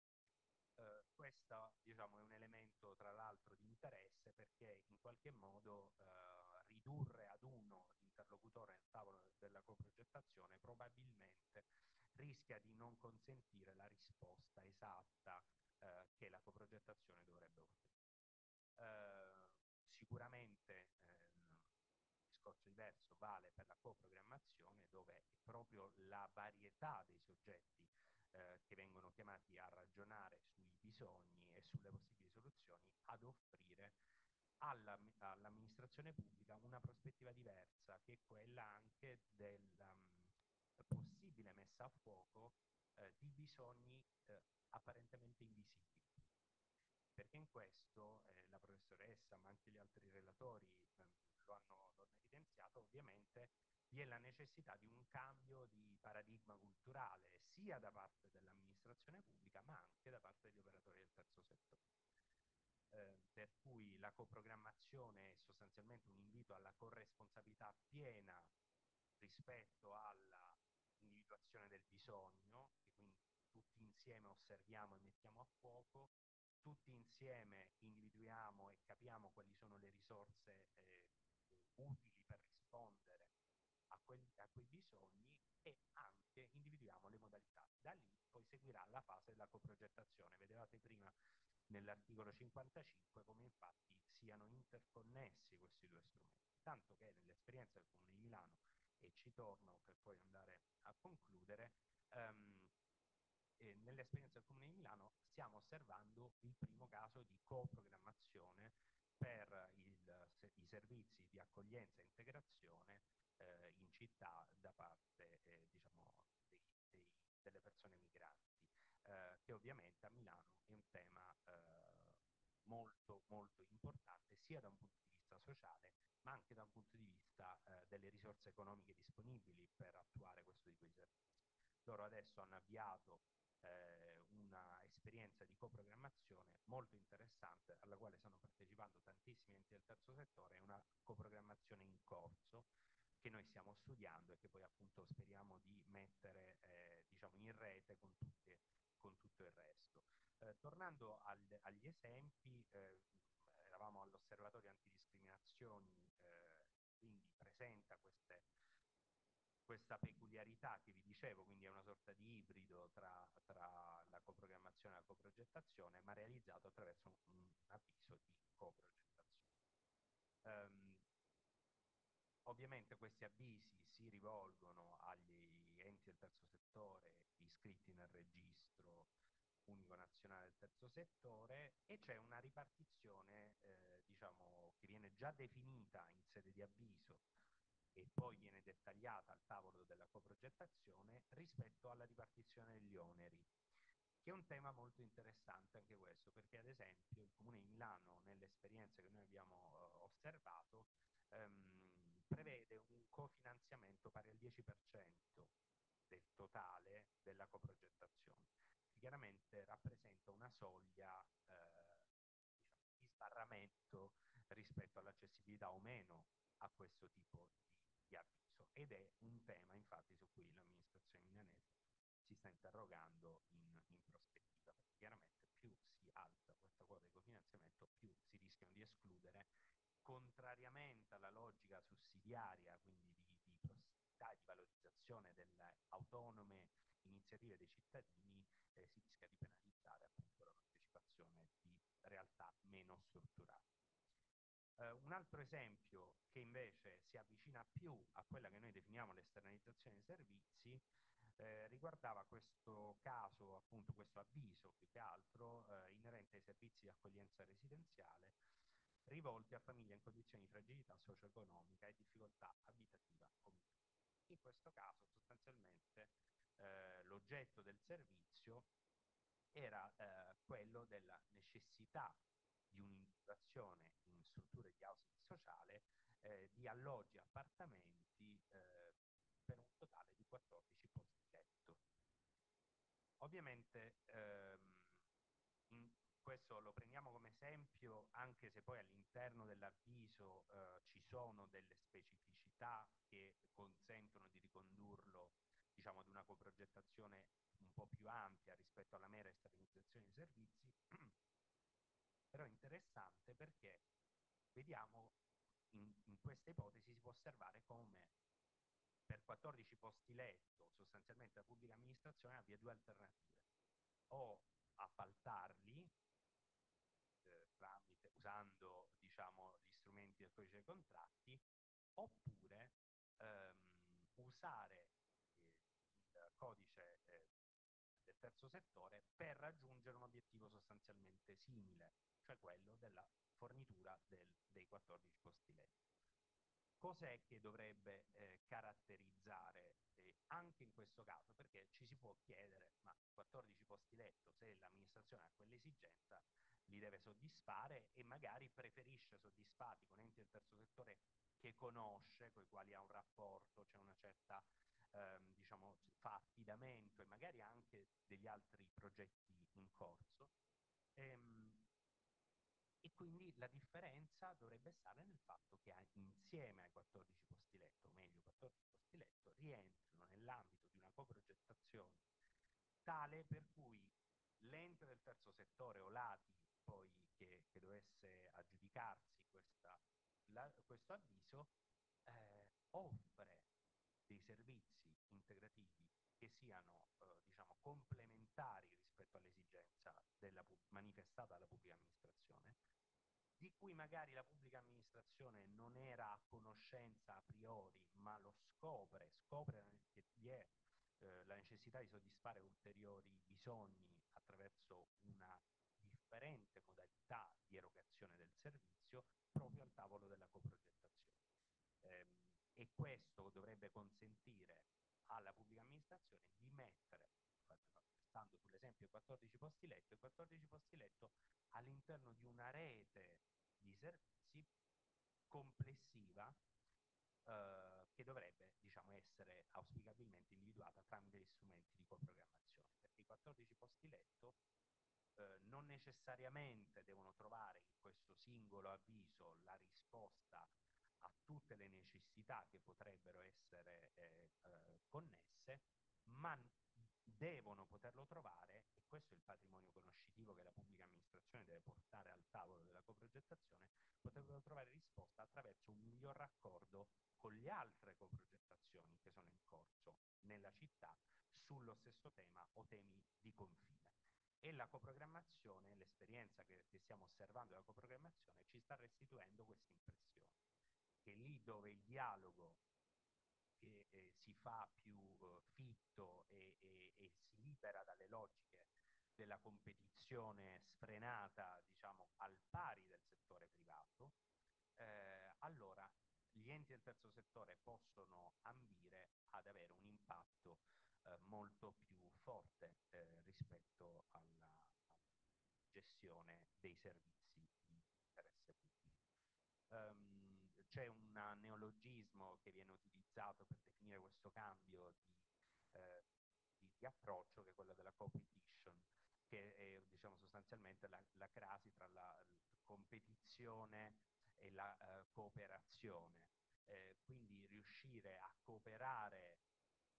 Eh, questo diciamo, è un elemento tra l'altro di interesse perché in qualche modo eh, ridurre ad uno l'interlocutore nel tavolo della coprogettazione probabilmente rischia di non consentire la risposta esatta eh, che la coprogettazione dovrebbe offrire. Eh, sicuramente eh, un discorso diverso vale per la coprogrammazione dove è proprio la varietà dei soggetti eh, che vengono chiamati a ragionare sui bisogni e sulle possibili soluzioni ad offrire alla, all'amministrazione pubblica una prospettiva diversa che è quella anche della um, possibile messa a fuoco eh, di bisogni eh, apparentemente invisibili. Perché in questo eh, la professoressa, ma anche gli altri relatori ehm, lo, hanno, lo, hanno, evidenziato, ovviamente vi è la necessità di un cambio di paradigma culturale sia da parte dell'amministrazione pubblica ma anche da parte degli operatori del terzo settore. Eh, per cui la coprogrammazione è sostanzialmente un invito alla corresponsabilità piena rispetto alla individuazione del bisogno, e quindi tutti insieme osserviamo e mettiamo a fuoco, tutti insieme individuiamo e capiamo quali sono le risorse eh, utili per rispondere a, quelli, a quei bisogni e anche individuiamo le modalità. Da lì poi seguirà la fase della coprogettazione. Vedevate prima nell'articolo 55 come infatti siano interconnessi questi due strumenti, tanto che nell'esperienza del Comune di Milano, e ci torno per poi andare a concludere, um, eh, nell'esperienza del Comune di Milano stiamo osservando il primo caso di coprogrammazione per il, se, i servizi di accoglienza e integrazione eh, in città da parte eh, diciamo, dei, dei, delle persone migranti. eh, che ovviamente a Milano è un tema eh, molto molto importante sia da un punto di vista sociale ma anche da un punto di vista eh, delle risorse economiche disponibili per attuare questo tipo di servizi. Loro adesso hanno avviato eh, una esperienza di coprogrammazione molto interessante alla quale stanno partecipando tantissimi enti del terzo settore, è una coprogrammazione in corso che noi stiamo studiando e che poi appunto speriamo di mettere eh, diciamo in rete con, tutte, con, tutto il resto. Eh, tornando al, agli esempi, eh, eravamo all'osservatorio antidiscriminazioni, eh, quindi presenta queste, questa peculiarità che vi dicevo, quindi è una sorta di ibrido tra, tra la coprogrammazione e la coprogettazione, ma realizzato attraverso un, un avviso di coprogettazione. Um, ovviamente questi avvisi si rivolgono agli enti del terzo settore iscritti nel registro unico nazionale del terzo settore e c'è una ripartizione eh, diciamo, che viene già definita in sede di avviso e poi viene dettagliata al tavolo della coprogettazione rispetto alla ripartizione degli oneri, che è un tema molto interessante anche questo, perché ad esempio il Comune di Milano, nelle esperienze che noi abbiamo uh, osservato, um, prevede un cofinanziamento pari al 10% del totale della coprogettazione, chiaramente rappresenta una soglia eh, diciamo, di sbarramento rispetto all'accessibilità o meno a questo tipo di di avviso. Ed è un tema infatti su cui l'amministrazione milanese si sta interrogando in, in prospettiva, perché chiaramente più si alza questa quota di cofinanziamento più si rischiano di escludere, contrariamente alla logica sussidiaria, quindi di, di prossimità e di valorizzazione delle autonome iniziative dei cittadini, eh, si rischia di penalizzare appunto la partecipazione di realtà meno strutturate. Uh, un altro esempio che invece si avvicina più a quella che noi definiamo l'esternalizzazione dei servizi eh, riguardava questo caso, appunto questo avviso più che altro eh, inerente ai servizi di accoglienza residenziale rivolti a famiglie in condizioni di fragilità socio-economica e difficoltà abitativa. In questo caso sostanzialmente eh, l'oggetto del servizio era eh, quello della necessità di un'integrazione in strutture di housing sociale eh, di alloggi e appartamenti eh, per un totale di 14 posti letto. Ovviamente ehm, questo lo prendiamo come esempio anche se poi all'interno dell'avviso eh, ci sono delle specificità che consentono di ricondurlo diciamo ad una coprogettazione un po' più ampia rispetto alla mera esternalizzazione dei servizi (clears throat) però è interessante perché vediamo in, in questa ipotesi si può osservare come per 14 posti letto sostanzialmente la pubblica amministrazione abbia due alternative. O appaltarli eh, tramite, usando diciamo, gli strumenti del codice dei contratti oppure ehm, usare codice eh, del terzo settore per raggiungere un obiettivo sostanzialmente simile cioè quello della fornitura del, dei 14 posti letto. Cos'è che dovrebbe eh, caratterizzare eh, anche in questo caso? Perché ci si può chiedere, ma 14 posti letto, se l'amministrazione ha quell'esigenza, li deve soddisfare e magari preferisce soddisfarli con enti del terzo settore che conosce, con i quali ha un rapporto, c'è una certa, ehm, diciamo, fa affidamento e magari anche degli altri progetti in corso. Ehm, e quindi la differenza dovrebbe stare nel fatto che insieme ai 14 posti letto, o meglio 14 posti letto, rientrino nell'ambito di una coprogettazione tale per cui l'ente del terzo settore o l'ATI poi che, che dovesse aggiudicarsi questa, la, questo avviso eh, offre dei servizi integrativi che siano eh, diciamo, complementari rispetto all'esigenza manifestata dalla pubblica amministrazione di cui magari la pubblica amministrazione non era a conoscenza a priori, ma lo scopre, scopre che vi è eh, la necessità di soddisfare ulteriori bisogni attraverso una differente modalità di erogazione del servizio proprio al tavolo della coprogettazione. Eh, e questo dovrebbe consentire alla pubblica amministrazione di mettere, stando sull'esempio dei 14 posti letto, i 14 posti letto all'interno di una rete di servizi complessiva eh, che dovrebbe diciamo, essere auspicabilmente individuata tramite gli strumenti di coprogrammazione, perché i 14 posti letto eh, non necessariamente devono trovare in questo singolo avviso la risposta a tutte le necessità che potrebbero essere eh, eh, connesse, ma devono poterlo trovare, e questo è il patrimonio conoscitivo che la pubblica amministrazione deve portare al tavolo della coprogettazione, potrebbero trovare risposta attraverso un miglior raccordo con le altre coprogettazioni che sono in corso nella città sullo stesso tema o temi di confine. E la coprogrammazione, l'esperienza che, che stiamo osservando della coprogrammazione ci sta restituendo questa impressione, che lì dove il dialogo che eh, si fa più eh, fitto e, e, e, si libera dalle logiche della competizione sfrenata, diciamo, al pari del settore privato, eh, allora gli enti del terzo settore possono ambire ad avere un impatto eh, molto più forte eh, rispetto alla, alla, gestione dei servizi di interesse pubblico. Um, c'è un neologismo che viene utilizzato per definire questo cambio di, eh, di, di approccio, che è quello della competition, che è diciamo, sostanzialmente la, la crasi tra la, competizione e la eh, cooperazione. Eh, quindi riuscire a cooperare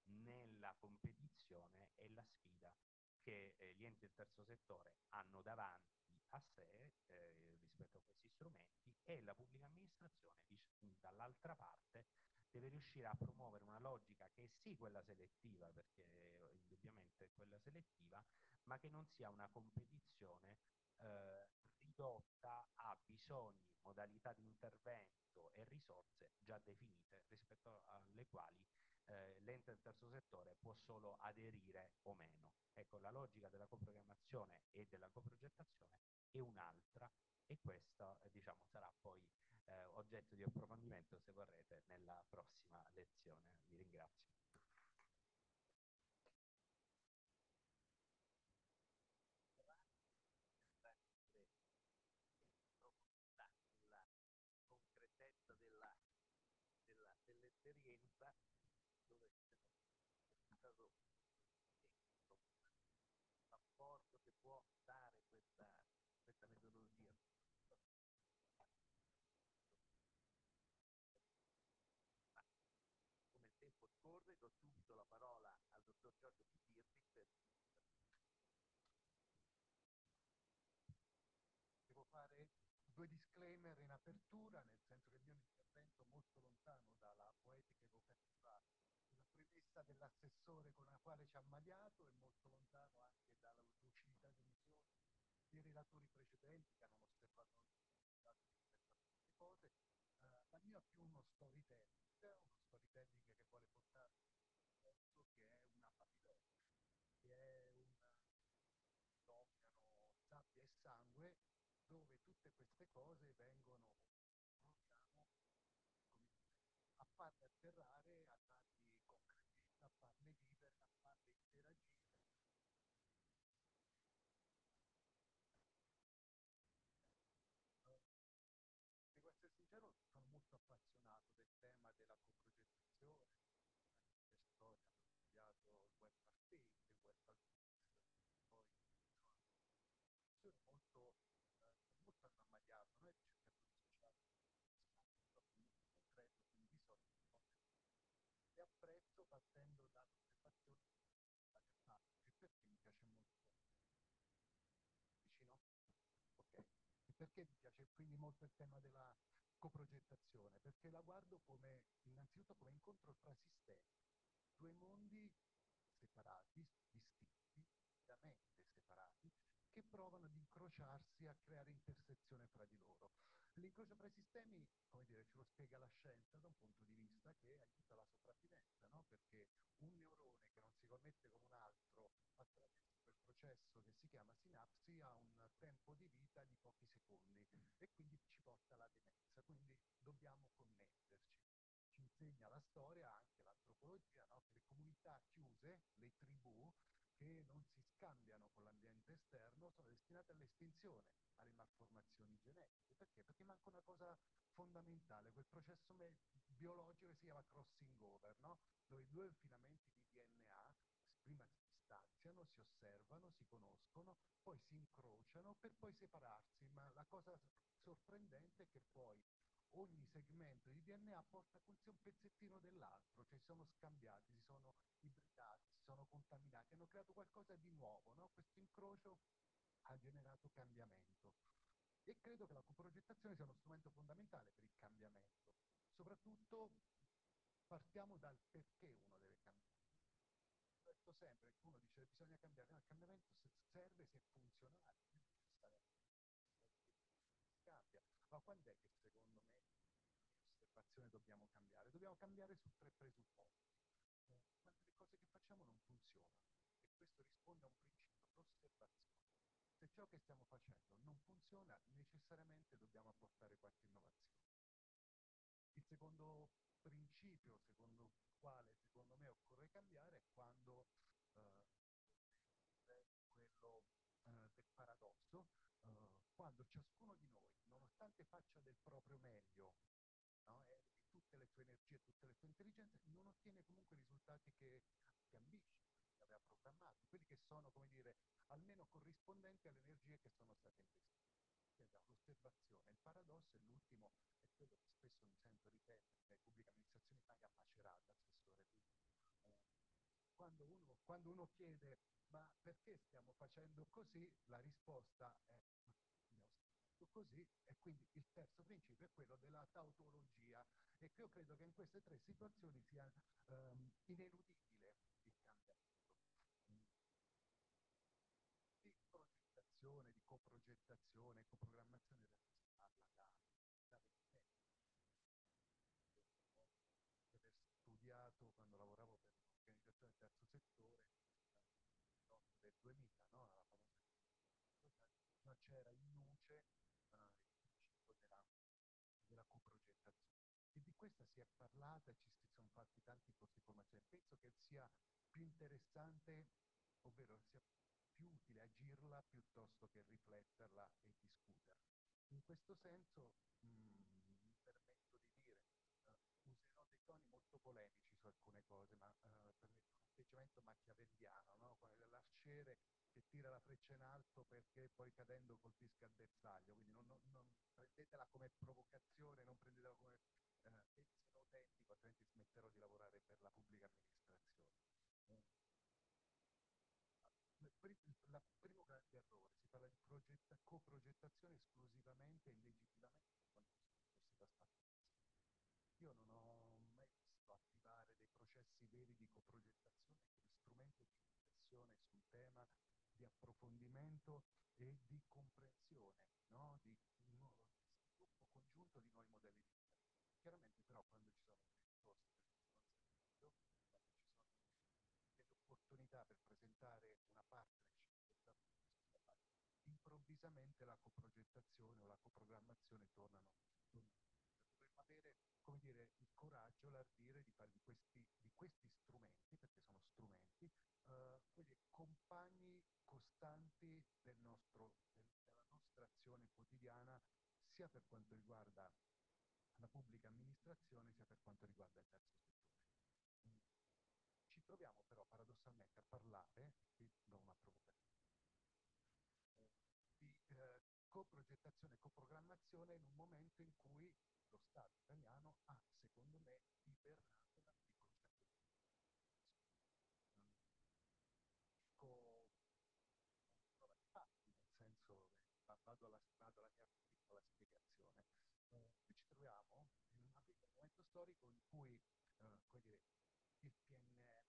nella competizione è la sfida che eh, gli enti del terzo settore hanno davanti a sé eh, rispetto a questi strumenti e la pubblica amministrazione dall'altra parte deve riuscire a promuovere una logica che è sì quella selettiva, perché indubbiamente è quella selettiva, ma che non sia una competizione eh, ridotta a bisogni, modalità di intervento e risorse già definite rispetto alle quali eh, l'ente del terzo settore può solo aderire o meno. Ecco, la logica della coprogrammazione e della coprogettazione è un'altra e questa eh, diciamo, sarà poi eh, oggetto di approfondimento, se vorrete, nella prossima lezione. Vi ringrazio. dell'esperienza dove è stato l'apporto che può dare questa, questa metodologia tempo scorre, do subito la parola al dottor Giorgio Pitirri per... Devo fare due disclaimer in apertura, nel senso che il mio intervento molto lontano dalla poetica evocativa, la premessa dell'assessore con la quale ci ha ammaliato e molto lontano anche dalla lucidità di visione dei relatori precedenti che hanno osservato cose. La mia più uno storytelling, uno storytelling che vuole portare verso che è una papilogia, che è un dominano sabbia e sangue, dove tutte queste cose vengono, proviamo, a farle atterrare, a dargli concretezza, a farle vivere, a farle interagire. Devo essere sincero, sono molto appassionato del tema della coprogettazione, la storia, ho studiato il welfare state, il welfare poi sono molto, eh, ammaliato, noi ricercatori sociali molto concreto, quindi di solito e apprezzo partendo dall'osservazione della realtà, e perché mi piace molto vicino? Ok, e perché mi piace quindi molto il tema della coprogettazione? Perché la guardo come innanzitutto come incontro tra sistemi, due mondi separati, distinti, veramente separati, che provano ad incrociarsi, a creare intersezione fra di loro. L'incrocio fra i sistemi, come dire, ce lo spiega la scienza da un punto di vista che aiuta la sopravvivenza, no? Perché un neurone che non si connette con un altro attraverso quel processo che si chiama sinapsi ha un tempo di vita di pochi secondi e quindi ci porta alla demenza, quindi dobbiamo connetterci. Ci insegna la storia, anche l'antropologia, no? che le comunità chiuse, le tribù, che non si scambiano con l'ambiente esterno sono destinate all'estinzione, alle malformazioni genetiche. Perché? Perché manca una cosa fondamentale, quel processo biologico che si chiama crossing over, no? dove due filamenti di DNA prima si distanziano, si osservano, si conoscono, poi si incrociano per poi separarsi, ma la cosa sorprendente è che poi ogni segmento di DNA porta con sé un pezzettino dell'altro, cioè si sono scambiati, si sono ibridati, si sono contaminati, hanno creato qualcosa di nuovo, no? questo incrocio ha generato cambiamento. E credo che la coprogettazione sia uno strumento fondamentale per il cambiamento. Soprattutto partiamo dal perché uno deve cambiare. Ho detto sempre che uno dice che bisogna cambiare, no, il cambiamento serve se necessariamente cambia. Ma quando è che dobbiamo cambiare? Dobbiamo cambiare su tre presupposti. Quando le cose che facciamo non funzionano, e questo risponde a un principio d'osservazione. Se ciò che stiamo facendo non funziona, necessariamente dobbiamo apportare qualche innovazione. Il secondo principio secondo il quale secondo me occorre cambiare è quando eh, quello eh, del paradosso, eh, quando ciascuno di noi, nonostante faccia del proprio meglio, no, e tutte le sue energie, tutte le sue intelligenze, non ottiene comunque i risultati che, che ambisce, che aveva programmato, quelli che sono, come dire, almeno corrispondenti alle energie che sono state investite. L'osservazione, il paradosso è l'ultimo, è quello che spesso mi sento ripetere nelle pubbliche amministrazioni mai Macerata, assessore eh, quando uno, quando uno chiede ma perché stiamo facendo così, la risposta è così e quindi il terzo principio è quello della tautologia e che io credo che in queste tre situazioni sia um, ineludibile il cambiamento. Di progettazione, di coprogettazione, coprogrammazione studiato quando lavoravo per un'organizzazione del terzo settore, del 2000, no? c'era in luce e di questa si è parlata e ci si sono fatti tanti corsi formazione. Penso che sia più interessante, ovvero sia più utile agirla piuttosto che rifletterla e discuterla. In questo senso mi permetto di dire, uh, userò dei toni molto polemici su alcune cose, ma uh, per me è un atteggiamento machiavelliano, no? dell'arciere che tira la freccia in alto perché poi cadendo colpisca il bersaglio, quindi non, non, non prendetela come provocazione, non prendetela come eh, autentico, altrimenti smetterò di lavorare per la pubblica amministrazione. Il primo grande errore, si parla di progetta, coprogettazione esclusivamente e legittimamente quando si da Io non ho mai visto attivare dei processi veri di coprogettazione come strumento di riflessione sul tema di approfondimento e di comprensione, no? di no, sviluppo congiunto di nuovi modelli di vita. Chiaramente però quando ci sono delle risorse per il quando ci sono delle opportunità per presentare una partnership, improvvisamente la coprogettazione o la coprogrammazione tornano. Dovremmo avere come dire, il coraggio, l'ardire di fare di questi, di questi strumenti, perché sono strumenti, eh, quelli compagni costanti del nostro, del, della nostra azione quotidiana, sia per quanto riguarda la pubblica amministrazione, sia per quanto riguarda il terzo settore. Troviamo però paradossalmente a parlare, qui do una provocazione, di eh, coprogettazione e coprogrammazione in un momento in cui lo Stato italiano ha, secondo me, ibernato l'articolo 115. Dico fatti, nel senso, vado alla, vado alla mia piccola spiegazione. Eh, ci troviamo in un momento storico in cui, eh, come dire,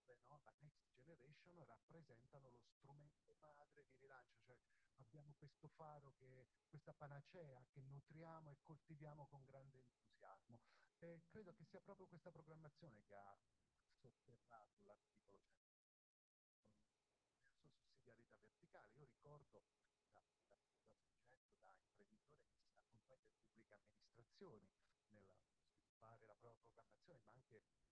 PNR, no? la Next Generation rappresentano lo strumento madre di rilancio, cioè abbiamo questo faro, che, questa panacea che nutriamo e coltiviamo con grande entusiasmo. E credo che sia proprio questa programmazione che ha sotterrato l'articolo 100 nella sua sussidiarietà verticale. Io ricordo da, da, da soggetto, da imprenditore che si accompagna le pubbliche amministrazioni nel sviluppare la propria programmazione, ma anche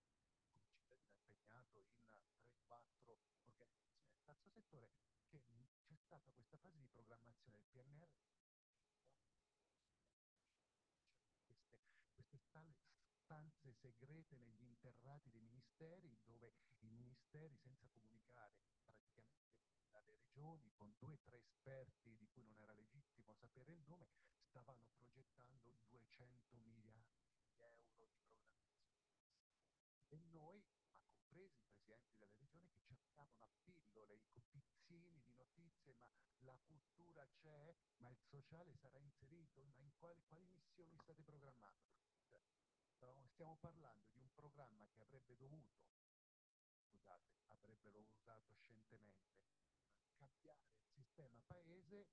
impegnato in 3-4 organizzazioni terzo settore che c'è stata questa fase di programmazione del PNR queste, queste stanze segrete negli interrati dei ministeri dove i ministeri senza comunicare praticamente dalle regioni con due o tre esperti di cui non era legittimo sapere il nome stavano progettando 200 miliardi di euro di programmazione e noi ma compresi i presidenti delle regioni che cercavano a pillole i pizzini di la cultura c'è ma il sociale sarà inserito ma in quali, quali missioni state programmando. Stiamo parlando di un programma che avrebbe dovuto, scusate, avrebbero usato scientemente, cambiare il sistema paese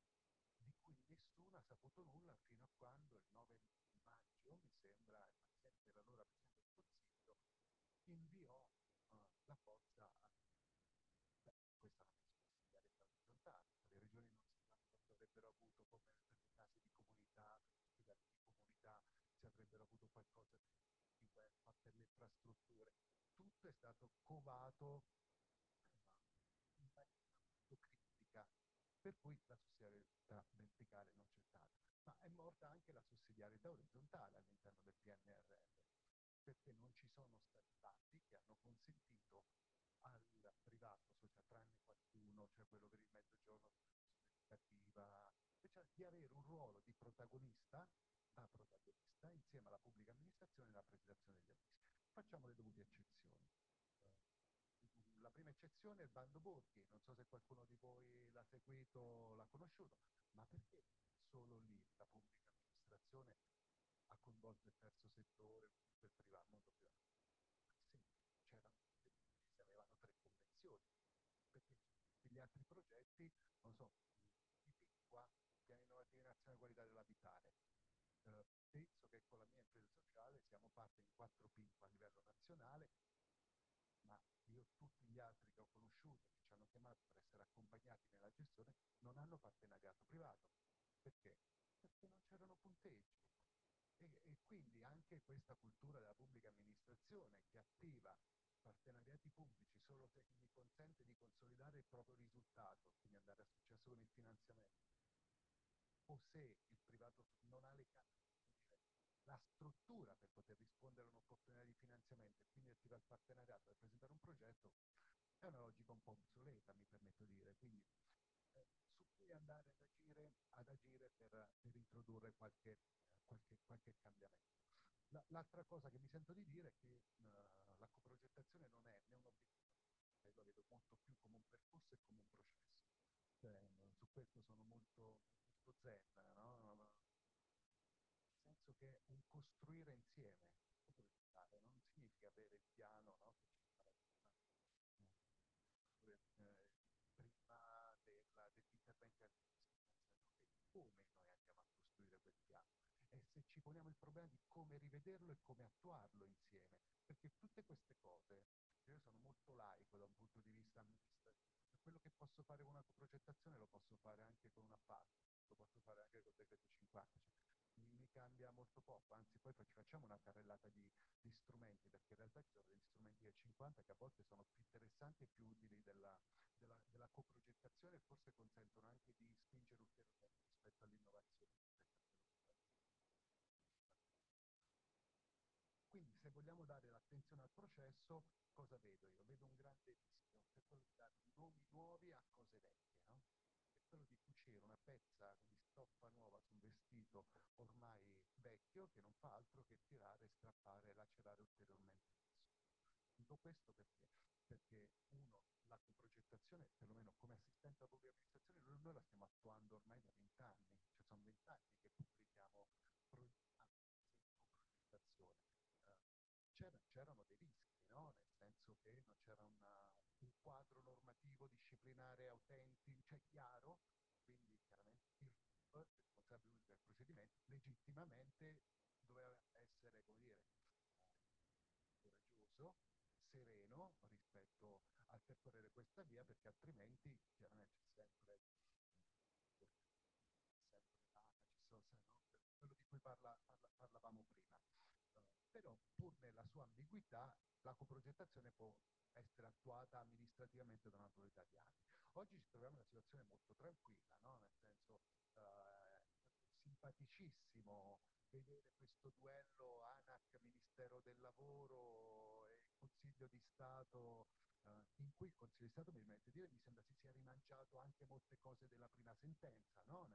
di cui nessuno ha saputo nulla fino a quando il 9 maggio, mi sembra, il presidente dell'allora presidente del Consiglio inviò uh, la forza a Beh, questa è una sussidiarietà orizzontale, le regioni non, non avrebbero avuto come per i casi di comunità, di comunità, se avrebbero avuto qualcosa di welfare, per le infrastrutture, tutto è stato covato in maniera molto critica, per cui la sussidiarietà verticale non c'è stata. Ma è morta anche la sussidiarietà orizzontale all'interno del PNRR, perché non ci sono stati fatti che hanno consentito al privato, cioè tranne qualcuno, cioè quello per il mezzogiorno cioè di avere un ruolo di protagonista da protagonista insieme alla pubblica amministrazione nella presentazione degli avvisi. Facciamo le dovute eccezioni. Eh, la prima eccezione è il bando Borghi, non so se qualcuno di voi l'ha seguito, l'ha conosciuto, ma perché solo lì la pubblica amministrazione ha coinvolto il terzo settore, il privato, mondo privato? Sì, c'erano, si avevano tre convenzioni, perché gli altri progetti, non so, i qua, nazionali qualità dell'abitare, eh, penso che con la mia impresa sociale siamo parte in 4 PIMP a livello nazionale, ma io tutti gli altri che ho conosciuto, che ci hanno chiamato per essere accompagnati nella gestione, non hanno partenariato privato. Perché? Perché non c'erano punteggi. E, e, quindi anche questa cultura della pubblica amministrazione che attiva partenariati pubblici solo se mi consente di consolidare il proprio risultato, quindi andare a successo con il finanziamento, o se il privato non ha le la struttura per poter rispondere a un'opportunità di finanziamento e quindi attivare il partenariato per presentare un progetto è una logica un po' obsoleta, mi permetto di dire, quindi eh, su cui andare ad agire, ad agire per, per, introdurre qualche, qualche, qualche cambiamento. La, l'altra cosa che mi sento di dire è che uh, la coprogettazione non è né un obiettivo, cioè lo vedo molto più come un percorso e come un processo. Cioè, su questo sono molto, molto zen, no? nel senso che un costruire insieme, non significa avere il piano no? eh, prima della, all'inizio, come noi andiamo a costruire quel piano e se ci poniamo il problema di come rivederlo e come attuarlo insieme, perché tutte queste cose, io sono molto laico da un punto di vista amministrativo, quello che posso fare con una progettazione lo posso fare anche con una parte, lo posso fare anche con il decreto 50, cioè, mi, cambia molto poco, anzi poi facciamo una carrellata di, di, strumenti, perché in realtà ci sono degli strumenti del 50 che a volte sono più interessanti e più utili della, della, della coprogettazione e forse consentono anche di spingere ulteriormente rispetto all'innovazione. Quindi se vogliamo dare l'attenzione al processo, cosa vedo io? Vedo un grande rischio, che è quello di dare nomi nuovi a cose vecchie, no? È quello di cucire una pezza di stoffa nuova su un vestito ormai vecchio che non fa altro che tirare, strappare e lacerare ulteriormente il tessuto. Dico questo perché? Perché uno, la coprogettazione, perlomeno come assistente alla pubblica amministrazione, noi la stiamo attuando ormai da vent'anni, cioè sono vent'anni che pubblichiamo progetti di coprogettazione. Uh, c'erano dei rischi, no? nel senso che non c'era una, un quadro normativo disciplinare autentico, cioè chiaro, quindi chiaramente il RUP, responsabile unico del procedimento, legittimamente doveva essere, come dire, coraggioso, sereno rispetto a percorrere questa via, perché altrimenti chiaramente c'è sempre, sempre no? quello di cui parla, parla, parlavamo prima. Però pur nella sua ambiguità, la coprogettazione può essere attuata amministrativamente da un'autorità di ANI. Oggi ci troviamo in una situazione molto tranquilla, no? nel senso uh, simpaticissimo vedere questo duello ANAC, Ministero del Lavoro e Consiglio di Stato uh, in cui il Consiglio di Stato mi permette di dire mi sembra si sia rimangiato anche molte cose della prima sentenza no?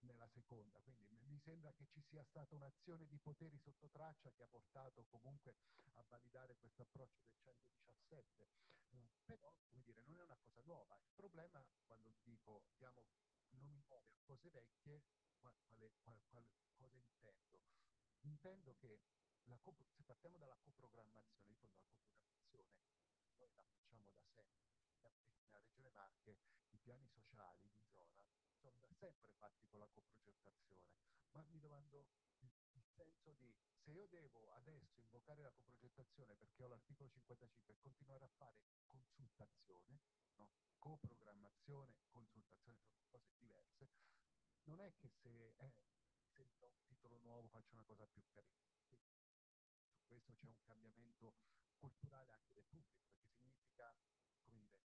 nella seconda, quindi mi sembra che ci sia stata un'azione di poteri sotto traccia che ha portato comunque a validare questo approccio del 117, uh, però come dire non è una cosa nuova, il problema quando dico diamo nomi nuovi a cose vecchie, quale, quale, quale, cosa intendo? Intendo che la se partiamo dalla coprogrammazione, fondo la coprogrammazione noi la facciamo da sempre, nella regione Marche i piani sociali di zona sono da sempre fatti con la coprogettazione, ma mi domando senso di se io devo adesso invocare la coprogettazione perché ho l'articolo 55 e continuare a fare consultazione, no? coprogrammazione, consultazione sono cose diverse, non è che se, eh, se do un titolo nuovo faccio una cosa più carina. Su questo c'è un cambiamento culturale anche del pubblico, perché significa come dire,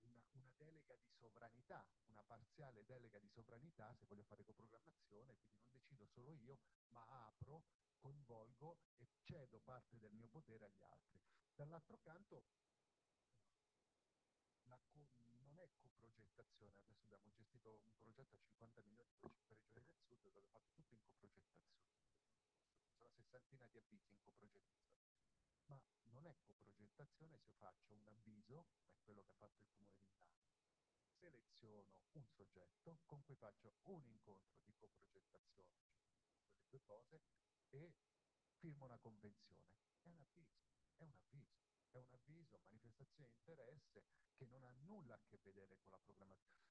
una, una, delega di sovranità, una parziale delega di sovranità, se voglio fare coprogrammazione, quindi non decido solo io, ma apro, coinvolgo e cedo parte del mio potere agli altri. Dall'altro canto, co- non è coprogettazione, adesso abbiamo gestito un progetto a 50 milioni per regioni del sud dove ho fatto tutto in coprogettazione, sono una sessantina di avvisi in coprogettazione ma non è coprogettazione se io faccio un avviso, è quello che ha fatto il Comune di Milano, seleziono un soggetto con cui faccio un incontro di coprogettazione, quelle due cose, e firmo una convenzione. È un avviso, è un avviso, è un avviso, manifestazione di interesse che non ha nulla a che vedere con la programmazione.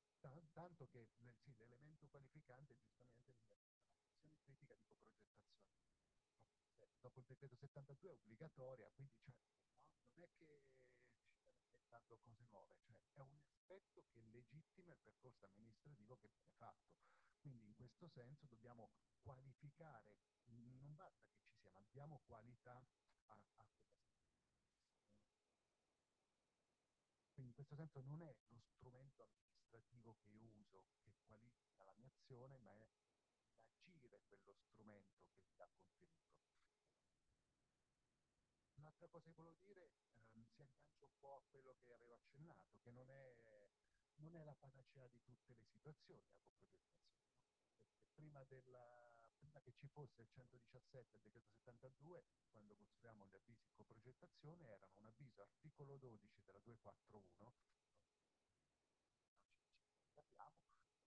Tanto che sì, l'elemento qualificante giustamente è critica di coprogettazione dopo il decreto 72 è obbligatoria, quindi cioè, no, non è che inventando cose nuove, cioè è un aspetto che legittima il percorso amministrativo che viene fatto. Quindi in questo senso dobbiamo qualificare, non basta che ci sia, ma diamo qualità a, a quindi in questo senso non è lo strumento amministrativo che io uso che qualifica la mia azione, ma è l'agire quello strumento che mi dà contenuto. L'altra cosa che volevo dire ehm, si aggancia un po' a quello che avevo accennato, che non è, non è la panacea di tutte le situazioni la coprogettazione. Prima, prima che ci fosse il 117 il decreto 72, quando costruiamo gli avvisi in coprogettazione, erano un avviso articolo 12 della 241,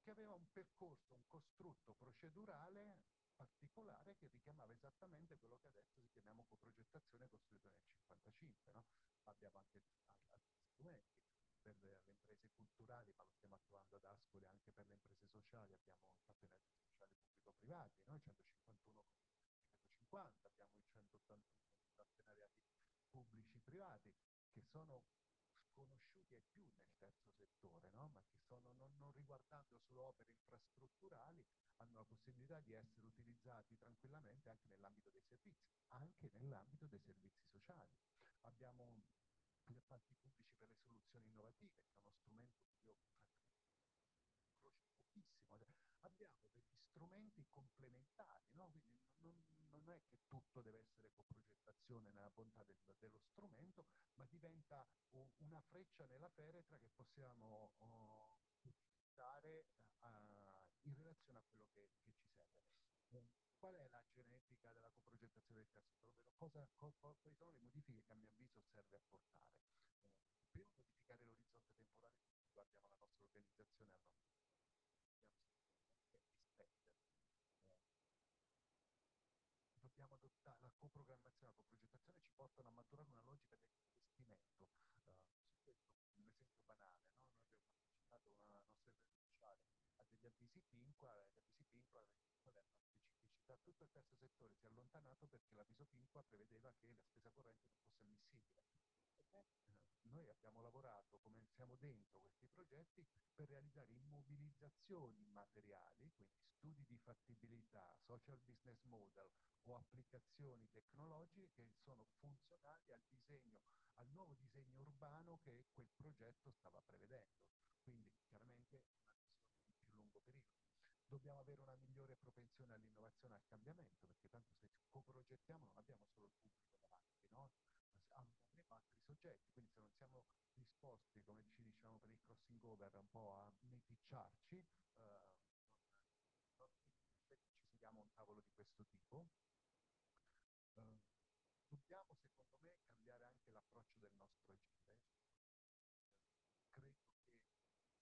che aveva un percorso, un costrutto procedurale particolare che richiamava esattamente quello che adesso si chiamiamo coprogettazione costruita nel 55, no? Abbiamo anche altri strumenti per le imprese culturali, ma lo stiamo attuando ad Ascoli anche per le imprese sociali, abbiamo i partenariati sociali pubblico-privati, no? il 151 150, abbiamo i 181 partenariati pubblici-privati, che sono sconosciuti ai più nel terzo settore, no? ma che sono, non, non riguardando solo opere infrastrutturali, hanno la possibilità di essere utilizzati tranquillamente anche nell'ambito dei servizi, anche nell'ambito dei servizi sociali. Abbiamo gli appalti pubblici per le soluzioni innovative, che è uno strumento che io conosco pochissimo. Abbiamo degli strumenti complementari, no? quindi non, è che tutto deve essere coprogettazione nella bontà del, dello strumento, ma diventa una freccia nella feretra che possiamo oh, utilizzare uh, in relazione a quello che, che ci serve. Eh, qual è la genetica della coprogettazione del terzo? Cosa, co, quali sono le modifiche che a mio avviso serve apportare? Eh, primo, modificare l'orizzonte temporale guardiamo la nostra organizzazione, al nostro coprogrammazione, la coprogettazione ci portano a maturare una logica di investimento. Su questo, un esempio banale, no? noi abbiamo partecipato a una nostra sociale a degli avvisi PINQUA, gli avvisi PINQUA qual è la specificità? Tutto il terzo settore si è allontanato perché l'avviso PINQUA prevedeva che la spesa corrente non fosse ammissibile. Eh, noi abbiamo lavorato come siamo dentro questi progetti per realizzare immobilizzazioni materiali, quindi studi di fattibilità, social business model o applicazioni tecnologiche che sono funzionali al disegno, al nuovo disegno urbano che quel progetto stava prevedendo. Quindi chiaramente una visione di più lungo periodo. Dobbiamo avere una migliore propensione all'innovazione e al cambiamento, perché tanto se coprogettiamo non abbiamo solo il pubblico davanti, no? Altri soggetti, quindi se non siamo disposti, come ci dicevamo per il crossing over, un po' a meticciarci, eh, ci sediamo a un tavolo di questo tipo. Eh, dobbiamo, secondo me, cambiare anche l'approccio del nostro agire. Credo che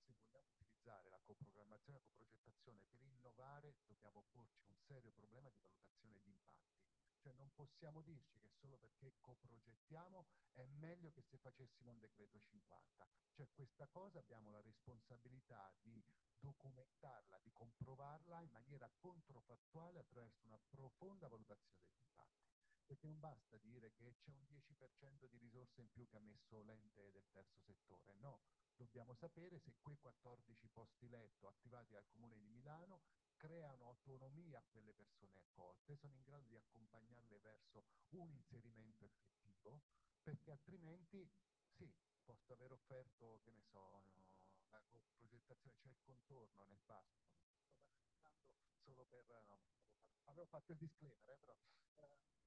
se vogliamo utilizzare la coprogrammazione e la coprogettazione per innovare, dobbiamo porci un serio problema di valutazione di impatti. Cioè non possiamo dirci che solo perché coprogettiamo è meglio che se facessimo un decreto 50. Cioè questa cosa abbiamo la responsabilità di documentarla, di comprovarla in maniera controfattuale attraverso una profonda valutazione degli impatti. Perché non basta dire che c'è un 10% di risorse in più che ha messo l'ente del terzo settore, no. Dobbiamo sapere se quei 14 posti letto attivati dal Comune di Milano creano autonomia a quelle persone accolte, sono in grado di accompagnarle verso un inserimento effettivo, perché altrimenti sì, posso aver offerto, che ne so, la progettazione, c'è il contorno nel pasto, sto solo per... No, avevo fatto il disclaimer, eh, però... Eh,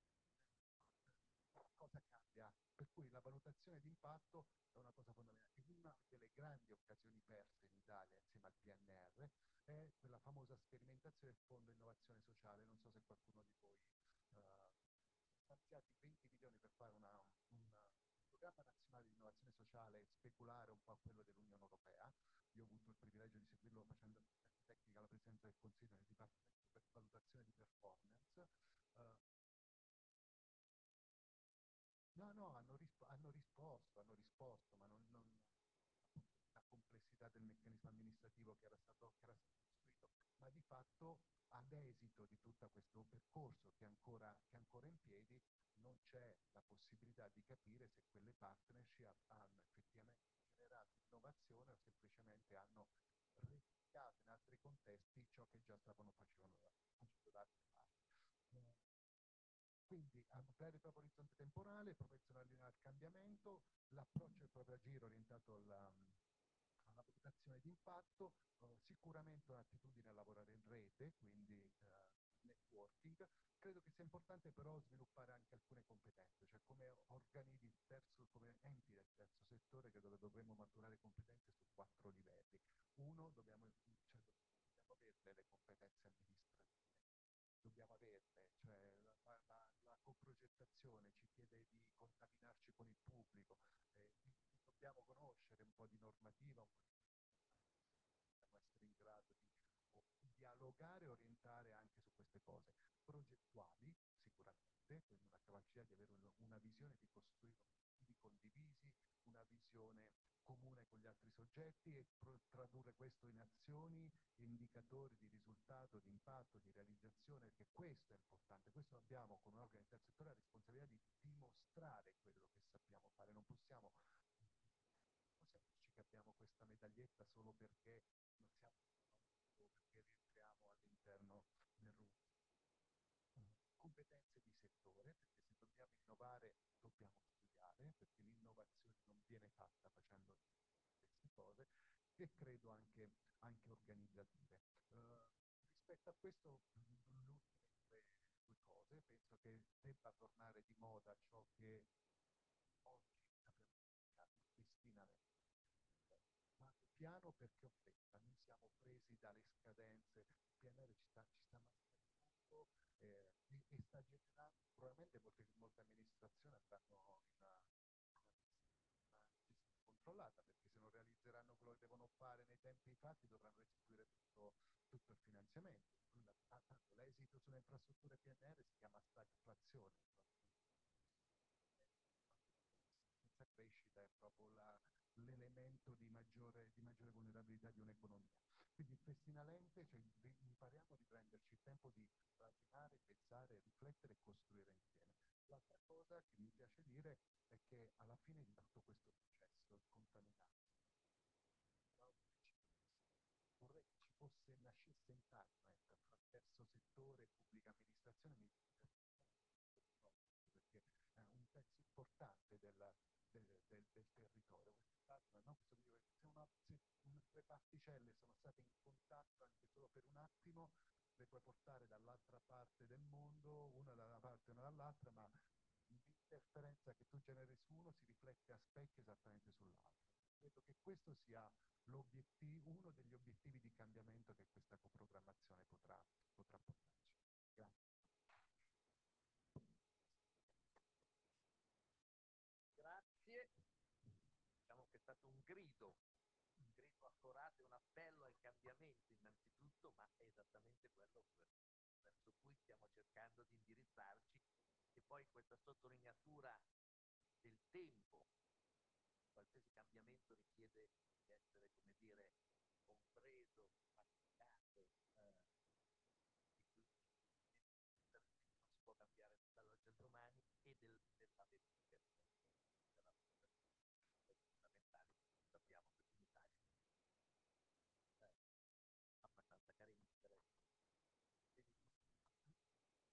cosa cambia? Per cui la valutazione di impatto è una cosa fondamentale. Una delle grandi occasioni perse in Italia insieme al PNR è quella famosa sperimentazione del Fondo Innovazione Sociale. Non so se qualcuno di voi uh, stanziati 20 milioni per fare una, un programma nazionale di innovazione sociale speculare un po' a quello dell'Unione Europea. Io ho avuto il privilegio di seguirlo facendo tecnica alla Presidenza del Consiglio nel Dipartimento per valutazione di performance. Uh, No, no, hanno, risp hanno, risposto, hanno risposto, ma non, non, la complessità del meccanismo amministrativo che era stato, che era stato costruito, ma di fatto ad esito di tutto questo percorso che ancora, che ancora in piedi non c'è la possibilità di capire se quelle partnership hanno effettivamente generato innovazione o semplicemente hanno replicato in altri contesti ciò che già stavano facendo da altre parti. Quindi ampliare il proprio orizzonte temporale, proporzionalità al cambiamento, l'approccio del proprio agire orientato alla, alla valutazione di impatto, eh, sicuramente un'attitudine a lavorare in rete, quindi eh, networking. Credo che sia importante però sviluppare anche alcune competenze, cioè come organi terzo, come enti del terzo settore che dove dovremmo maturare competenze su quattro livelli. Uno, dobbiamo, cioè, dobbiamo averle le competenze amministrative, dobbiamo averle, cioè la, la coprogettazione ci chiede di contaminarci con il pubblico, eh, dobbiamo conoscere un po' di normativa, un po' di essere in grado di dialogare e orientare anche su queste cose. Progettuali, sicuramente, quindi una capacità di avere una visione di costruire obiettivi condivisi, una visione comune con gli altri soggetti e tradurre questo in azioni, indicatori di risultato, di impatto, di realizzazione, perché questo è importante, questo abbiamo come organo del terzo settore la responsabilità di dimostrare quello che sappiamo fare, non possiamo, che abbiamo questa medaglietta solo perché non siamo perché rientriamo all'interno del RUP. Competenze di settore, perché se dobbiamo innovare dobbiamo studiare, perché l'innovazione non viene fatta facendo queste cose, e credo anche, anche organizzative. Uh, rispetto a questo, l'ultime due, due cose, penso che debba tornare di moda ciò che oggi pristinamente. Ma piano perché ho fretta, noi siamo presi dalle scadenze, il PNR ci sta, ci sta mascherando eh, e, e, sta generando, probabilmente molte, molte amministrazioni andranno in una, gestione controllata, perché se non realizzeranno quello che devono fare nei tempi fatti dovranno restituire tutto, tutto il finanziamento. L'esito sulle infrastrutture PNR si chiama stagflazione. Crescita è proprio l'elemento di di maggiore vulnerabilità di un'economia. Quindi festinalmente cioè, impariamo di prenderci il tempo di ragionare, pensare, riflettere e costruire insieme. L'altra cosa che mi piace dire è che alla fine di tutto questo processo, il contaminante, vorrei che ci fosse, nascesse in Tarnet attraverso settore, pubblica amministrazione, mi perché è un pezzo importante del, del, del, del territorio. Tarnet, no? Questo dico, se, una, se due particelle sono state in contatto anche solo per un attimo, le puoi portare dall'altra parte del mondo, una da una parte e una dall'altra, ma l'interferenza che tu generi su uno si riflette a specchio esattamente sull'altro. Credo che questo sia uno degli obiettivi di cambiamento che questa coprogrammazione potrà, potrà portarci. Grazie. Diciamo che è stato un grido, un grido accorato e un appello al cambiamento innanzitutto, ma è esattamente quello verso cui stiamo cercando di indirizzarci. E poi questa sottolineatura del tempo, qualsiasi cambiamento richiede di essere, come dire, compreso, praticato, eh, non si può cambiare dall'oggi al domani e del, della verificazione della fondamentale, sappiamo che in Italia è abbastanza carente per essere.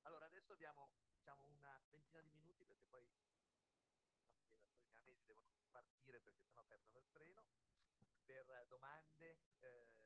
Allora adesso abbiamo diciamo una ventina di minuti perché poi i nostri devono partire perché sennò perdono il treno. Per domande eh,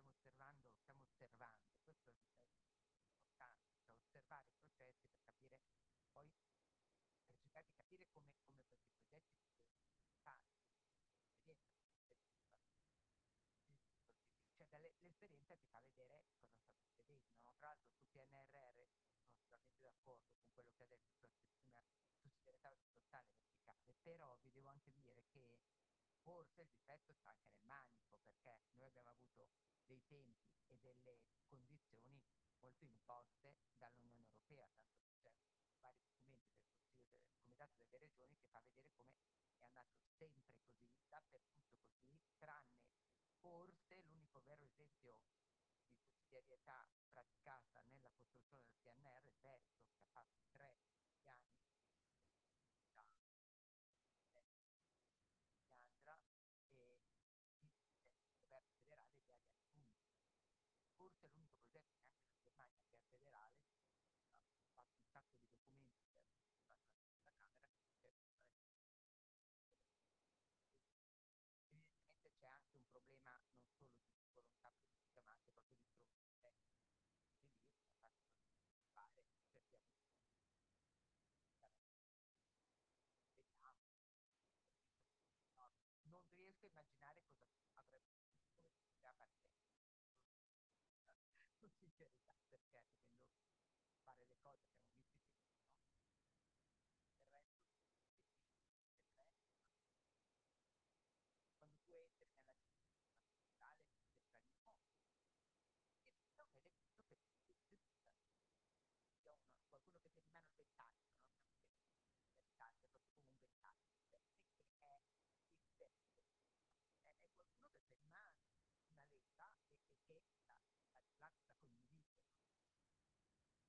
stiamo osservando, stiamo osservando, questo è importante, cioè osservare i processi per capire poi, per cercare di capire come, come questi progetti si fanno, cioè dalle, l'esperienza ti fa vedere cosa sta succedendo, no? Tra l'altro sul PNRR sono totalmente d'accordo con quello che ha detto sulla sussidiarietà orizzontale e verticale, però vi devo anche dire che forse il difetto sta anche nel manico, perché noi abbiamo avuto dei tempi e delle condizioni molto imposte dall'Unione Europea, tanto che c'è vari documenti del Consiglio del Comitato delle Regioni che fa vedere come è andato sempre così, dappertutto così, tranne forse l'unico vero esempio di sussidiarietà praticata nella costruzione del PNR, il Veneto, che ha fatto tre piani questo è l'unico progetto che anche la Germania, che è federale, ha fatto un sacco di documenti per la, la Camera. Evidentemente c'è anche un problema non solo di volontà politica, ma anche proprio di strumenti. Quindi io sono fatto fare, cerchiamo di non riesco a immaginare cosa cose hanno visto i film, no? Del resto, quando tu entri nella città capitale del meccanismo, e tutto che è tutto che io uno, qualcuno che ti rimane un ventaglio, no? Ventaglio, proprio come un ventaglio, e che è il vecchio. È, è qualcuno che ti rimane una lega e, che la, la, la, la condivide.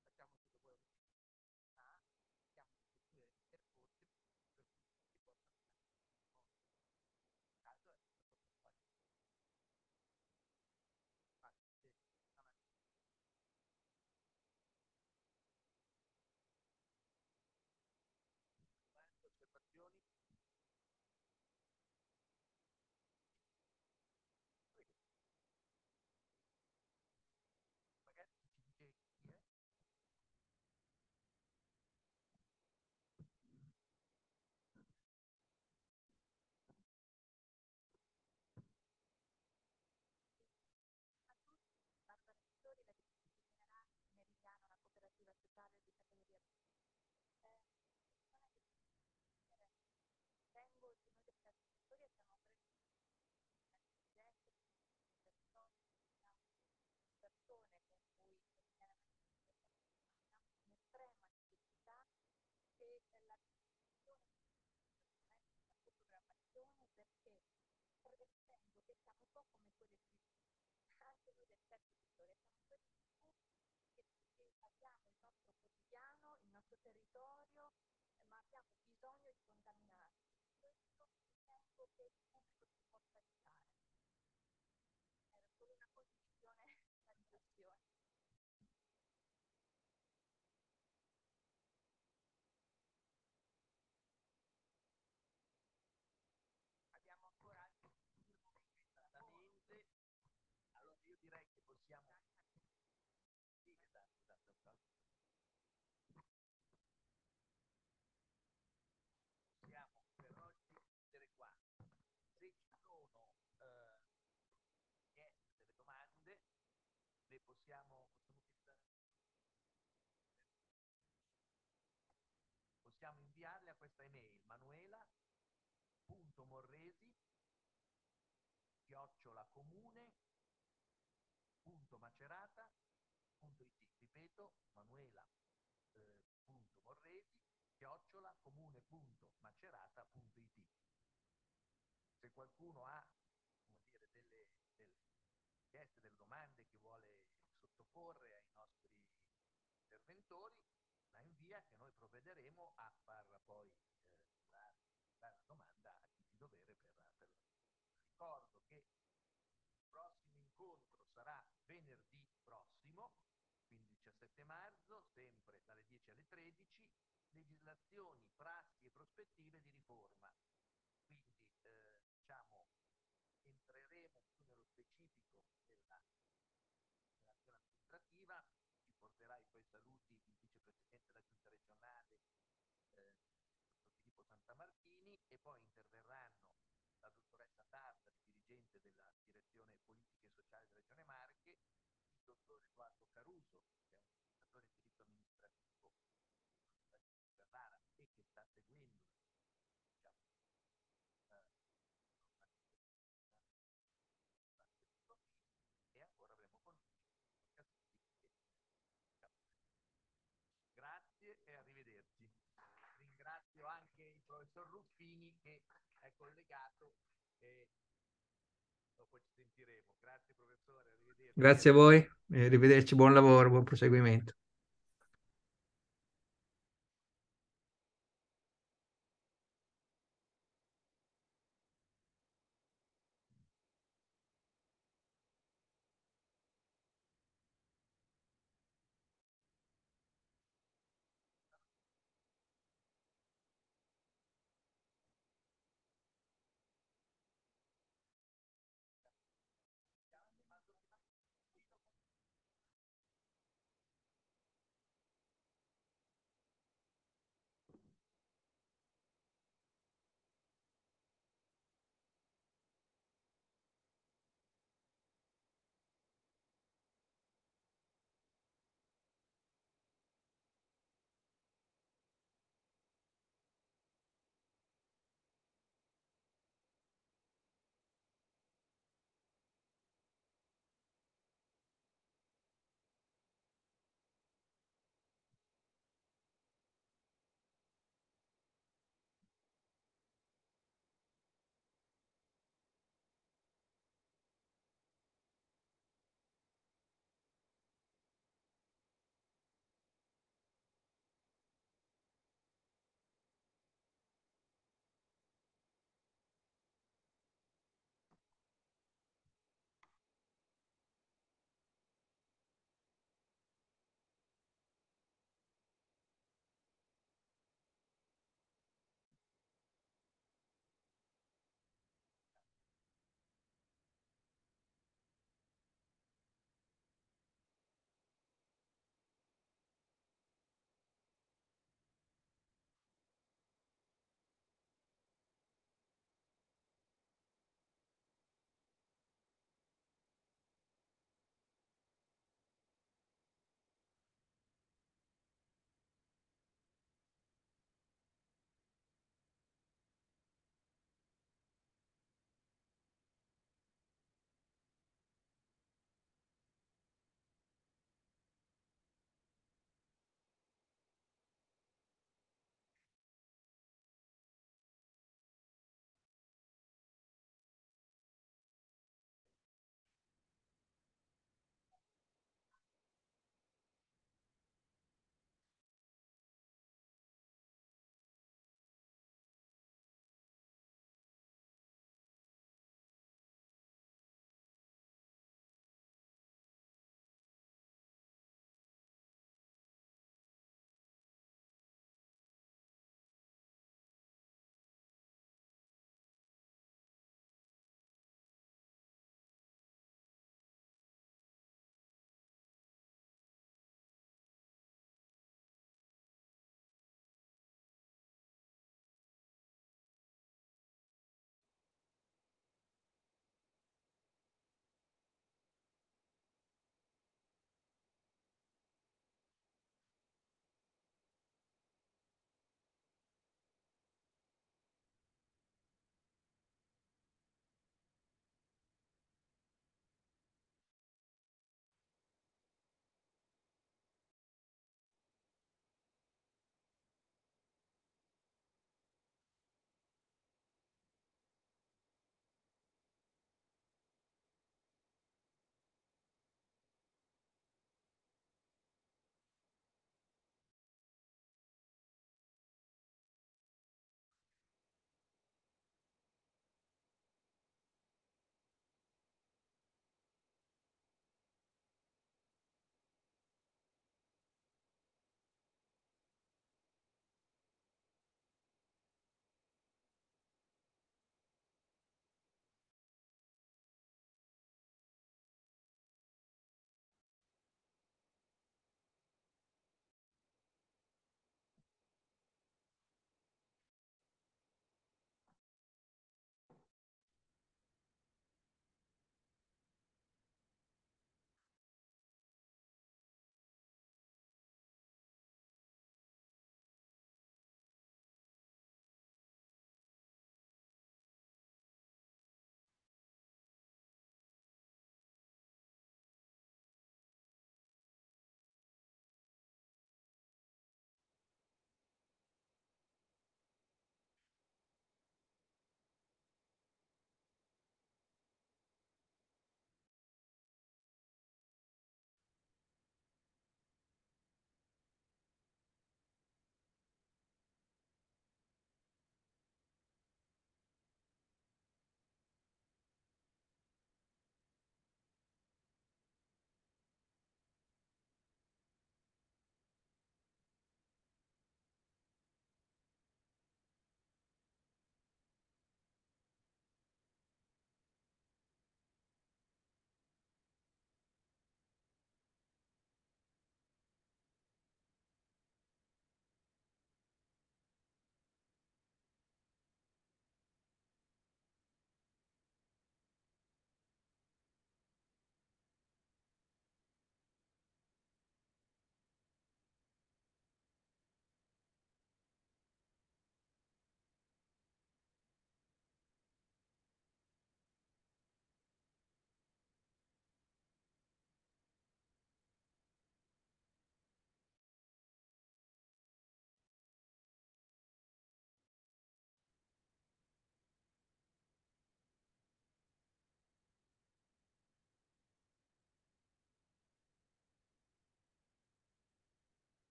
Facciamo tutto quello che ci ma siamo strutture di percorsi per cui si possono fare. Il caso è proprio quello. Ma se avanti. Domande, osservazioni? Prego. Magari ci dice chi è? Barbara Pittori, la direttrice generale di Meridiano, una cooperativa sociale di categoria B. Eh, persone che dire, vengo di noi settore siamo presenti gente, persone, con cui abbiamo un'estrema necessità che la discussione la programmazione perché permettendo che siamo un po' come quelle tribù anche noi del terzo settore siamo quelle tribù che, che abbiamo il nostro quotidiano, il nostro territorio, ma abbiamo bisogno di contaminarci. Che il pubblico ci possa aiutare. Era solo una condivisione, una riflessione. Abbiamo ancora altri Esattamente. Allora io direi che possiamo... Sì, esatto, esatto, esatto. Possiamo per oggi chiudere qua. Se ci sono eh, richieste, delle domande, le possiamo, possiamo utilizzare. Possiamo inviarle a questa email manuela.morresi chiocciolacomune.macerata.it ripeto manuela.morresi chiocciolacomune.macerata.it se qualcuno ha dire, delle, delle richieste, delle domande sottoporre ai nostri interventori la invia che noi provvederemo a far poi eh, la, la domanda a chi di dovere per, per ricordo che il prossimo incontro sarà venerdì prossimo, quindi 17 marzo, sempre dalle 10 alle 13, legislazioni, prassi e prospettive di riforma. Quindi eh, diciamo entreremo più nello specifico della dell'azione amministrativa, ci porterà i suoi saluti il vicepresidente della giunta regionale eh, Filippo Santamartini e poi interverranno la dottoressa Tartari, dirigente della direzione politiche e sociali della Regione Marche, il dottor Edoardo Caruso, che è un amministratore in diritto amministrativo della Giunta Ferrara e che sta seguendo diciamo, eh, e ancora avremo con noi Grazie e arrivederci. Ringrazio anche il professor Ruffini che è collegato e dopo ci sentiremo. Grazie professore, arrivederci. Grazie a voi arrivederci, buon lavoro, buon proseguimento.